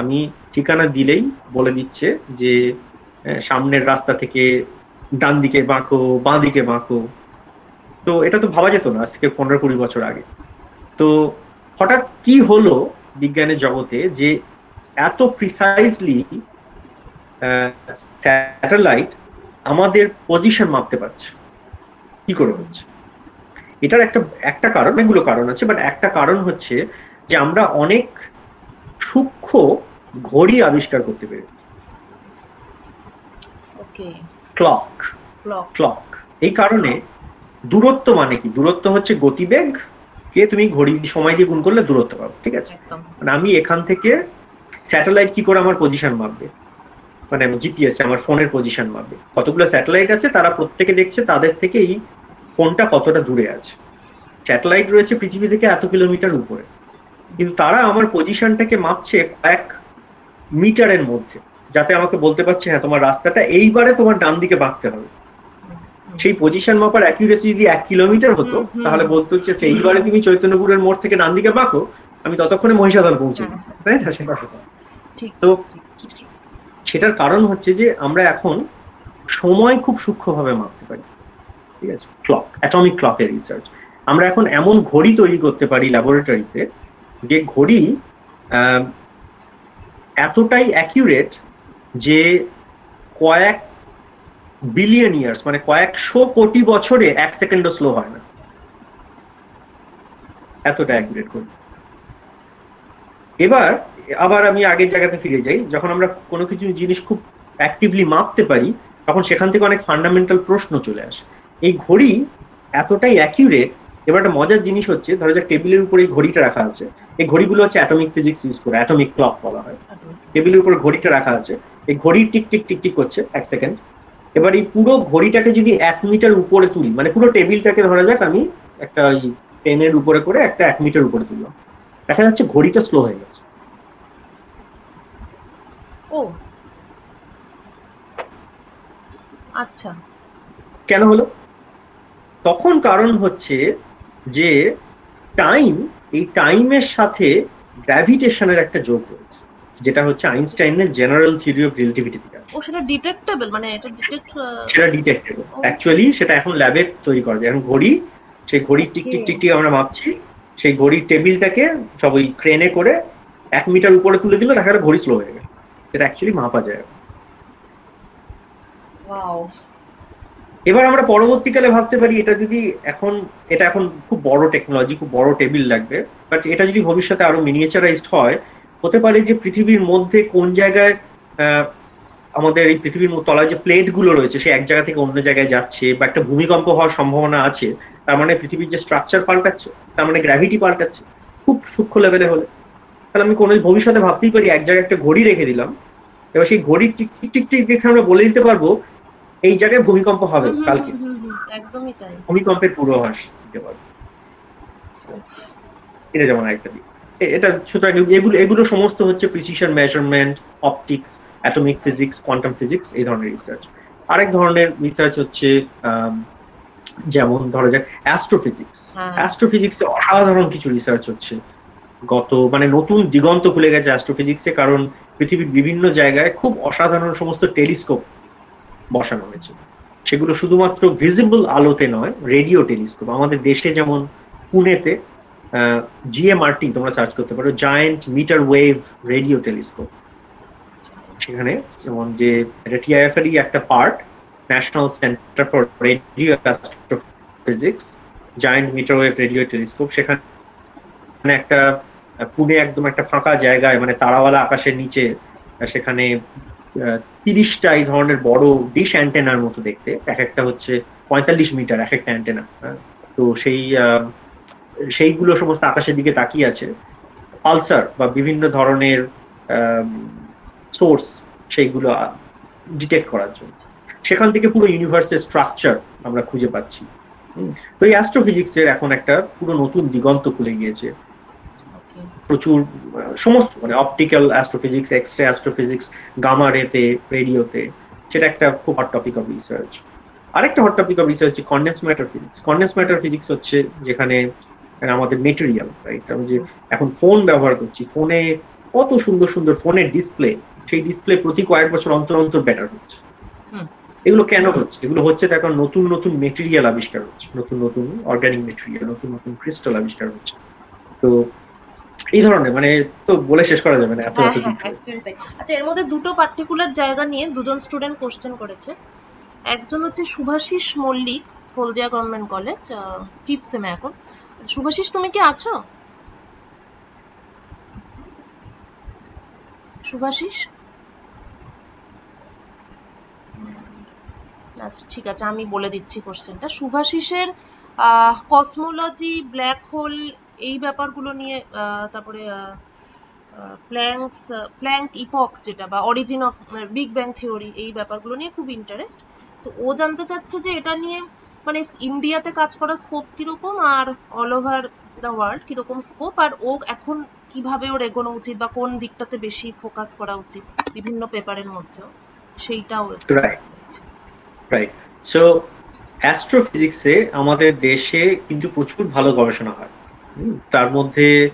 আমি ঠিকানা দিলেই বলে দিচ্ছে যে সামনের রাস্তা থেকে ডান দিকে বাঁকো, বাঁ দিকে বাঁকো। তো এটা তো ভাবা যেত না, আজ থেকে পনেরো কুড়ি বছর আগে। তো হঠাৎ কি হলো বিজ্ঞানের জগতে যে এত প্রিসাইজলি স্যাটেলাইট আমাদের পজিশন মাপতে পারছে? কি করে হচ্ছে? এটার একটা একটা কারণ, অনেকগুলো কারণ আছে বাট একটা কারণ হচ্ছে যে আমরা অনেক সূক্ষ্ম ঘড়ি আবিষ্কার করতে পেরেছি। ক্লক ক্লক ক্লক এই কারণে দূরত্ব মানে কি? দূরত্ব হচ্ছে গতিবেগ কে তুমি ঘড়ি সময় দিয়ে গুণ করলে দূরত্ব পাবো ঠিক আছে? মানে আমি এখান থেকে স্যাটেলাইট কি করে আমার পজিশন মাপবে? মানে জিপিএস আমার ফোনের পজিশন মাপবে। কতগুলো স্যাটেলাইট আছে তারা প্রত্যেকে দেখছে তাদের থেকে এই ফোনটা কতটা দূরে আছে। স্যাটেলাইট রয়েছে পৃথিবী থেকে এত কিলোমিটার উপরে। কিন্তু তারা আমার পজিশনটাকে মাপছে কয়েক মিটারের মধ্যে যাতে আমাকে বলতে পারছে হ্যাঁ তোমার রাস্তাটা এইবারে তোমার ডান দিকে বাঁকতে হবে। সেই পজিশন মাপার অ্যাকিউরেসি যদি এক কিলোমিটার হতো। তাহলে বলতে হচ্ছে আচ্ছা, এইবারে তুমি চৈতন্যপুরের মোড় থেকে ডান দিকে বাঁকো আমি ততক্ষণে মহিষাদল পৌঁছে হ্যাঁ, গেছি তাই না? সেটা তো। সেটার কারণ হচ্ছে যে আমরা এখন সময় খুব সূক্ষ্মভাবে মাপতে পারি। ঠিক আছে? ক্লক অ্যাটমিক ক্লকের রিসার্চ আমরা এখন এমন ঘড়ি তৈরি করতে পারি ল্যাবরেটরিতে যে ঘড়ি আহ, এতটাই অ্যাকিউরেট যে কয়েক বিলিয়ন ইয়ার্স মানে কয়েকশো কোটি বছরে এক সেকেন্ডও স্লো হয় না। এতটা অ্যাকিউরেট ঘড়ি এবার, আবার আমি আগের জায়গাতে ফিরে যাই। যখন আমরা কোনো কিছু জিনিস খুব অ্যাক্টিভলি মাপতে পারি, তখন সেখান থেকে অনেক ফান্ডামেন্টাল প্রশ্ন চলে আসে। এই ঘড়ি এতটাই অ্যাকিউরেট এবার একটা মজার জিনিস হচ্ছে ধরো যে টেবিলের উপরে এই ঘড়িটা রাখা আছে এই ঘড়িগুলো হচ্ছে অ্যাটমিক ফিজিক্স ইউজ করে অ্যাটমিক ক্লক বলা হয়। টেবিলের উপর ঘড়িটা রাখা আছে এই ঘড়ি টিক টিক টিক টিক করছে এক সেকেন্ড এবার এই পুরো ঘড়িটাকে যদি এক মিটার উপরে তুলি মানে পুরো টেবিলটাকে ধরা যাক আমি একটা ওই পেনের উপরে করে একটা এক মিটার উপরে তুললাম। দেখা যাচ্ছে ঘড়িটা স্লো হয়ে গেছে। ও। আচ্ছা। কেন হলো? তখন কারণ হচ্ছে যে টাইম এই টাইমের সাথে গ্র্যাভিটেশনের একটা যোগ রয়েছে যেটা হচ্ছে আইনস্টাইনের জেনারেল থিওরি অফ রিলেটিভিটি থেকে ও সেটা ডিটেক্টেবল মানে এটা ডিটেক্ট সেটা ডিটেক্টেবল অ্যাকচুয়ালি সেটা এখন ল্যাবে তৈরি করা যায়। এখন ঘড়ি সেই ঘড়ি টিক টিক টিক টিক আমরা মাপছি। সেই ঘড়ির টেবিলটাকে সব ওই ক্রেনে করে এক মিটার উপরে তুলে দিলে দেখা ঘড়ি স্লো হয়ে গেল সেটা অ্যাকচুয়ালি মাপা যায়। ওয়াও এবার আমরা পরবর্তীকালে ভাবতে পারি, এটা যদি এখন, এটা এখন খুব বড় টেকনোলজি খুব বড় টেবিল লাগবে। বাট এটা যদি ভবিষ্যতে আরও মিনিয়েচারাইজড হয়, হতে পারে যে পৃথিবীর মধ্যে কোন জায়গায় আমাদের এই পৃথিবীর তলায় যে প্লেটগুলো রয়েছে, সে এক জায়গা থেকে অন্য জায়গায় যাচ্ছে বা একটা ভূমিকম্প হওয়ার সম্ভাবনা আছে, তার মানে পৃথিবীর যে স্ট্রাকচার পাল্টাচ্ছে, তার মানে গ্র্যাভিটি পাল্টাচ্ছে, খুব সূক্ষ্ম লেভেলে হলে। তাহলে আমি কোনো ভবিষ্যতে ভাবতেই পারি, এক জায়গায় একটা ঘড়ি রেখে দিলাম। এবার সেই ঘড়ি টিক টিক টিক দেখে আমরা বলে দিতে পারব এই জায়গায় ভূমিকম্প হবে কালকে। একদমই তাই। ভূমিকম্পের পূর্বাভাস দিতে পারব এটা যেমন একটা দিক। এটা সুতরাং এগুলো এগুলো সমস্ত হচ্ছে precision measurement optics atomic physics quantum physics এই ধরনের রিসার্চ আরেক ধরনের রিসার্চ হচ্ছে যেমন ধরা যাক অ্যাস্ট্রোফিজিক্স। অ্যাস্ট্রোফিজিক্সে অসাধারণ কিছু রিসার্চ হচ্ছে। গত মানে নতুন দিগন্ত খুলে গেছে অ্যাস্ট্রোফিজিক্সে কারণ পৃথিবীর বিভিন্ন জায়গায় খুব অসাধারণ সমস্ত টেলিস্কোপ বসানো হয়েছে। সেগুলো শুধুমাত্র ভিজিবল আলোতে নয় রেডিও টেলিস্কোপ আমাদের দেশে যেমন পুনেতে জিএমআরটি তোমরা সার্চ করতে পারো giant metre wave radio telescope সেখানে যেমন যে এটা টিআইএফএরই একটা part national centre for radio physics giant metre wave radio telescope সেখানে একটা, পুনে একদম একটা ফাঁকা জায়গায় মানে তারাওয়ালা আকাশের নিচে, সেখানে তিরিশটা এই ধরনের বড় ডিশ অ্যান্টেনার মতো দেখতে। এক একটা হচ্ছে পঁয়তাল্লিশ মিটার, এক একটা অ্যান্টেনা তো সেই সেইগুলো সমস্ত আকাশের দিকে তাকিয়ে আছে। পালসার বা বিভিন্ন ধরনের সোর্স সেইগুলো ডিটেক্ট করার জন্য। সেখান থেকে পুরো ইউনিভার্সের স্ট্রাকচার আমরা খুঁজে পাচ্ছি। তো এই অ্যাস্ট্রোফিজিক্সের এখন একটা পুরো নতুন দিগন্ত খুলে গিয়েছে। প্রচুর সমস্ত মানে optical astrophysics X ray astrophysics gamma রেতে রেডিওতে সেটা একটা খুব হট টপিক অফ রিসার্চ আরেকটা হট টপিক অফ রিসার্চ হচ্ছে condense matter physics condense matter physics হচ্ছে যেখানে মানে আমাদের মেটেরিয়াল রাইট আমি যে এখন ফোন ব্যবহার করছি ফোনে কত সুন্দর সুন্দর ফোনের ডিসপ্লে সেই ডিসপ্লে প্রতি কয়েক বছর অন্তর অন্তর বেটার হচ্ছে। এগুলো কেন হচ্ছে? এগুলো হচ্ছে কারণ নতুন নতুন মেটেরিয়াল আবিষ্কার হচ্ছে নতুন নতুন অর্গানিক মেটেরিয়াল নতুন নতুন ক্রিস্টাল আবিষ্কার হচ্ছে। তো এই ধরনের মানে তো বলে শেষ করা যাবে না এত হ্যাঁ এত হ্যাঁ তাই। আচ্ছা এর মধ্যে দুটো পার্টিকুলার জায়গা নিয়ে দুজন স্টুডেন্ট কোশ্চেন করেছে। একজন হচ্ছে Shubhashis Mallick Haldia government college fifth সেমে এখন। শুভাশিস তুমি কি আছো? শুভাশিস? আচ্ছা ঠিক আছে আমি বলে দিচ্ছি কোশ্চেনটা শুভাশিসের কসমোলজি ব্ল্যাক হোল এই ব্যাপারগুলো নিয়ে আহ, তারপরে প্ল্যাঙ্কস প্ল্যাঙ্ক ইপক যেটা বা origin of big bang theory এই ব্যাপারগুলো নিয়ে খুব ইন্টারেস্ট তো ও জানতে চাচ্ছে যে এটা নিয়ে মানে ইন্ডিয়াতে কাজ করার স্কোপ কীরকম আর অল ওভার দ্য ওয়ার্ল্ড কীরকম স্কোপ আর ও এখন কীভাবে ওর এগোনো উচিত বা কোন দিকটাতে বেশি ফোকাস করা উচিত বিভিন্ন পেপারের মধ্যেও? সেইটাও। রাইট সো অ্যাস্ট্রোফিজিক্সে আমাদের দেশে কিন্তু প্রচুর ভালো গবেষণা হয়। তার মধ্যে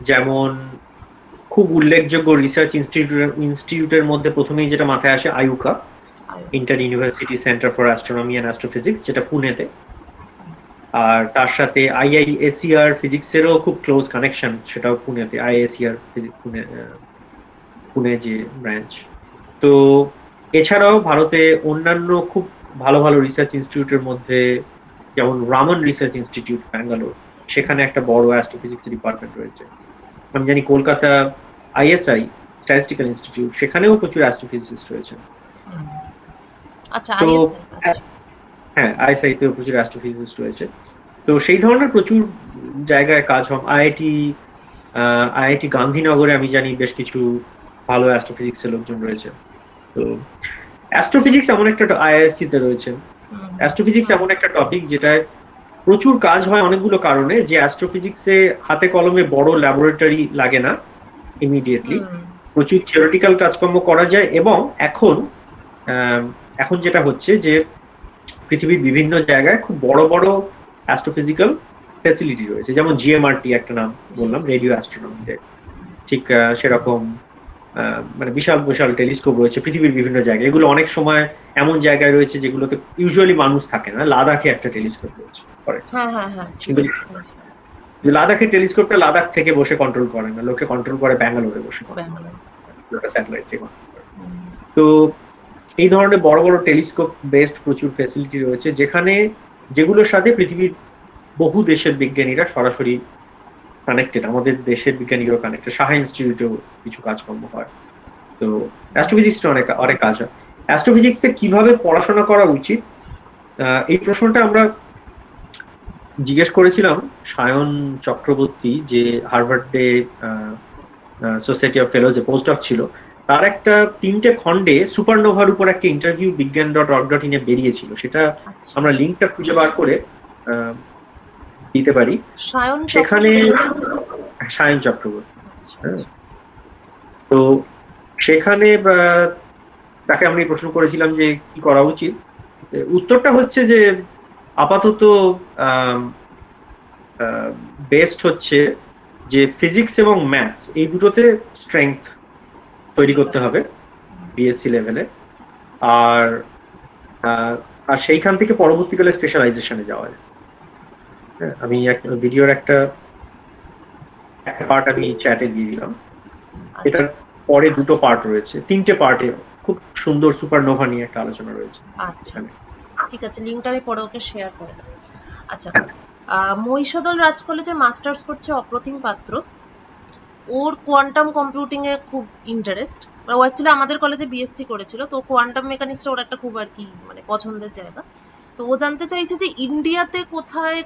যেমন খুব উল্লেখযোগ্য রিসার্চ ইনস্টিটিউট ইনস্টিটিউটের মধ্যে প্রথমেই যেটা মাথায় আসে IUCAA inter university centre for astronomy and astrophysics যেটা পুনেতে। আর তার সাথে আইআইএসিআর ফিজিক্সেরও খুব ক্লোজ কানেকশন সেটাও পুনেতে আইএসিআর পুনে পুনে যে ব্রাঞ্চ তো এছাড়াও ভারতে অন্যান্য খুব ভালো ভালো রিসার্চ ইনস্টিটিউটের মধ্যে যেমন রামন রিসার্চ ইনস্টিটিউট ব্যাঙ্গালোর সেখানে একটা বড় অ্যাস্ট্রোফিজিক্স ডিপার্টমেন্ট রয়েছে। আমি জানি কলকাতা আইএসআই স্ট্যাটিস্টিক্যাল ইনস্টিটিউট সেখানেও প্রচুর অ্যাস্ট্রোফিজিক্স রয়েছে হুম। আচ্ছা তো, ISI, আচ্ছা। হ্যাঁ প্রচুর অ্যাস্ট্রোফিজিস্ট রয়েছে। তো সেই ধরনের প্রচুর জায়গায় কাজ হয়। আইআইটি আইআইটি গান্ধীনগরে আমি জানি বেশ কিছু ভালো অ্যাস্ট্রোফিজিক্সের লোকজন রয়েছে। তো অ্যাস্ট্রোফিজিক্স এমন একটা আইআইএসসি তে রয়েছে অ্যাস্ট্রোফিজিক্স এমন একটা টপিক যেটায় প্রচুর কাজ হয় অনেকগুলো কারণে যে অ্যাস্ট্রোফিজিক্সে হাতে কলমে বড় ল্যাবরেটরি লাগে না ইমিডিয়েটলি প্রচুর থিওরিটিক্যাল কাজকর্ম করা যায় এবং এখন এখন যেটা হচ্ছে যে পৃথিবীর বিভিন্ন জায়গায় খুব বড় বড় অ্যাস্ট্রোফিজিক্যাল ফ্যাসিলিটি রয়েছে। যেমন জিএমআরটি একটা নাম বললাম রেডিও অ্যাস্ট্রোনমিতে ঠিক সেরকম মানে বিশাল বিশাল টেলিস্কোপ রয়েছে পৃথিবীর বিভিন্ন জায়গায়। এগুলো অনেক সময় এমন জায়গায় রয়েছে যেগুলোতে ইউজুয়ালি মানুষ থাকে না। লাদাখে একটা টেলিস্কোপ রয়েছে। হ্যাঁ, হ্যাঁ, হ্যাঁ, কিন্তু লাদাখের টেলিস্কোপটা লাদাখ থেকে বসে কন্ট্রোল করে না লোকে কন্ট্রোল করে ব্যাঙ্গালোরে বসে স্যাটেলাইট থেকে তো এই ধরনের বড় বড় টেলিস্কোপ বেসড প্রচুর ফেসিলিটি রয়েছে যেখানে যেগুলোর সাথে পৃথিবীর বহু দেশের বিজ্ঞানীরা সরাসরি কানেক্টেড আমাদের দেশের বিজ্ঞানীরাও কানেক্টেড সাহা ইনস্টিটিউটেও কিছু কাজকর্ম হয়। তো অ্যাস্ট্রোফিজিক্স অনেক অনেক কাজ হয়। অ্যাস্ট্রোফিজিক্সে কীভাবে পড়াশোনা করা উচিত? এই প্রশ্নটা আমরা জিজ্ঞেস করেছিলাম সায়ন চক্রবর্তী যে হার্ভার্ডে সোসাইটি অফ ফেলোজে অফ ছিল তার একটা তিনটে খণ্ডে সুপারনোভার উপর একটা ইন্টারভিউ বিজ্ঞান ডট অর্গ ডট ইনে বেরিয়েছিল সেটা আচ্ছা। আমরা লিঙ্কটা খুঁজে বার করে দিতে পারি সেখানে সায়ন চক্রবর্তী আচ্ছা, হ্যাঁ। আচ্ছা। তো সেখানে তাকে আমি প্রশ্ন করেছিলাম যে কি করা উচিত উত্তরটা হচ্ছে যে আপাতত বেস্ট হচ্ছে যে ফিজিক্স এবং ম্যাথস এই দুটোতে স্ট্রেংথ তৈরি করতে হবে বিএসসি লেভেলে আর আর সেইখান থেকে পরবর্তীকালে স্পেশালাইজেশনে যাওয়া যায়। হ্যাঁ, আমি ভিডিওর একটা একটা পার্ট আমি চ্যাটে দিয়ে দিলাম। আচ্ছা। এটার পরে দুটো পার্ট রয়েছে। তিনটে পার্টে খুব সুন্দর সুপারনোভা নিয়ে একটা আলোচনা রয়েছে। আচ্ছা। ঠিক আছে লিংকটা আমি পরে ওকে শেয়ার করে দেবো। আচ্ছা মহিষাদল রাজ কলেজে মাস্টার্স করছে অপ্রতিম পাত্র। ওর কোয়ান্টাম কম্পিউটিং এ খুব ইন্টারেস্ট ও অ্যাকচুয়ালি আমাদের কলেজে বিএসসি করেছিল তো কোয়ান্টাম মেকানিক্সটা ওর একটা খুব আর কি মানে পছন্দের জায়গা। তো ও জানতে চাইছে যে ইন্ডিয়াতে কোথায়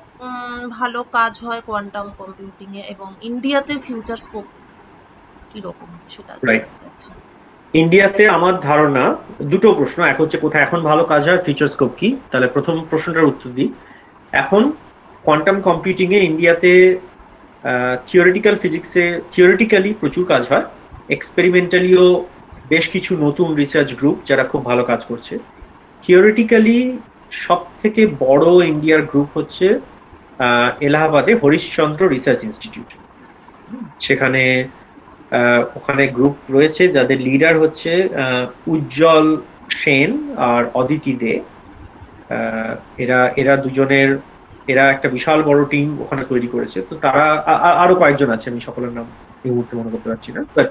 ভালো কাজ হয় কোয়ান্টাম কম্পিউটিং এ এবং ইন্ডিয়াতে ফিউচার স্কোপ কি রকম সেটা ইন্ডিয়াতে আমার ধারণা দুটো প্রশ্ন, এক হচ্ছে কোথায় এখন ভালো কাজ হয় ফিউচার স্কোপ কি? তাহলে প্রথম প্রশ্নটার উত্তর দিই। এখন কোয়ান্টাম কম্পিউটিং এ ইন্ডিয়াতে থিওরিটিক্যাল ফিজিক্সে থিওরিটিক্যালি প্রচুর কাজ হয়। এক্সপেরিমেন্টালিও বেশ কিছু নতুন রিসার্চ গ্রুপ যারা খুব ভালো কাজ করছে। থিওরিটিক্যালি সব থেকে বড় ইন্ডিয়ার গ্রুপ হচ্ছে এলাহাবাদে হরিশচন্দ্র রিসার্চ ইনস্টিটিউট সেখানে ওখানে গ্রুপ রয়েছে যাদের লিডার হচ্ছে উজ্জ্বল সেন আর অদিতি দে। এরা এরা দুজনের, এরা একটা বিশাল বড় টিম ওখানে তৈরি করেছে। তো তারা আরও কয়েকজন আছে, আমি সকলের নাম এই মুহূর্তে মনে করতে পারছি না। বাট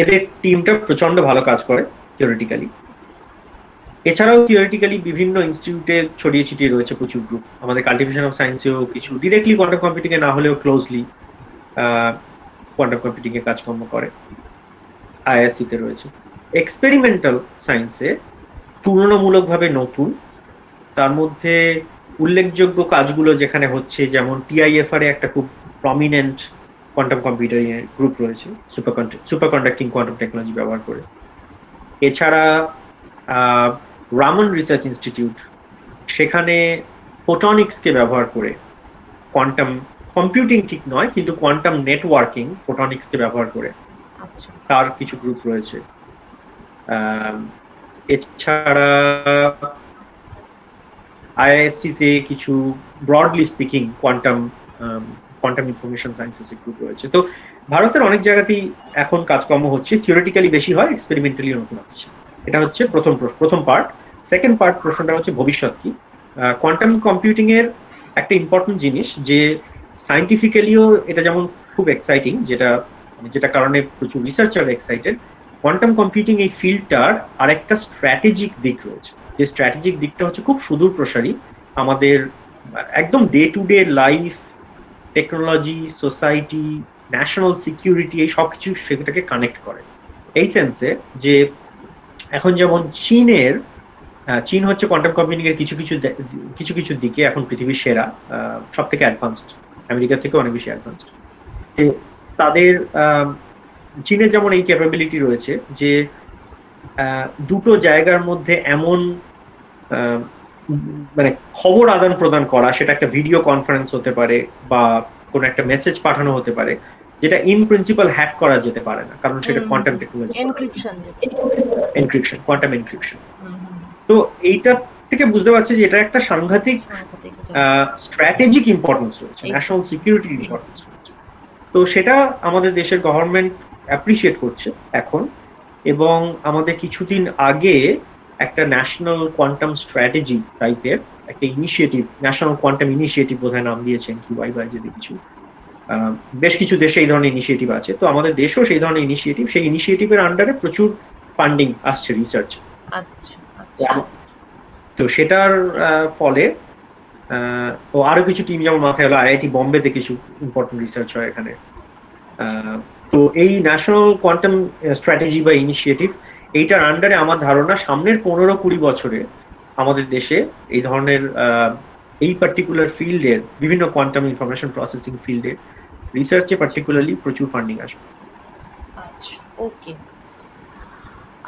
এদের টিমটা প্রচণ্ড ভালো কাজ করে থিওরিটিক্যালি এছাড়াও থিওরিটিক্যালি বিভিন্ন ইনস্টিটিউটে ছড়িয়ে ছিটিয়ে রয়েছে প্রচুর গ্রুপ আমাদের কাল্টিভেশন অফ সায়েন্সেও কিছু। ডিরেক্টলি কোয়ান্টাম এ না হলেও ক্লোজলি কোয়ান্টাম কম্পিউটিং এ কাজকর্ম করে আইএসসি তে রয়েছে। এক্সপেরিমেন্টাল সায়েন্সে তুলনামূলকভাবে নতুন। তার মধ্যে উল্লেখযোগ্য কাজগুলো যেখানে হচ্ছে, যেমন টিআইএফআর এ একটা খুব প্রমিনেন্ট কোয়ান্টাম কম্পিউটার গ্রুপ রয়েছে super superconducting quantum technology ব্যবহার করে। এছাড়া রামন রিসার্চ ইনস্টিটিউট সেখানে ফোটনিক্সকে ব্যবহার করে কোয়ান্টাম কম্পিউটিং ঠিক নয় কিন্তু কোয়ান্টাম নেটওয়ার্কিং ফোটনিক্সকে ব্যবহার করে আচ্ছা। তার কিছু গ্রুপ রয়েছে। এছাড়া আইআইএসসি তে কিছু broadly speaking quantum quantum information sciences group রয়েছে। তো ভারতের অনেক জায়গাতেই এখন কাজকর্ম হচ্ছে থিওরিটিক্যালি বেশি হয় এক্সপেরিমেন্টালি নতুন আসছে। এটা হচ্ছে প্রথম প্রথম পার্ট সেকেন্ড পার্ট প্রশ্নটা হচ্ছে ভবিষ্যৎ কি? কোয়ান্টাম কম্পিউটিং এর একটা ইম্পর্টেন্ট জিনিস যে সাইন্টিফিক্যালিও এটা যেমন খুব এক্সাইটিং যেটা যেটা কারণে প্রচুর রিসার্চার এক্সাইটেড কোয়ান্টাম কম্পিউটিং এই ফিল্ডটার আরেকটা স্ট্র্যাটেজিক দিক রয়েছে। যে স্ট্র্যাটেজিক দিকটা হচ্ছে খুব সুদূর প্রসারী, আমাদের একদম day to day life technology society national security এই সব কিছু সেটাকে কানেক্ট করে। এই সেন্সে যে এখন যেমন চীনের চীন হচ্ছে কোয়ান্টাম কম্পিউটিং এর কিছু কিছু কিছু কিছু দিকে এখন পৃথিবীর সেরা সব থেকে অ্যাডভান্সড আমেরিকা থেকে অনেক বেশি অ্যাডভান্সড তাদের চীনের যেমন এই ক্যাপাবিলিটি রয়েছে যে দুটো জায়গার মধ্যে এমন মানে খবর আদান প্রদান করা সেটা একটা ভিডিও কনফারেন্স হতে পারে বা কোনো একটা মেসেজ পাঠানো হতে পারে যেটা ইন প্রিন্সিপাল হ্যাক করা যেতে পারে না কারণ সেটা quantum technology encryption encryption quantum encryption তো এইটা থেকে বুঝতে পারছি যে এটা একটা সাংঘাতিক স্ট্র্যাটেজিক ইম্পর্টেন্স রয়েছে ন্যাশনাল সিকিউরিটির ইম্পর্টেন্স রয়েছে। তো সেটা আমাদের দেশের গভর্নমেন্ট অ্যাপ্রিসিয়েট করছে এখন এবং আমাদের কিছুদিন আগে একটা ন্যাশনাল কোয়ান্টাম স্ট্র্যাটেজি টাইপের একটা ইনিশিয়েটিভ ন্যাশনাল কোয়ান্টাম ইনিশিয়েটিভ বোধহয় নাম দিয়েছেন কি ওয়াই বাই যদি কিছু বেশ কিছু দেশে এই ধরনের ইনিশিয়েটিভ আছে। তো আমাদের দেশেও সেই ধরনের ইনিশিয়েটিভ সেই ইনিশিয়েটিভের আন্ডারে প্রচুর ফান্ডিং আসছে রিসার্চ। তো সেটার ফলে ও আরও কিছু টিম যেমন মাথায় হলো আইআইটি বোম্বেতে কিছু ইম্পর্টেন্ট রিসার্চ হয় এখানে। তো এই ন্যাশনাল কোয়ান্টাম স্ট্র্যাটেজি বা ইনিশিয়েটিভ এইটার আন্ডারে আমার ধারণা সামনের পনেরো কুড়ি বছরে আমাদের দেশে এই ধরনের এই পার্টিকুলার ফিল্ডের বিভিন্ন কোয়ান্টাম ইনফরমেশন প্রসেসিং ফিল্ডে রিসার্চে পার্টিকুলারলি প্রচুর ফান্ডিং আসবে। আচ্ছা ওকে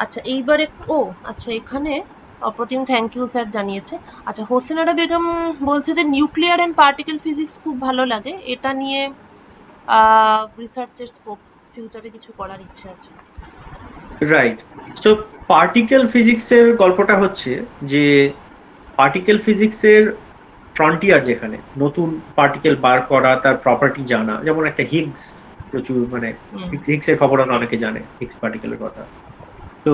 আচ্ছা এইবারে, ও আচ্ছা এখানে অপ্রতিম থ্যাংক ইউ স্যার জানিয়েছে। আচ্ছা হোসেনারা বেগম বলছে যে নিউক্লিয়ার অ্যান্ড পার্টিকেল ফিজিক্স খুব ভালো লাগে। এটা নিয়ে রিসার্চের স্কোপ ফিউচারে কিছু করার ইচ্ছে আছে। রাইট সো পার্টিকেল ফিজিক্সের গল্পটা হচ্ছে যে পার্টিকেল ফিজিক্সের ফ্রন্টিয়ার যেখানে নতুন পার্টিকেল বার করা তার প্রপার্টি জানা যেমন একটা হিগস প্রচুর মানে হিগসের খবর অনেকে জানে হিগস পার্টিকেলের কথা। তো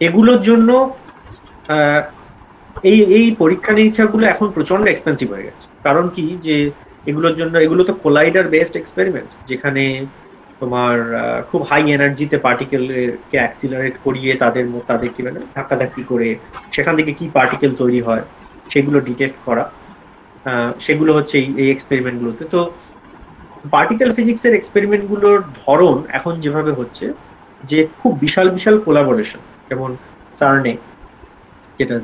এগুলোর জন্য এই এই পরীক্ষা নিরীক্ষাগুলো এখন প্রচণ্ড এক্সপেন্সিভ হয়ে গেছে। কারণ কি? যে এগুলোর জন্য, এগুলো তো কোলাইডার বেসড এক্সপেরিমেন্ট যেখানে তোমার খুব হাই এনার্জিতে পার্টিকেলকে অ্যাক্সিলারেট করিয়ে তাদের তাদের কি মানে ধাক্কাধাক্কি করে সেখান থেকে কি পার্টিকেল তৈরি হয়, সেগুলো ডিটেক্ট করা। সেগুলো হচ্ছে এই এই এক্সপেরিমেন্টগুলোতে তো পার্টিকেল ফিজিক্সের এক্সপেরিমেন্টগুলোর ধরন এখন যেভাবে হচ্ছে, যে খুব বিশাল বিশাল কোলাবোরেশন যেমন সার্নে যেটা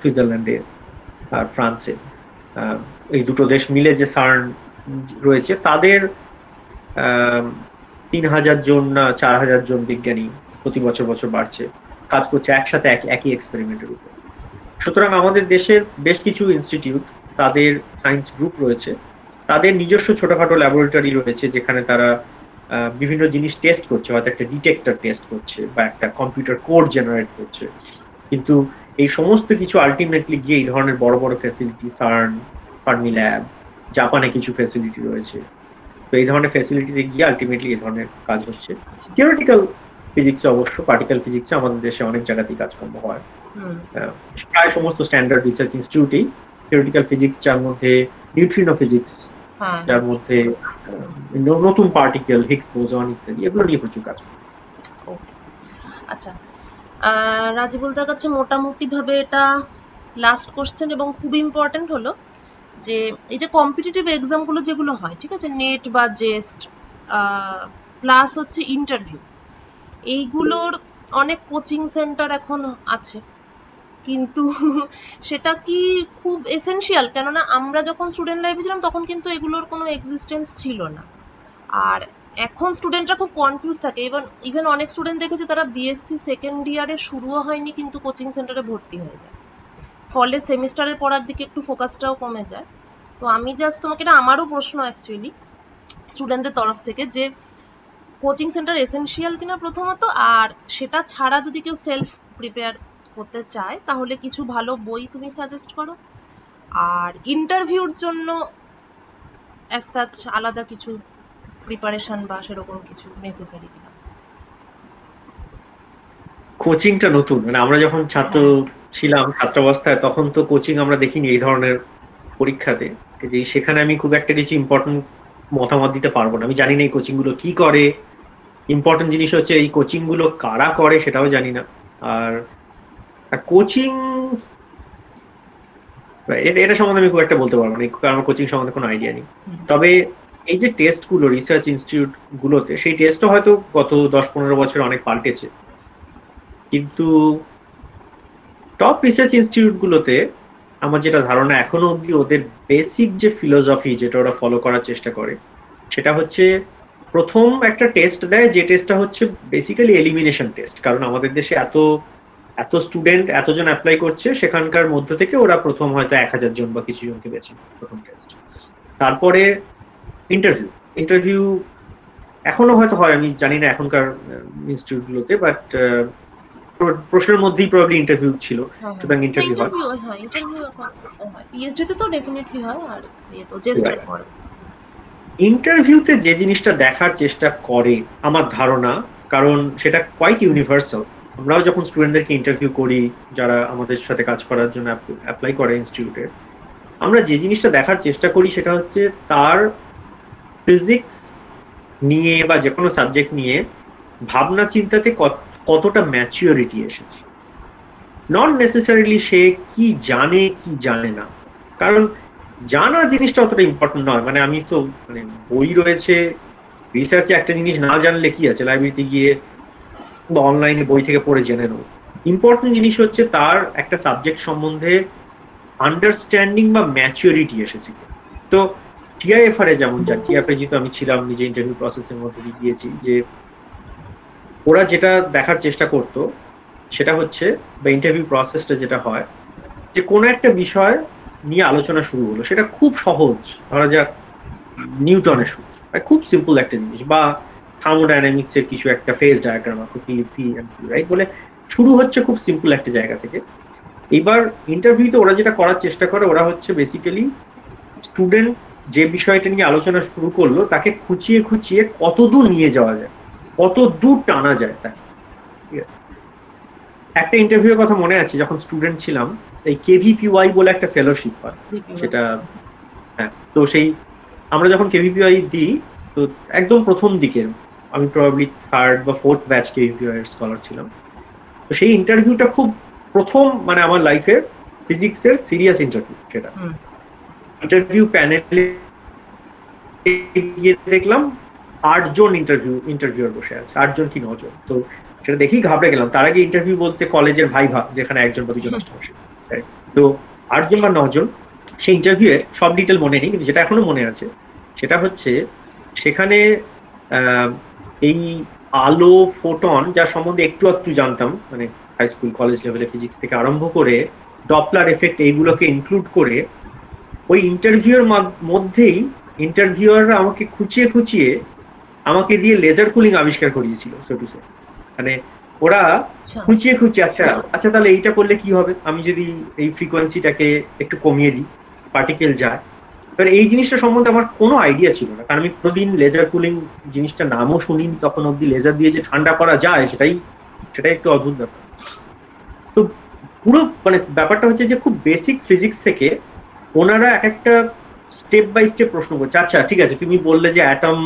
সুইজারল্যান্ডে আর ফ্রান্সে এই দুটো দেশ মিলে যে সার্ন রয়েছে, তাদের তিন হাজার জন না চার হাজার জন বিজ্ঞানী প্রতি বছর বছর বাড়ছে। কাজ করছে একসাথে একই এক্সপেরিমেন্টের উপর। সুতরাং আমাদের দেশের বেশ কিছু ইনস্টিটিউট তাদের সায়েন্স গ্রুপ রয়েছে। তাদের নিজস্ব ছোটখাটো ল্যাবরেটরি রয়েছে, যেখানে তারা বিভিন্ন জিনিস টেস্ট করছে হয়তো একটা ডিটেক্টর টেস্ট করছে বা একটা কম্পিউটার কোড জেনারেট করছে। কিন্তু এই সমস্ত কিছু আলটিমেটলি গিয়ে এই ধরনের বড় বড় ফ্যাসিলিটি সার্ন ফার্মি ল্যাব জাপানে কিছু ফ্যাসিলিটি রয়েছে। তো এই ধরনের ফ্যাসিলিটিতে গিয়ে আলটিমেটলি এই ধরনের কাজ হচ্ছে। থিওরিটিক্যাল ফিজিক্সে অবশ্য পার্টিকেল ফিজিক্সে আমাদের দেশে অনেক জায়গাতেই কাজকর্ম হয়। প্রায় সমস্ত স্ট্যান্ডার্ড রিসার্চ ইনস্টিটিউটেই থিওরিটিক্যাল ফিজিক্স যার মধ্যে নিউট্রিনো ফিজিক্স যার মধ্যে নতুন পার্টিকেল হিগস বোজন ইত্যাদি এগুলো নিয়ে প্রচুর কাজ আচ্ছা রাজিবুলদার কাছে মোটামুটি ভাবে এটা লাস্ট কোশ্চেন এবং খুব ইম্পর্টেন্ট হলো যে এই যে কম্পিটিটিভ এক্সামগুলো যেগুলো হয় ঠিক আছে নেট বা জেস্ট প্লাস হচ্ছে ইন্টারভিউ এইগুলোর অনেক কোচিং সেন্টার এখন আছে। কিন্তু সেটা কি খুব এসেনশিয়াল কেননা আমরা যখন স্টুডেন্ট লাইফে ছিলাম, তখন কিন্তু এগুলোর কোনো এক্সিস্টেন্স ছিল না। আর এখন স্টুডেন্টরা খুব কনফিউজ থাকে। এবং ইভেন অনেক স্টুডেন্ট দেখেছে, তারা বিএসসি সেকেন্ড ইয়ারে শুরুও হয়নি, কিন্তু কোচিং সেন্টারে ভর্তি হয়ে যায়। ফলে সেমিস্টারের পড়ার দিকে একটু ফোকাসটাও কমে যায়। তো আমি জাস্ট তোমাকে এটা আমারও প্রশ্ন অ্যাকচুয়ালি স্টুডেন্টদের তরফ থেকে যে কোচিং সেন্টার এসেনশিয়াল কিনা প্রথমত, আর সেটা ছাড়া যদি কেউ সেলফ প্রিপেয়ার করতে চায় তাহলে কিছু ভালো বই তুমি সাজেস্ট করো। আর ইন্টারভিউর জন্য অ্যাজ সাচ আলাদা কিছু প্রিপারেশন বা সেরকম কিছু নেসেসারি কিনা। কোচিংটা নতুন মানে আমরা যখন ছাত্র ছিলাম ছাত্রাবস্থায় তখন তো কোচিং আমরা দেখিনি এই ধরনের পরীক্ষাতে। যে সেখানে আমি খুব একটা কিছু ইম্পর্টেন্ট মতামত দিতে পারব না। আমি জানি না এই কোচিংগুলো কি করে। ইম্পর্টেন্ট জিনিস হচ্ছে এই কোচিংগুলো কারা করে সেটাও জানি না। আর কোচিং এটা সম্বন্ধে আমি খুব একটা বলতে পারব না কারণ কোচিং সম্বন্ধে কোনো আইডিয়া নেই। তবে এই যে টেস্টগুলো রিসার্চ ইনস্টিটিউট গুলোতে সেই টেস্টও হয়তো গত দশ পনেরো বছর অনেক পাল্টেছে। কিন্তু টপ রিসার্চ ইনস্টিটিউটগুলোতে আমার যেটা ধারণা এখনও অবধি ওদের বেসিক যে ফিলোসফি যেটা ওরা ফলো করার চেষ্টা করে সেটা হচ্ছে প্রথম একটা টেস্ট দেয় যে টেস্টটা হচ্ছে বেসিক্যালি এলিমিনেশন টেস্ট কারণ আমাদের দেশে এত এত স্টুডেন্ট এতজন অ্যাপ্লাই করছে সেখানকার মধ্যে থেকে ওরা প্রথম হয়তো এক হাজার জন বা কিছু জনকে বেছে প্রথম টেস্ট তারপরে ইন্টারভিউ ইন্টারভিউ এখনও হয়তো হয় আমি জানি না এখনকার ইনস্টিটিউটগুলোতে বাট প্রশ্নের মধ্যেই প্রবলি ইন্টারভিউ ছিল হ্যাঁ, সুতরাং ইন্টারভিউ হয়। ইন্টারভিউ হয় হয় পিএইচডি তে তো ডেফিনেটলি হয় আর এ তো জেস্টের Right. ইন্টারভিউতে যে জিনিসটা দেখার চেষ্টা করে আমার ধারণা কারণ সেটা কোয়াইট ইউনিভার্সাল আমরাও যখন স্টুডেন্টদেরকে ইন্টারভিউ করি, যারা আমাদের সাথে কাজ করার জন্য অ্যাপ্লাই করে ইনস্টিটিউটে আমরা যে জিনিসটা দেখার চেষ্টা করি সেটা হচ্ছে তার ফিজিক্স নিয়ে বা যে কোনো সাবজেক্ট নিয়ে ভাবনা চিন্তাতে কত- কতটা ম্যাচিওরিটি এসেছে। নট নেসেসারিলি সে কি জানে কি জানে না। কারণ জানা জিনিসটা অতটা ইম্পর্টেন্ট নয়। মানে আমি তো মানে বই রয়েছে রিসার্চে একটা জিনিস না জানলে কি আছে? লাইব্রেরিতে গিয়ে বা অনলাইনে বই থেকে পড়ে জেনে নেব। ইম্পর্টেন্ট জিনিস হচ্ছে তার একটা সাবজেক্ট সম্বন্ধে আন্ডারস্ট্যান্ডিং বা ম্যাচিওরিটি এসেছে। তো টিআইএফআর এ যেমন যা টিআইএফ এ যেহেতু আমি ছিলাম, নিজে ইন্টারভিউ প্রসেসের মধ্যে গিয়েছি যে ওরা যেটা দেখার চেষ্টা করত, সেটা হচ্ছে বা ইন্টারভিউ প্রসেসটা যেটা হয়, যে কোনো একটা বিষয় নিয়ে আলোচনা শুরু হলো। সেটা খুব সহজ, ধরা যাক নিউটনের সূত্র। মানে খুব সিম্পল একটা জিনিস বা থার্মোডাইনামিক্স এর কিছু একটা ফেজ ডায়াগ্রাম আছে পি পি রাইট বলে শুরু হচ্ছে খুব সিম্পল একটা জায়গা থেকে। এবার ইন্টারভিউতে ওরা যেটা করার চেষ্টা করে ওরা হচ্ছে বেসিক্যালি স্টুডেন্ট যে বিষয়টা নিয়ে আলোচনা শুরু করল তাকে খুঁচিয়ে খুঁচিয়ে কত দূর নিয়ে যাওয়া যায় কত দূর টানা যায় তাকে। ঠিক আছে? একটা ইন্টারভিউয়ের কথা মনে আছে যখন স্টুডেন্ট ছিলাম এই কেভিপিওয়াই বলে একটা ফেলোশিপ হয় সেটা হ্যাঁ তো সেই আমরা যখন কেভিপিআই দিই তো একদম প্রথম দিকে আমি প্রবাবলি থার্ড বা ফোর্থ ব্যাচ কেভিপিআই এর স্কলার ছিলাম। তো সেই ইন্টারভিউটা খুব প্রথম মানে আমার লাইফের ফিজিক্সের সিরিয়াস ইন্টারভিউ সেটা। ইন্টারভিউ প্যানেলে গিয়ে দেখলাম আটজন ইন্টারভিউ ইন্টারভিউয়ার বসে আছে আটজন কি নজন। তো সেটা দেখেই ঘাবড়ে গেলাম। তার আগে ইন্টারভিউ বলতে কলেজের ভাইভা যেখানে একজন বা দুজন আসতে বসে? তো আটজন বা নজন সেই ইন্টারভিউয়ে সব ডিটেল মনে নেই কিন্তু যেটা এখনও মনে আছে সেটা হচ্ছে সেখানে আহ, এই আলো ফোটন যার সম্বন্ধে একটু একটু জানতাম মানে হাই স্কুল কলেজ লেভেলে ফিজিক্স থেকে আরম্ভ করে ডপলার এফেক্ট এইগুলোকে ইনক্লুড করে ওই ইন্টারভিউর মধ্যেই ইন্টারভিউয়াররা আমাকে খুঁচিয়ে খুঁচিয়ে আমাকে দিয়ে লেজার কুলিং আবিষ্কার করিয়েছিল সে মানে ওরা আচ্ছা। খুঁচিয়ে খুঁচিয়ে আচ্ছা আচ্ছা তাহলে এইটা করলে কি হবে? আমি যদি এই ফ্রিকোয়েন্সিটাকে একটু কমিয়ে দিই পার্টিকেল যায় এবার এই জিনিসটা সম্বন্ধে আমার কোনো আইডিয়া ছিল না। কারণ আমি প্রতিদিন লেজার কুলিং জিনিসটা নামও শুনিনি, তখন অব্দি লেজার দিয়ে যে ঠান্ডা করা যায়, সেটাই সেটাই একটু অদ্ভুত ব্যাপার। তো পুরো মানে ব্যাপারটা হচ্ছে যে খুব বেসিক ফিজিক্স থেকে ওনারা এক একটা স্টেপ বাই স্টেপ প্রশ্ন করছে আচ্ছা ঠিক আছে, তুমি বললে যে অ্যাটম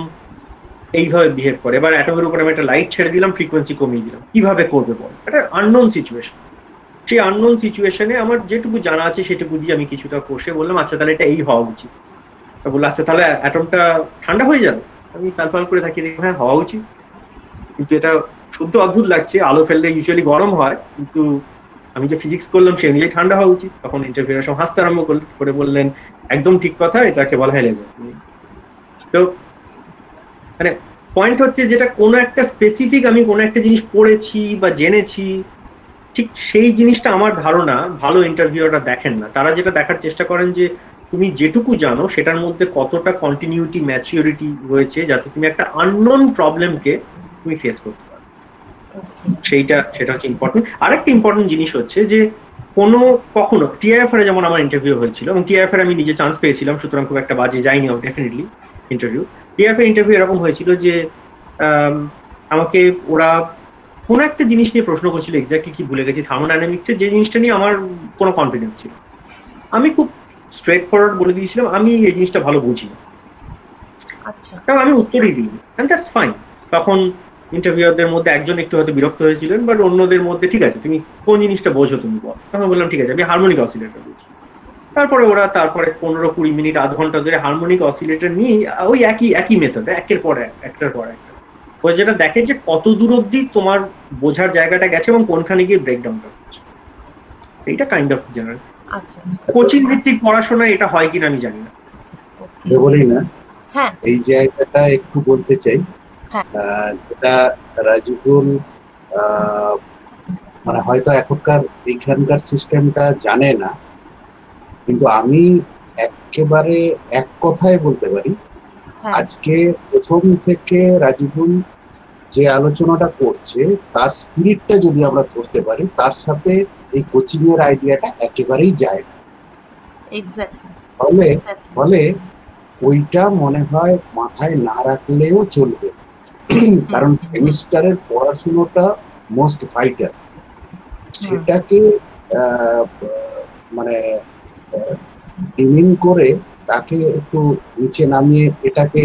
এইভাবে বিহেভ করে, এবার অ্যাটমের উপর আমি একটা লাইট ছেড়ে দিলাম ফ্রিকোয়েন্সি কমিয়ে দিলাম। কীভাবে করবে বল? এটা আননোন সিচুয়েশন সেই আননোন সিচুয়েশনে আমার যেটুকু জানা আছে সেটুকু দিয়ে আমি কিছুটা কষে বললাম আচ্ছা তাহলে এটা এই হওয়া উচিত। বলল আচ্ছা তাহলে অ্যাটমটা ঠান্ডা হয়ে যাবে? আমি ফাল ফাল করে থাকি দেখি হ্যাঁ হওয়া উচিত। কিন্তু এটা শুনতে অদ্ভুত লাগছে, আলো ফেললে ইউজুয়ালি গরম হয়, কিন্তু আমি যে ফিজিক্স করলাম, সে অনুযায়ী ঠান্ডা হওয়া উচিত। তখন ইন্টারভিউর সব হাসতে আরম্ভ করে বললেন, একদম ঠিক কথা, এটাকে বলা হয় লেজার তো মানে পয়েন্ট হচ্ছে যেটা কোনো একটা স্পেসিফিক আমি কোনো একটা জিনিস পড়েছি বা জেনেছি ঠিক সেই জিনিসটা আমার ধারণা ভালো ইন্টারভিউরা দেখেন না। তারা যেটা দেখার চেষ্টা করেন যে তুমি যেটুকু জানো সেটার মধ্যে কতটা কন্টিনিউটি ম্যাচিউরিটি রয়েছে যাতে তুমি একটা আননোন প্রবলেমকে তুমি ফেস করতে পারো। সেইটা সেটা হচ্ছে ইম্পর্টেন্ট আরেকটা ইম্পর্টেন্ট জিনিস হচ্ছে যে কোনো কখনো টিআইএফআর এ যেমন আমার ইন্টারভিউ হয়েছিল এবং টিআইএফআর আমি নিজে চান্স পেয়েছিলাম সুতরাং খুব একটা বাজে যাইনি ডেফিনেটলি ইন্টারভিউ টিআইএফআর ইন্টারভিউ এরকম হয়েছিল যে আমাকে ওরা কোনো একটা জিনিস নিয়ে প্রশ্ন করছিল এক্স্যাক্টলি কি ভুলে গেছি থার্মোডাইনামিক্সের যে জিনিসটা নিয়ে আমার কোনো কনফিডেন্স ছিল। আমি খুব স্ট্রেট ফরওয়ার্ড বলে দিয়েছিলাম আমি এই জিনিসটা ভালো বুঝি না। আচ্ছা। আমি উত্তরই দিইনি অ্যান্ড দ্যাটস ফাইন তখন ইন্টারভিউয়ারদের মধ্যে একজন একটু হয়তো বিরক্ত হয়েছিলেন বাট অন্যদের মধ্যে ঠিক আছে তুমি কোন জিনিসটা বোঝো তুমি বল। তখন বললাম ঠিক আছে আমি হারমোনিক অসিলেটর বুঝি। তারপরে ওরা তারপরে পনেরো কুড়ি মিনিট আধ ঘণ্টা ধরে হারমোনিক অসিলেটর নিয়ে ওই একই একই মেথড একের পর একটার পর একটা। ওরা যেটা দেখে যে কত দূর অব্দি তোমার বোঝার জায়গাটা গেছে এবং কোনখানে গিয়ে ব্রেকডাউনটা হচ্ছে। এইটা কাইন্ড অফ জেনারেল কোচিং ভিত্তিক পড়াশোনা এটা হয় কিনা আমি জানি না. বলি না। হ্যাঁ। এই জায়গাটা একটু বলতে চাই। হ্যাঁ। আহ, যেটা রাজিবুল আহ, মানে হয়তো এখনকার এইখানকার সিস্টেমটা জানে না। কিন্তু আমি একেবারে এক কথায় বলতে পারি। হ্যাঁ। আজকে প্রথম থেকে রাজিবুল যে আলোচনাটা করছে তার স্পিরিটটা যদি আমরা ধরতে পারি তার সাথে এই কোচিং এর আইডিয়াটা একেবারেই যায় না। ফলে ফলে ওইটা মনে হয় মাথায় না রাখলেও চলবে। কারণ সেমিস্টারের পড়াশুনোটা মোস্ট ভাইটাল সেটাকে মানে ডিমিং করে তাকে একটু নিচে নামিয়ে এটাকে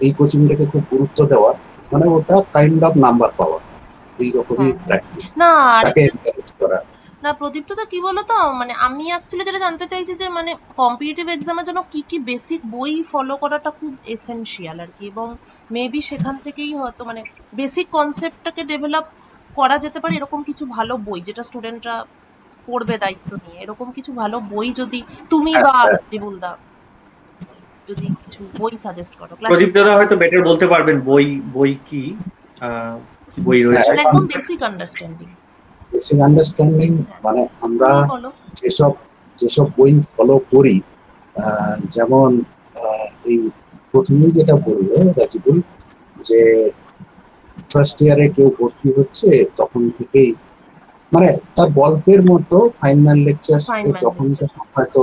এই কোচিংটাকে খুব গুরুত্ব দেওয়া। মানে ওটা কাইন্ড অফ নাম্বার পাওয়া। এইরকমই। প্র্যাকটিস না তাকে এনকারেজ করা। না প্রদীপ্ত তো কি বলতো? মানে আমি অ্যাকচুয়ালি যেটা জানতে চাইছি যে মানে কম্পিটিটিভ এক্সামের জন্য কি কি বেসিক বই ফলো করাটা খুব এসেনশিয়াল আর কি? এবং মেবি সেখান থেকেই হয়তো মানে বেসিক কনসেপ্টটাকে ডেভেলপ করা যেতে পারে এরকম কিছু ভালো বই যেটা স্টুডেন্টরা পড়বে দায়িত্ব নিয়ে। এরকম কিছু ভালো বই যদি তুমি বা হ্যাঁ, হ্যাঁ। যদি কিছু বই সাজেস্ট করো। প্রদীপ দাদা হয়তো বেটার বলতে পারবেন বই বই কি? বই রয়েছে? মানে একদম বেসিক আন্ডারস্ট্যান্ডিং বেসিক আন্ডারস্ট্যান্ডিং মানে আমরা যেসব যেসব বই ফলো করি আহ, যেমন আহ, এই প্রথমেই যেটা বলল রাজিবুল যে ফার্স্ট ইয়ারে কেউ ভর্তি হচ্ছে তখন থেকেই মানে তার গল্পের মতো ফাইনাল লেকচার যখন হয়তো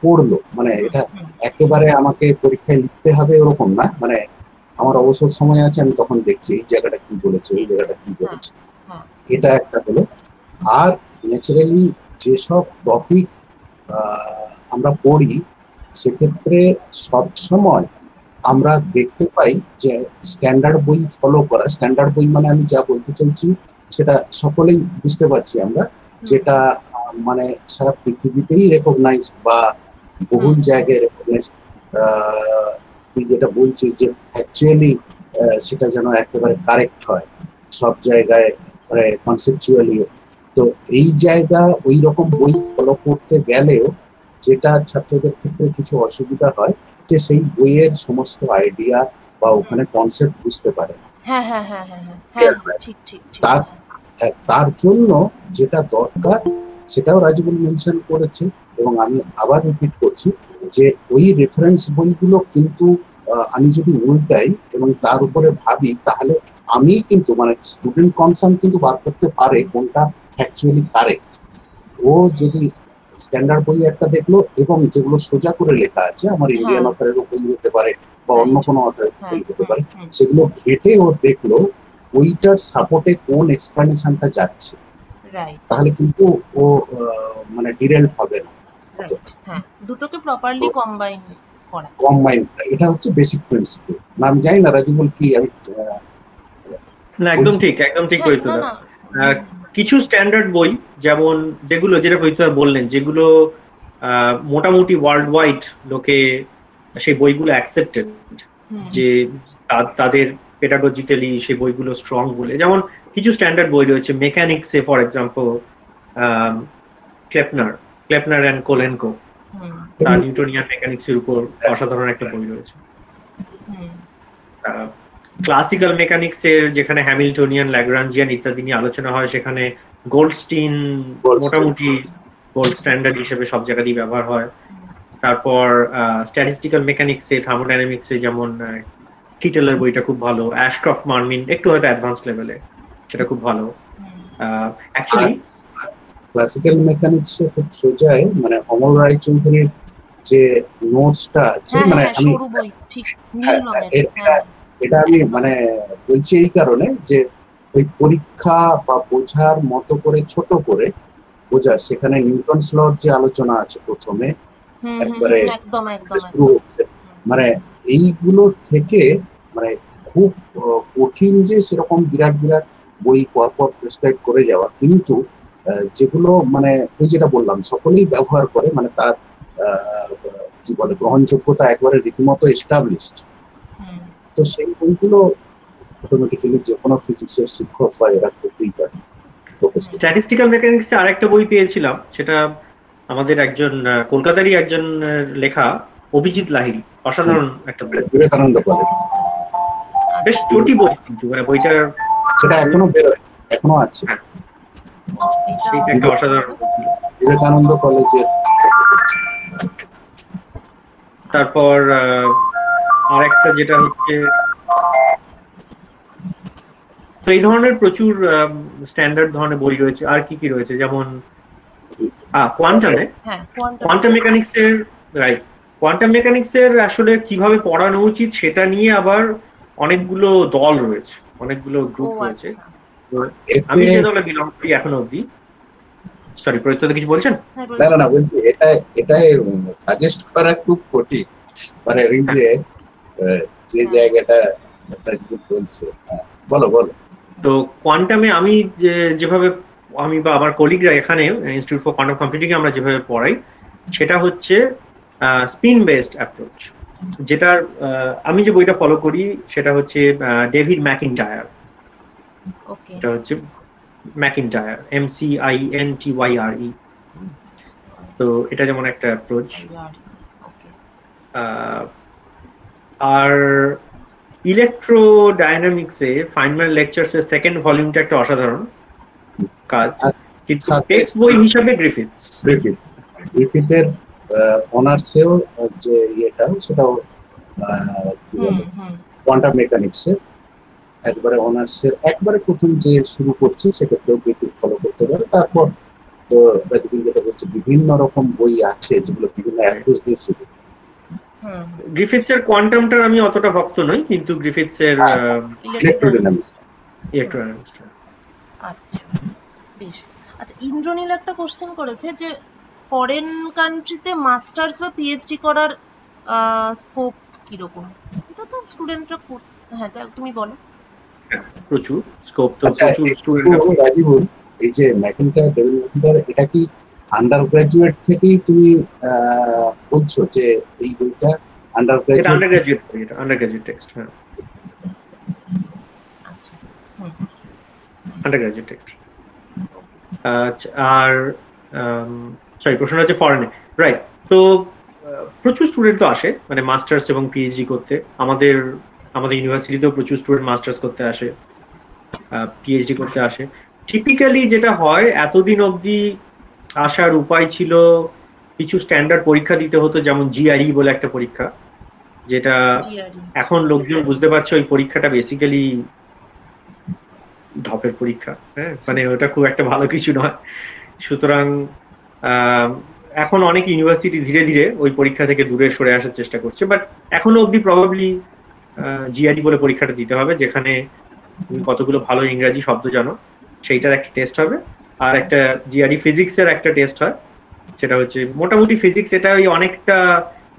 পড়ল। মানে এটা একেবারে আমাকে পরীক্ষায় লিখতে হবে ওরকম না। মানে আমার অবসর সময় আছে আমি তখন দেখছি এই জায়গাটা কি বলেছে এই জায়গাটা কি বলেছে। হ্যাঁ। এটা একটা হলো। আর ন্যাচারালি যেসব টপিক আমরা পড়ি সেক্ষেত্রে সব সময় আমরা দেখতে পাই যে স্ট্যান্ডার্ড বই ফলো করা। স্ট্যান্ডার্ড বই মানে আমি যা বলতে চাইছি সেটা সকলেই বুঝতে পারছি আমরা। যেটা মানে সারা পৃথিবীতেই রেকগনাইজ বা হুম। জায়গায় রেকগনাইজ তুই যেটা বলছিস যে অ্যাকচুয়ালি সেটা যেন একেবারে কারেক্ট হয় সব জায়গায় মানে কনসেপচুয়ালি তো এই জায়গা ওই রকম বই ফলো করতে গেলেও যেটা ছাত্রদের ক্ষেত্রে কিছু অসুবিধা হয় যে সেই বইয়ের সমস্ত আইডিয়া বা ওখানে কনসেপ্ট বুঝতে পারে তার জন্য যেটা দরকার সেটাও রাজীবুল মেনশন করেছে এবং আমি আবার রিপিট করছি যে ওই রেফারেন্স বইগুলো কিন্তু আমি যদি উল্টাই এবং তার উপরে ভাবি তাহলে আমি কিন্তু মানে স্টুডেন্ট কনসার্ন কিন্তু বার করতে পারে কোনটা অ্যাকচুয়ালি কারেক্ট ও যদি স্ট্যান্ডার্ড বই একটা দেখল এবং যেগুলো সোজা করে লেখা আছে আমার ইন্ডিয়ান হ্যাঁ। অথারের বই হতে পারে বা অন্য কোনো অথারের হ্যাঁ বই হতে পারে সেগুলো ঘেটে ও দেখল ওইটার সাপোর্টে কোন এক্সপ্লেনেশনটা যাচ্ছে। তাহলে কিন্তু ও আহ, মানে ডিরেল হবে না। হ্যাঁ। দুটোকে প্রপারলি কম্বাইন করা। কম্বাইন এটা হচ্ছে বেসিক প্রিন্সিপাল না আমি জানি না রাজিবুল কি আমি না একদম ঠিক একদম ঠিক হ্যাঁ, কিছু স্ট্যান্ডার্ড বই যেমন যেগুলো যেটা প্রদীপ বললেন যেগুলো আহ, মোটামুটি ওয়ার্ল্ড ওয়াইড লোকে সেই বইগুলো অ্যাকসেপ্টেড যে তাদের পেডাগজিক্যালি সেই বইগুলো স্ট্রং বলে। যেমন কিছু স্ট্যান্ডার্ড বই রয়েছে মেকানিক্সে for example Kleppner Kleppner and Kolenkow তার নিউটনিয়ান মেকানিক্সের উপর অসাধারণ একটা বই রয়েছে। ক্লাসিক্যাল মেকানিক্সের যেখানে হ্যামিল্টনিয়ান ল্যাগ্রাঞ্জিয়ান ইত্যাদি নিয়ে আলোচনা হয় সেখানে গোল্ডস্টিন Goldstein। মোটামুটি গোল্ড স্ট্যান্ডার্ড হিসেবে সব জায়গাতেই ব্যবহার হয়। তারপর স্ট্যাটিস্টিক্যাল মেকানিক্সে থার্মোডাইনামিক্সে যেমন কিটেলের বইটা খুব ভালো। অ্যাশক্রফ মার্মিন একটু হয়তো অ্যাডভান্স লেভেলে সেটা খুব ভালো। অ্যাকচুয়ালি ক্লাসিক্যাল মেকানিক্সে খুব সোজাই মানে অমল রায় চৌধুরীর যে নোটসটা আছে হ্যাঁ মানে হ্যাঁ আমি হ্যাঁ, এটা- আমি মানে বলছি এই কারণে যে ওই পরীক্ষা বা বোঝার মতো করে ছোট করে বোঝার সেখানে নিউটনস লর যে আলোচনা আছে প্রথমে একবারে একদম একদম শুরু হচ্ছে। মানে এইগুলো থেকে মানে খুব কঠিন যে সেরকম বিরাট বিরাট বই পরপর প্রেসক্রাইব করে যাওয়া। কিন্তু আহ, যেগুলো মানে ওই যেটা বললাম সকলেই ব্যবহার করে মানে তার আহ, কি বলে গ্রহণযোগ্যতা একবারে রীতিমতো এস্টাবলিশড তো সেই বইগুলো অটোমেটিক্যালি যে কোনো ফিজিক্সের শিক্ষক বা এরা করতেই পারে। স্ট্যাটিস্টিক্যাল মেকানিক্স আরেকটা বই পেয়েছিলাম সেটা আমাদের একজন আহ, কলকাতারই একজন লেখা অভিজিৎ লাহিড়ী অসাধারণ একটা বই। বিবেকানন্দ কলেজ বেশ ছোটি বই কিন্তু মানে বইটার সেটা এখনও বেরোয় এখনও আছে। একটা অসাধারণ বিবেকানন্দ কলেজের। তারপর আহ, আরেকটা যেটা হচ্ছে তো এই ধরনের প্রচুর স্ট্যান্ডার্ড ধরনের বই রয়েছে। আর কি কি রয়েছে? যেমন হ্যাঁ কোয়ান্টাম কোয়ান্টাম মেকানিক্স এর রাইট কোয়ান্টাম মেকানিক্স এর আসলে কীভাবে পড়ানো উচিত সেটা নিয়ে আবার অনেকগুলো দল রয়েছে অনেকগুলো গ্রুপ রয়েছে। আচ্ছা। আমি যে দলে বিলং করি এখনও অবধি। সরি প্রত্যেক কিছু বলছেন? হ্যাঁ না না না বলছি এটা এটাই সাজেস্ট করা খুব কঠিন। মানে ওই যে যে জায়গাটা বলছে হ্যাঁ, বলো বলো। তো কোয়ান্টামে আমি যেভাবে আমি বা আমার কলিগরা এখানে ইনস্টিটিউট ফর কোয়ান্টাম কম্পিউটিং আমরা যেভাবে পড়াই সেটা হচ্ছে স্পিন বেসড অ্যাপ্রোচ যেটার আহ, আমি যে বইটা ফলো করি সেটা হচ্ছে ডেভিড ম্যাকিনটায়ার এটা হচ্ছে McIntyre M C I N T Y R E তো এটা যেমন একটা অ্যাপ্রোচ আর ইলেকট্রো ডায়নামিক্সে ফাইনাল লেকচার্স এর সেকেন্ড ভলিউমটা একটা অসাধারণ কাজ। কিন্তু টেক্সট বই হিসাবে গ্রিফিথস গ্রিফিথ গ্রিফিথের অনার্সেও যে ইয়েটাও সেটাও কোয়ান্টাম মেকানিক্সের একবারে অনার্সের একবারে প্রথম যে শুরু করছে সেক্ষেত্রেও গ্রিফিথ ফলো করতে পারে। তারপর তো রাজীব যেটা বলছে বিভিন্ন রকম বই আছে যেগুলো বিভিন্ন অ্যাপ্রোচ দিয়ে শুরু। হুম। কোয়ান্টামটার আমি অতটা ভক্ত নই কিন্তু গ্রিফিথস এর ইলেকট্রোডাইনামিক্স ইলেকট্রোডাইনামিক্স আচ্ছা বেশ। আচ্ছা ইন্দ্রনীল একটা কোশ্চেন করেছে যে ফরেন কান্ট্রিতে মাস্টার্স বা পিএইচডি করার স্কোপ কীরকম? এটা তো স্টুডেন্টরা হ্যাঁ তুমি বলো। প্রচুর স্কোপ তো আচ্ছা প্রচুর স্টুডেন্ট রাজীব এই যে ম্যাকিনটার ডেভিল ম্যাকিনটার এটা কি আন্ডার গ্রাজুয়েট থেকেই তুমি আহ, বলছো যে এই বইটা আন্ডার গ্রাজুয়েট আন্ডার গ্রাজুয়েট এটা আন্ডার গ্রাজুয়েট টেক্সট হ্যাঁ। আচ্ছা আন্ডার গ্রাজুয়েট টেক্সট আচ্ছা আর সরি প্রশ্নটা হচ্ছে ফরেনে রাইট তো প্রচুর স্টুডেন্ট তো আসে মানে মাস্টার্স এবং পিএইচডি করতে। আমাদের আমাদের ইউনিভার্সিটিতেও প্রচুর স্টুডেন্ট মাস্টার্স করতে আসে পিএইচডি করতে আসে। টিপিক্যালি যেটা হয় এতদিন অবধি আসার উপায় ছিল কিছু স্ট্যান্ডার্ড পরীক্ষা দিতে হতো যেমন জিআরই বলে একটা পরীক্ষা যেটা এখন লোকজন বুঝতে পারছে ওই পরীক্ষাটা বেসিক্যালি ঢপের পরীক্ষা হ্যাঁ? মানে ওটা খুব একটা ভালো কিছু নয়। সুতরাং এখন অনেক ইউনিভার্সিটি ধীরে ধীরে ওই পরীক্ষা থেকে দূরে সরে আসার চেষ্টা করছে বাট এখনও অবধি প্রবাবলি জিআরই বলে পরীক্ষাটা দিতে হবে, যেখানে তুমি কতগুলো ভালো ইংরাজি শব্দ জানো, সেইটার একটা টেস্ট হবে। আর একটা জিআরই ফিজিক্সের একটা টেস্ট হয়, সেটা হচ্ছে মোটামুটি ফিজিক্স এটা ওই অনেকটা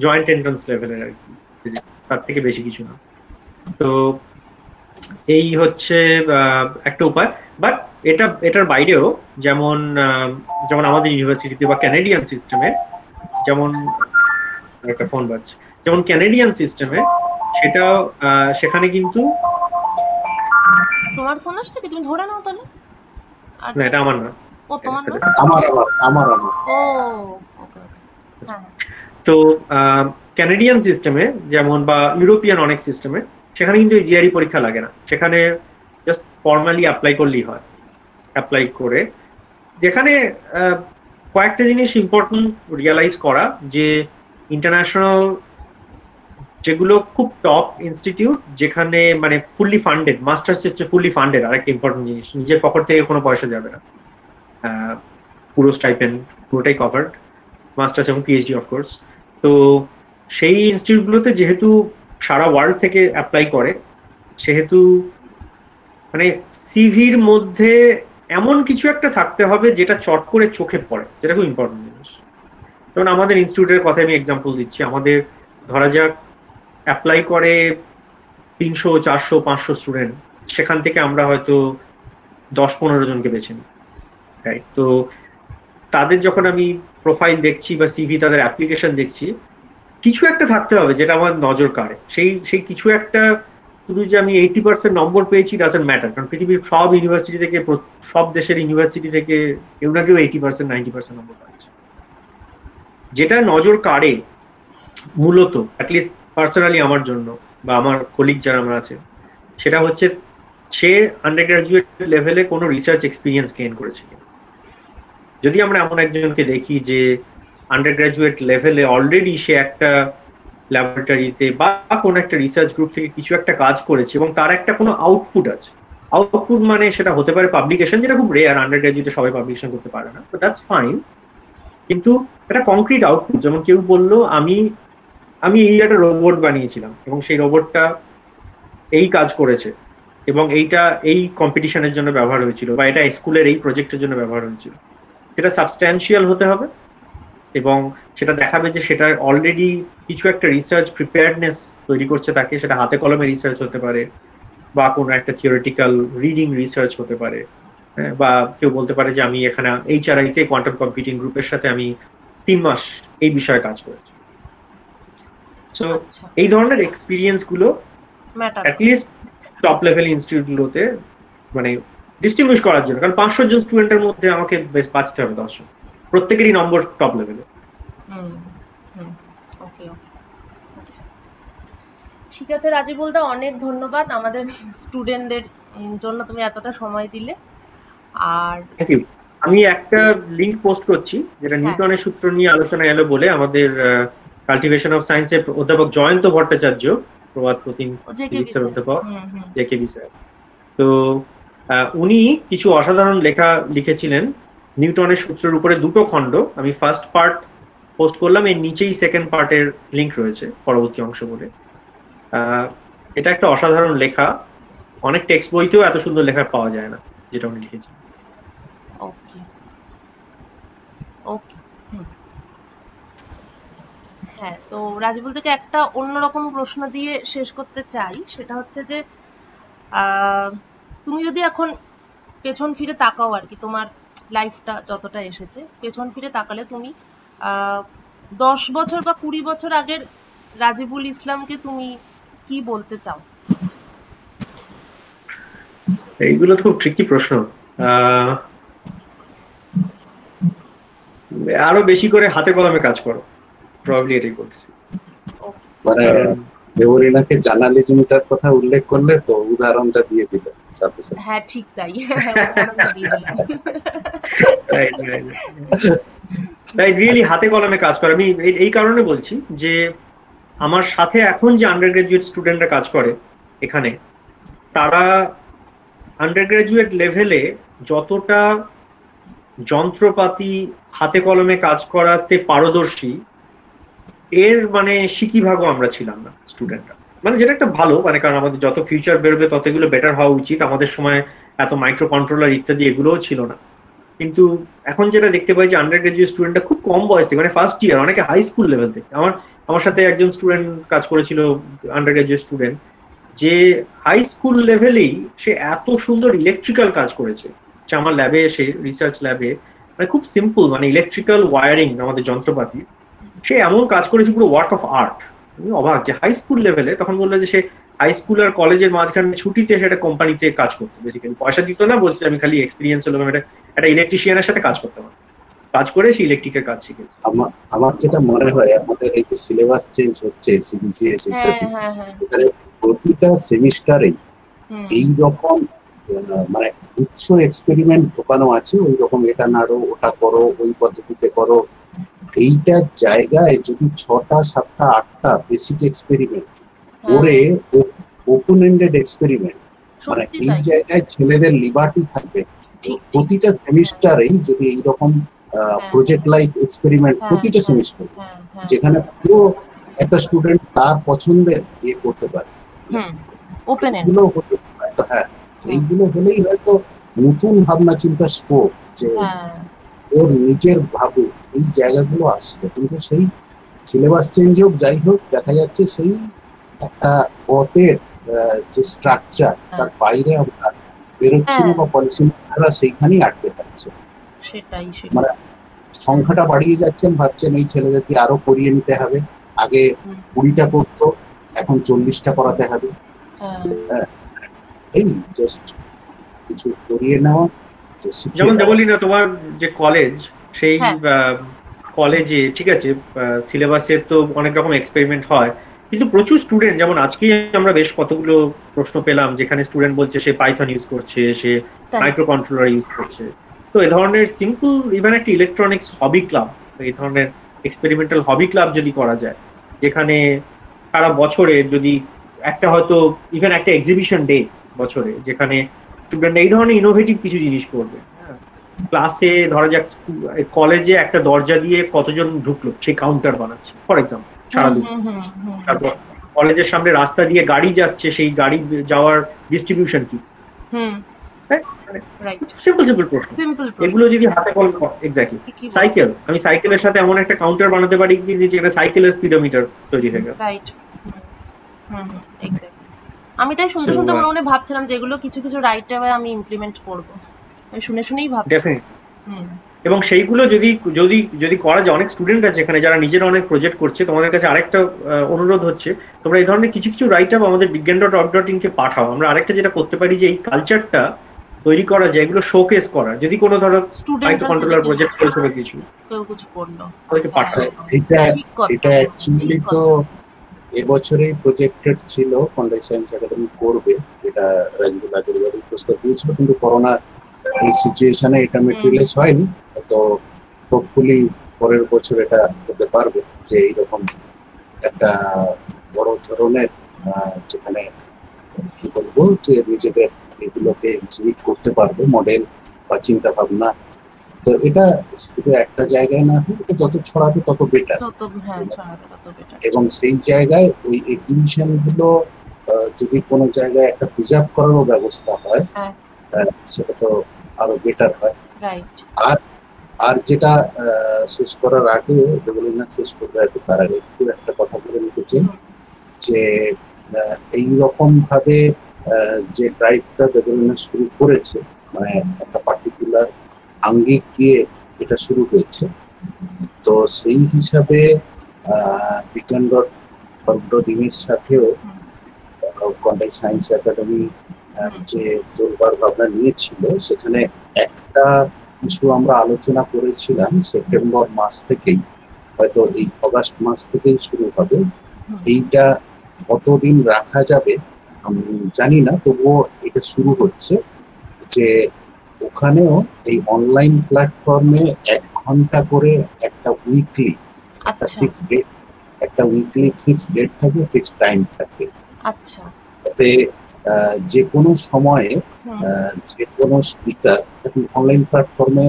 জয়েন্ট এন্ট্রান্স লেভেলের আর কি ফিজিক্স তার থেকে বেশি কিছু না। তো এই হচ্ছে একটা উপায় বাট এটা এটার বাইরেও যেমন যেমন আমাদের ইউনিভার্সিটিতে বা ক্যানাডিয়ান সিস্টেমে যেমন একটা ফোন বাজছে যেমন ক্যানাডিয়ান সিস্টেমে সেটা আহ, সেখানে কিন্তু তোমার ফোন আসছে কি? তুমি ধরে নাও তাহলে। না এটা আমার না। ও তোমার না? আমার আমার আমার আমার। ও ওকে হ্যাঁ। তো ক্যানাডিয়ান সিস্টেমে যেমন বা ইউরোপিয়ান অনেক সিস্টেমে সেখানে কিন্তু জিআরই পরীক্ষা লাগে না। সেখানে জাস্ট ফর্মালি অ্যাপ্লাই করলেই হয়। অ্যাপ্লাই করে, যেখানে কয়েকটা জিনিস ইম্পর্টেন্ট রিয়ালাইজ করা যে ইন্টারন্যাশনাল যেগুলো খুব টপ ইনস্টিটিউট যেখানে মানে ফুললি ফান্ডেড মাস্টার্স হচ্ছে ফুললি ফান্ডেড আরেকটা ইম্পর্টেন্ট জিনিস, নিজের পকেট থেকে কোনো পয়সা যাবে না। পুরো স্টাইপেন্ড পুরোটাই কভার্ড মাস্টার্স এবং পিএইচডি অফকোর্স তো সেই ইনস্টিটিউটগুলোতে যেহেতু সারা ওয়ার্ল্ড থেকে অ্যাপ্লাই করে, সেহেতু মানে সিভির মধ্যে এমন কিছু একটা থাকতে হবে যেটা চট করে চোখে পড়ে, যেটা খুব ইম্পর্টেন্ট জিনিস। যেমন আমাদের ইনস্টিটিউটের কথা আমি এক্সাম্পল দিচ্ছি। আমাদের ধরা যাক অ্যাপ্লাই করে তিনশো, চারশো, পাঁচশো স্টুডেন্ট সেখান থেকে আমরা হয়তো দশ, পনেরো জনকে বেছে নিই রাইট তো তাদের যখন আমি প্রোফাইল দেখছি বা সিভি তাদের অ্যাপ্লিকেশন দেখছি, কিছু একটা থাকতে হবে যেটা আমার নজর কাড়ে। সেই সেই কিছু একটা শুধু যে আমি এইটি পার্সেন্ট নম্বর পেয়েছি ডাজেন্ট ম্যাটার কারণ পৃথিবীর সব ইউনিভার্সিটি থেকে সব দেশের ইউনিভার্সিটি থেকে কেউ না কেউ eighty percent ninety percent number পাচ্ছে। যেটা নজর কাড়ে মূলত অ্যাটলিস্ট পার্সোনালি আমার জন্য বা আমার কলিগ যারা আমার আছে, সেটা হচ্ছে সে আন্ডার গ্রাজুয়েট লেভেলে কোনো রিসার্চ এক্সপিরিয়েন্স গেইন করেছে যদি আমরা এমন একজনকে দেখি যে আন্ডার গ্রাজুয়েট লেভেলে অলরেডি সে একটা ল্যাবরেটরিতে বা কোনো একটা রিসার্চ গ্রুপ থেকে কিছু একটা কাজ করেছে এবং তার একটা কোনো আউটপুট আছে। আউটপুট মানে সেটা হতে পারে পাবলিকেশন যেটা খুব রেয়ার আন্ডার গ্রাজুয়েটে সবাই পাবলিকেশন করতে পারে না তো দ্যাটস ফাইন কিন্তু একটা কংক্রিট আউটপুট যেমন কেউ বলল, আমি আমি এই একটা রোবট বানিয়েছিলাম এবং সেই রোবটটা এই কাজ করেছে এবং এইটা এই কম্পিটিশনের জন্য ব্যবহার হয়েছিল বা এটা স্কুলের এই প্রজেক্টের জন্য ব্যবহার হয়েছিল। সেটা সাবস্ট্যান্সিয়াল হতে হবে। এবং সেটা দেখাবে যে সেটা অলরেডি কিছু একটা রিসার্চ প্রিপেয়ারনেস তৈরি করছে তাকে সেটা হাতে কলমে রিসার্চ হতে পারে বা কোনো একটা থিওরিটিক্যাল রিডিং রিসার্চ হতে পারে। হ্যাঁ, বা কেউ বলতে পারে যে আমি এখানে এইচআরআইতে কোয়ান্টাম কম্পিউটিং গ্রুপের সাথে আমি তিন মাস এই বিষয়ে কাজ করেছি। সো আচ্ছা। এই ধরনের এক্সপিরিয়েন্সগুলো অ্যাটলিস্ট টপ লেভেল ইনস্টিটিউটগুলোতে মানে ডিস্টিংগুইশ করার জন্য। কারণ পাঁচশো জন স্টুডেন্টের মধ্যে আমাকে বেশ বাঁচতে হবে দশজন। প্রত্যেকেরই নম্বর টপ লেভেলে ঠিক আছে রাজীবুল দা অনেক ধন্যবাদ আমাদের স্টুডেন্টদের জন্য তুমি এতটা সময় দিলে। আর আমি একটা লিংক পোস্ট করছি যেটা হ্যাঁ। নিউটনের সূত্র নিয়ে আলোচনা এলো বলে আমাদের কাল্টিভেশন অফ সায়েন্সের অধ্যাপক জয়ন্ত ভট্টাচার্য প্রবাদ প্রতিম ফিজিক্সের অধ্যাপক জেকেবি স্যার। তো উনি কিছু অসাধারণ লেখা লিখেছিলেন নিউটনের সূত্রের উপরে দুটো খণ্ড, আমি ফার্স্ট পার্ট পোস্ট করলাম, এর নিচেই সেকেন্ড পার্টের লিংক রয়েছে পরবর্তী অংশ বলে। এটা একটা অসাধারণ লেখা। অনেক টেক্সট বইতেও এত সুন্দর লেখা পাওয়া যায় না, যেটা উনি লিখেছেন ওকে ওকে হ্যাঁ তো রাজীবুল থেকে একটা অন্যরকম প্রশ্ন দিয়ে শেষ করতে চাই, সেটা হচ্ছে যে তুমি যদি এখন পেছন ফিরে তাকাও আর কি, তোমার লাইফটা যতটা এসেছে। পেছন ফিরে তাকালে তুমি আহ, দশ বছর বা কুড়ি বছর আগের রাজিবুল ইসলামকে তুমি কি বলতে চাও? এইগুলো তো খুব ট্রিকি প্রশ্ন। আহ, আরও বেশি করে হাতে কলমে কাজ করো। প্রবাবলি এটাই করতেছি মানে দেবরিনাকে জার্নালিজমটার কথা উল্লেখ করলে তো উদাহরণটা দিয়ে দিল সাথে সাথে হ্যাঁ ঠিক তাই। দিলাম। তাই রিয়েলি হাতে কলমে কাজ করে। আমি এই- এই কারণে বলছি যে আমার সাথে এখন যে আন্ডার গ্রাজুয়েট স্টুডেন্টরা কাজ করে এখানে তারা আন্ডার গ্রাজুয়েট লেভেলে যতটা যন্ত্রপাতি হাতে কলমে কাজ করাতে পারদর্শী এর মানে সিকি ভাগও আমরা ছিলাম না স্টুডেন্টরা মানে যেটা একটা ভালো মানে কারণ আমাদের যত ফিউচার বেরোবে তত এগুলো বেটার হওয়া উচিত। আমাদের সময় এত মাইক্রো কন্ট্রোলার ইত্যাদি এগুলোও ছিল না। কিন্তু এখন যেটা দেখতে পাই যে আন্ডার গ্রাজুয়েট স্টুডেন্টটা খুব কম বয়স থেকে মানে ফার্স্ট ইয়ার অনেকে হাই স্কুল লেভেল থেকে। আমার আমার সাথে একজন স্টুডেন্ট কাজ করেছিল আন্ডার গ্রাজুয়েট স্টুডেন্ট যে হাই স্কুল লেভেলেই সে এত সুন্দর ইলেকট্রিক্যাল কাজ করেছে। যে আমার ল্যাবে এসে রিসার্চ ল্যাবে মানে খুব সিম্পল মানে ইলেকট্রিক্যাল ওয়ারিং আমাদের যন্ত্রপাতি। সে এমন কাজ করেছে পুরো ওয়ার্ক অফ আর্ট আমি অবাক যে হাই স্কুল লেভেলে তখন বলল যে সে হাই স্কুল আর কলেজের মাঝখানে ছুটিতে সেটা কোম্পানিতে কাজ করতো। বেসিক্যালি পয়সা দিত না বলছে আমি খালি এক্সপিরিয়েন্স হলো একটা একটা ইলেকট্রিশিয়ানের সাথে কাজ করতে পারি কাজ করে সে ইলেকট্রিকের কাজ শিখেছে। আমার আমার যেটা মনে হয় আমাদের এই যে সিলেবাস চেঞ্জ হচ্ছে সিবিসিএস হ্যাঁ ইত্যাদি হ্যাঁ হ্যাঁ। প্রতিটা সেমিস্টারেই এই রকম আহ, মানে উচ্চ এক্সপেরিমেন্ট ঢোকানো আছে ওই রকম এটা নাড়ো ওটা করো ওই পদ্ধতিতে করো। এইটার জায়গায় যদি ছটা সাতটা আটটা বেসিক এক্সপেরিমেন্ট হ্যাঁ, করে ওপেন এন্ডেড এক্সপেরিমেন্ট মানে এই জায়গায় ছেলেদের লিবার্টি থাকবে। প্রতিটা সেমিস্টারেই যদি এইরকম প্রজেক্ট লাইক এক্সপেরিমেন্ট প্রতিটা। সেমিস্টার হ্যাঁ হ্যাঁ। যেখানে পুরো একটা স্টুডেন্ট তার পছন্দের ইয়ে করতে পারে। হ্যাঁ এইগুলো হলেই হয়তো নতুন ভাবনা চিন্তা স্কোপ যে ওর নিজের ভাবু এই জায়গাগুলো আসবে। কিন্তু সেই সিলেবাস চেঞ্জ হোক যাই হোক দেখা যাচ্ছে সেই একটা পথের আহ, যে স্ট্রাকচার তার বাইরে আমরা বেরোচ্ছি না হ্যাঁ। বা পলিসি মেকাররা সেইখানেই আটকে থাকছে। মানে সংখ্যাটা বাড়িয়ে যাচ্ছেন ভাবছেন এই ছেলেদেরকে আরও করিয়ে নিতে হবে। আগে কুড়িটা করতো এখন চল্লিশটা করাতে হবে। হ্যাঁ। এই জাস্ট কিছু করিয়ে নেওয়া। যেমন। বলি না তোমার যে কলেজ সেই হ্যাঁ। কলেজে ঠিক আছে সিলেবাসের তো অনেক রকম এক্সপেরিমেন্ট হয় কিন্তু প্রচুর স্টুডেন্ট যেমন আজকেই আমরা বেশ কতগুলো প্রশ্ন পেলাম যেখানে স্টুডেন্ট বলছে সে পাইথন ইউজ করছে সে মাইক্রো কন্ট্রোলার ইউজ করছে তো এই ধরনের সিম্পল ইভেন একটা ইলেকট্রনিক্স হবি ক্লাব এই ধরনের এক্সপেরিমেন্টাল হবি ক্লাব যদি করা যায় যেখানে সারা বছরে যদি একটা হয়তো ইভেন একটা এক্সিবিশন ডে বছরে যেখানে স্টুডেন্ট এই ধরনের ইনোভেটিভ কিছু জিনিস করবে। ক্লাসে ধরা যাক কলেজে একটা দরজা দিয়ে কতজন ঢুকলো সেই কাউন্টার বানাচ্ছে ফর এক্সাম্পল সারাদিন। তারপর কলেজের সামনে রাস্তা দিয়ে গাড়ি যাচ্ছে সেই গাড়ি যাওয়ার ডিস্ট্রিবিউশন কি? হ্যাঁ? রাইট সিম্পল সিম্পল প্রশ্ন। এগুলো যদি হাতে কল এক্স্যাক্টলি সাইকেল আমি সাইকেলের সাথে এমন একটা কাউন্টার বানাতে পারি কি যেখানে সাইকেলের স্পিডোমিটার তৈরি হয়ে গেল। রাইট হুম এক্স্যাক্টলি আমি তাই শুনতে শুনতে মনে মনে ভাবছিলাম যে এগুলো কিছু কিছু রাইট আমি ইমপ্লিমেন্ট করব। আমি শুনে শুনেই ভাবছি। এবং সেইগুলো যদি যদি যদি করা যায় অনেক স্টুডেন্ট আছে এখানে যারা নিজেরা অনেক প্রজেক্ট করছে তোমাদের কাছে আরেকটা অনুরোধ হচ্ছে তোমরা এই ধরনের কিছু কিছু রাইট আপ আমাদের বিজ্ঞান ডট অফ ডট ইনকে পাঠাও। আমরা আরেকটা যেটা করতে পারি যে এই কালচারটা তৈরি করা যায় এগুলো শোকেস করা যদি কোনো ধরো স্টুডেন্ট মাইক্রো কন্ট্রোলার প্রজেক্ট করেছ বা কিছু। কেউ কিছু করল। ওদেরকে পাঠাও। এটা এটা অ্যাকচুয়ালি তো এবছরেই প্রজেক্টেড ছিল কন্ডাই সায়েন্স একাডেমি করবে এটা রাজবুল আগরওয়াল প্রস্তাব দিয়েছিল কিন্তু করোনার এই সিচুয়েশনে এটা মেটেরিয়ালাইজ হয়নি তো হোপফুলি পরের বছর এটা হতে পারবে যে এইরকম একটা বড় ধরনের যেখানে কি বলব যে নিজেদের এগুলোকে এক্সিবিট করতে পারবে মডেল বা চিন্তা ভাবনা তো এটা শুধু একটা জায়গায় না হোক এটা যত ছড়াবে তত বেটার হ্যাঁ বেটার এবং সেই জায়গায় ওই এক্সিবিশনগুলো যদি কোনো জায়গায় একটা প্রিজার্ভ করারও ব্যবস্থা হয় হ্যাঁ। সেটা তো আরও বেটার হয়। আর আর যেটা শেষ করার আগে দেবলীনা শেষ করবে হয়তো তার আগে একটু একটা কথা বলে নিতে চাই যে আহ, এই রকম ভাবে যে ড্রাইভটা দেবলীনা শুরু করেছে মানে একটা পার্টিকুলার আঙ্গিক দিয়ে এটা শুরু হয়েছে। তো সেই হিসাবে বিজ্ঞান ডট সাথেও কন্টাই সায়েন্স একাডেমি যে চলবার ভাবনা নিয়েছিল, সেখানে একটা ইস্যু আমরা আলোচনা করেছিলাম সেপ্টেম্বর মাস থেকেই। হয়তো এই অগাস্ট মাস থেকেই শুরু হবে। এইটা কতদিন রাখা যাবে, আমি জানি না, তবুও এটা শুরু হচ্ছে যে ওখানেও এই অনলাইন প্ল্যাটফর্মে এক ঘণ্টা করে একটা উইকলি একটা আচ্ছা। ফিক্স ডেট একটা উইকলি ফিক্স ডেট থাকে ফিক্স টাইম থাকে। আচ্ছা। তাতে যে কোনো সময়ে যে কোনো স্পিকার এখন অনলাইন প্ল্যাটফর্মে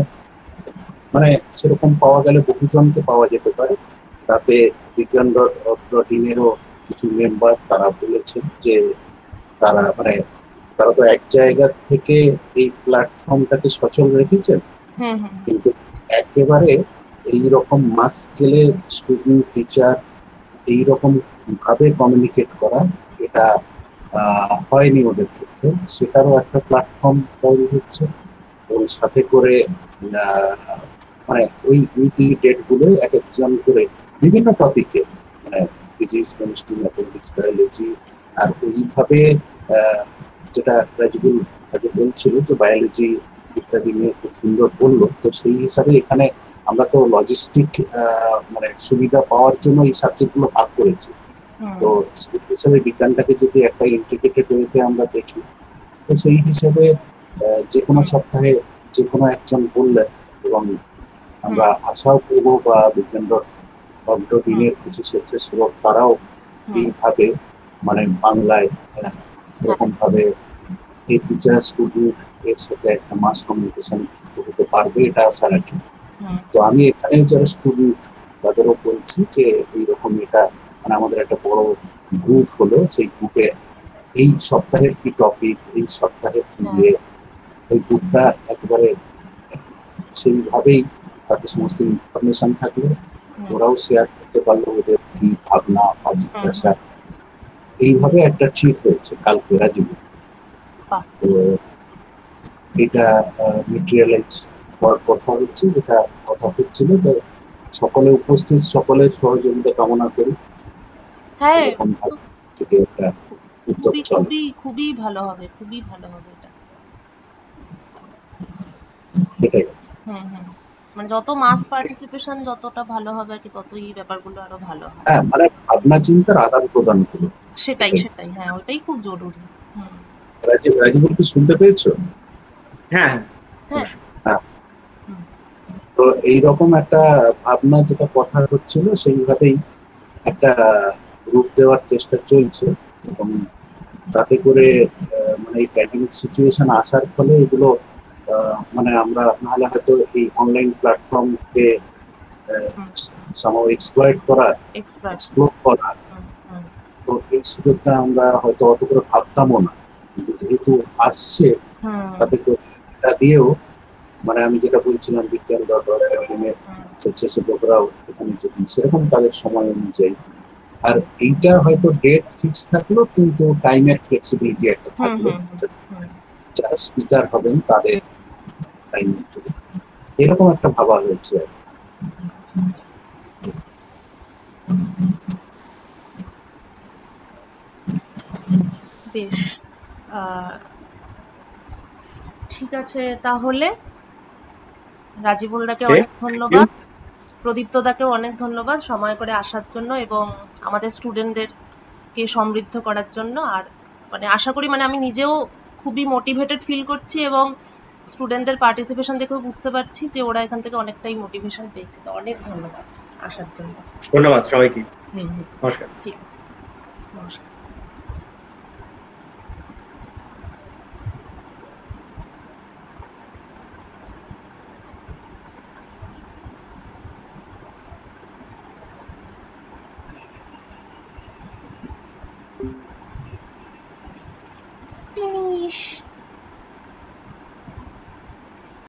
মানে সেরকম পাওয়া গেলে বহুজনকে পাওয়া যেতে পারে। তাতে বিজ্ঞান ডট ডট ইনেরও কিছু মেম্বার তারা বলেছেন যে তারা মানে তারা তো এক জায়গা থেকে এই প্ল্যাটফর্মটাকে সচল রেখেছেন। কিন্তু একেবারে এইরকম মাস স্কেলে স্টুডেন্ট টিচার এইরকম ভাবে কমিউনিকেট করা এটা হয়নি ওদের ক্ষেত্রে। সেটারও একটা প্ল্যাটফর্ম তৈরি হচ্ছে। এবং সাথে করে মানে ওই উইকলি ডেটগুলো এক একজন করে বিভিন্ন টপিকে মানে ফিজিক্স কেমিস্ট্রি ম্যাথমেটিক্স বায়োলজি আর ওইভাবে আহ, যেটা রাজগুল আগে বলছিল যে বায়োলজি ইত্যাদি নিয়ে খুব সুন্দর বলল তো সেই হিসাবে এখানে আমরা তো লজিস্টিক মানে সুবিধা পাওয়ার জন্য এই সাবজেক্টগুলো ভাগ করেছি। তো সেই হিসাবে বিজ্ঞানটাকে যদি একটা ইন্টিগ্রেটেড ওয়েতে আমরা দেখি তো সেই হিসাবে যে কোনো সপ্তাহে যে কোনো একজন বললেন এবং আমরা আশাও করব বা বিজ্ঞান ডট ইনের কিছু স্বেচ্ছাসেবক তারাও এইভাবে মানে বাংলায় এরকম ভাবে এই টিচার স্টুডেন্ট এর সাথে একটা মাস কমিউনিকেশন যুক্ত হতে পারবে এটা আশা রাখি তো আমি এখানে যারা স্টুডেন্ট তাদেরও বলছি যে এইরকম এটা মানে আমাদের একটা বড় গ্রুপ হলো সেই গ্রুপে এই সপ্তাহের কি টপিক এই সপ্তাহের কি। ইয়ে এই গ্রুপটা একবারে সেইভাবেই তাতে সমস্ত ইনফরমেশন থাকল। ওরাও শেয়ার করতে পারল ওদের কি ভাবনা বা জিজ্ঞাসা। এইভাবে একটা ঠিক হয়েছে কালকে রাজীব। তো এটা মেটেরিয়ালাইজ হওয়ার কথা হচ্ছে যেটা কথা হচ্ছিল তো সকলে উপস্থিত সকলের সহযোগিতা কামনা করি। হ্যাঁ যদি একটা উদ্যোগ খুবই চলে। খুবই খুবই ভালো হবে খুবই ভালো হবে এটা। হুম হুম। মানে যত মাস পার্টিসিপেশন যতটা ভালো হবে আর কি ততই ব্যাপারগুলো আরও ভালো হয় হ্যাঁ মানে ভাবনা চিন্তার আদান প্রদান হলো সেটাই। সেটাই হ্যাঁ ওইটাই খুব জরুরি হুম। রাজীব রাজীব কি শুনতে পেয়েছ? হ্যাঁ হ্যাঁ তো এইরকম একটা ভাবনা যেটা কথা হচ্ছিল সেইভাবেই একটা রূপ দেওয়ার চেষ্টা চলছে এবং তাতে করে আহ, মানে এই প্যান্ডেমিক সিচুয়েশন আসার ফলে এগুলো আহ, মানে আমরা নাহলে হয়তো এই অনলাইন প্ল্যাটফর্মকে। সামাও এক্সপ্লয়েট করার এক্সপ্লোর করার তো এই সুযোগটা আমরা হয়তো অত করে ভাবতামও না। কিন্তু যেহেতু আসছে তাতে এটা দিয়েও মানে আমি যেটা বলছিলাম বিজ্ঞান অর্গের স্বেচ্ছাসেবকরাও এখানে যদি সেরকম তাদের সময় অনুযায়ী। আর এইটা হয়তো ডেট ফিক্স থাকল কিন্তু টাইমের ফ্লেক্সিবিলিটি একটা থাকল। যারা স্পিকার হবেন তাদের টাইম এরকম একটা ভাবা হয়েছে আর আহ, ঠিক আছে তাহলে রাজীবুল দাকে Okay, অনেক ধন্যবাদ। প্রদীপ্ত দাকেও অনেক ধন্যবাদ সময় করে আসার জন্য এবং আমাদের স্টুডেন্টদেরকে সমৃদ্ধ করার জন্য। আর মানে আশা করি মানে আমি নিজেও খুবই মোটিভেটেড ফিল করছি এবং স্টুডেন্টদের পার্টিসিপেশন দেখেও বুঝতে পারছি যে ওরা এখান থেকে অনেকটাই মোটিভেশন পেয়েছে। তো অনেক ধন্যবাদ আসার জন্য। ধন্যবাদ সবাইকে। নমস্কার। ঠিক। Finish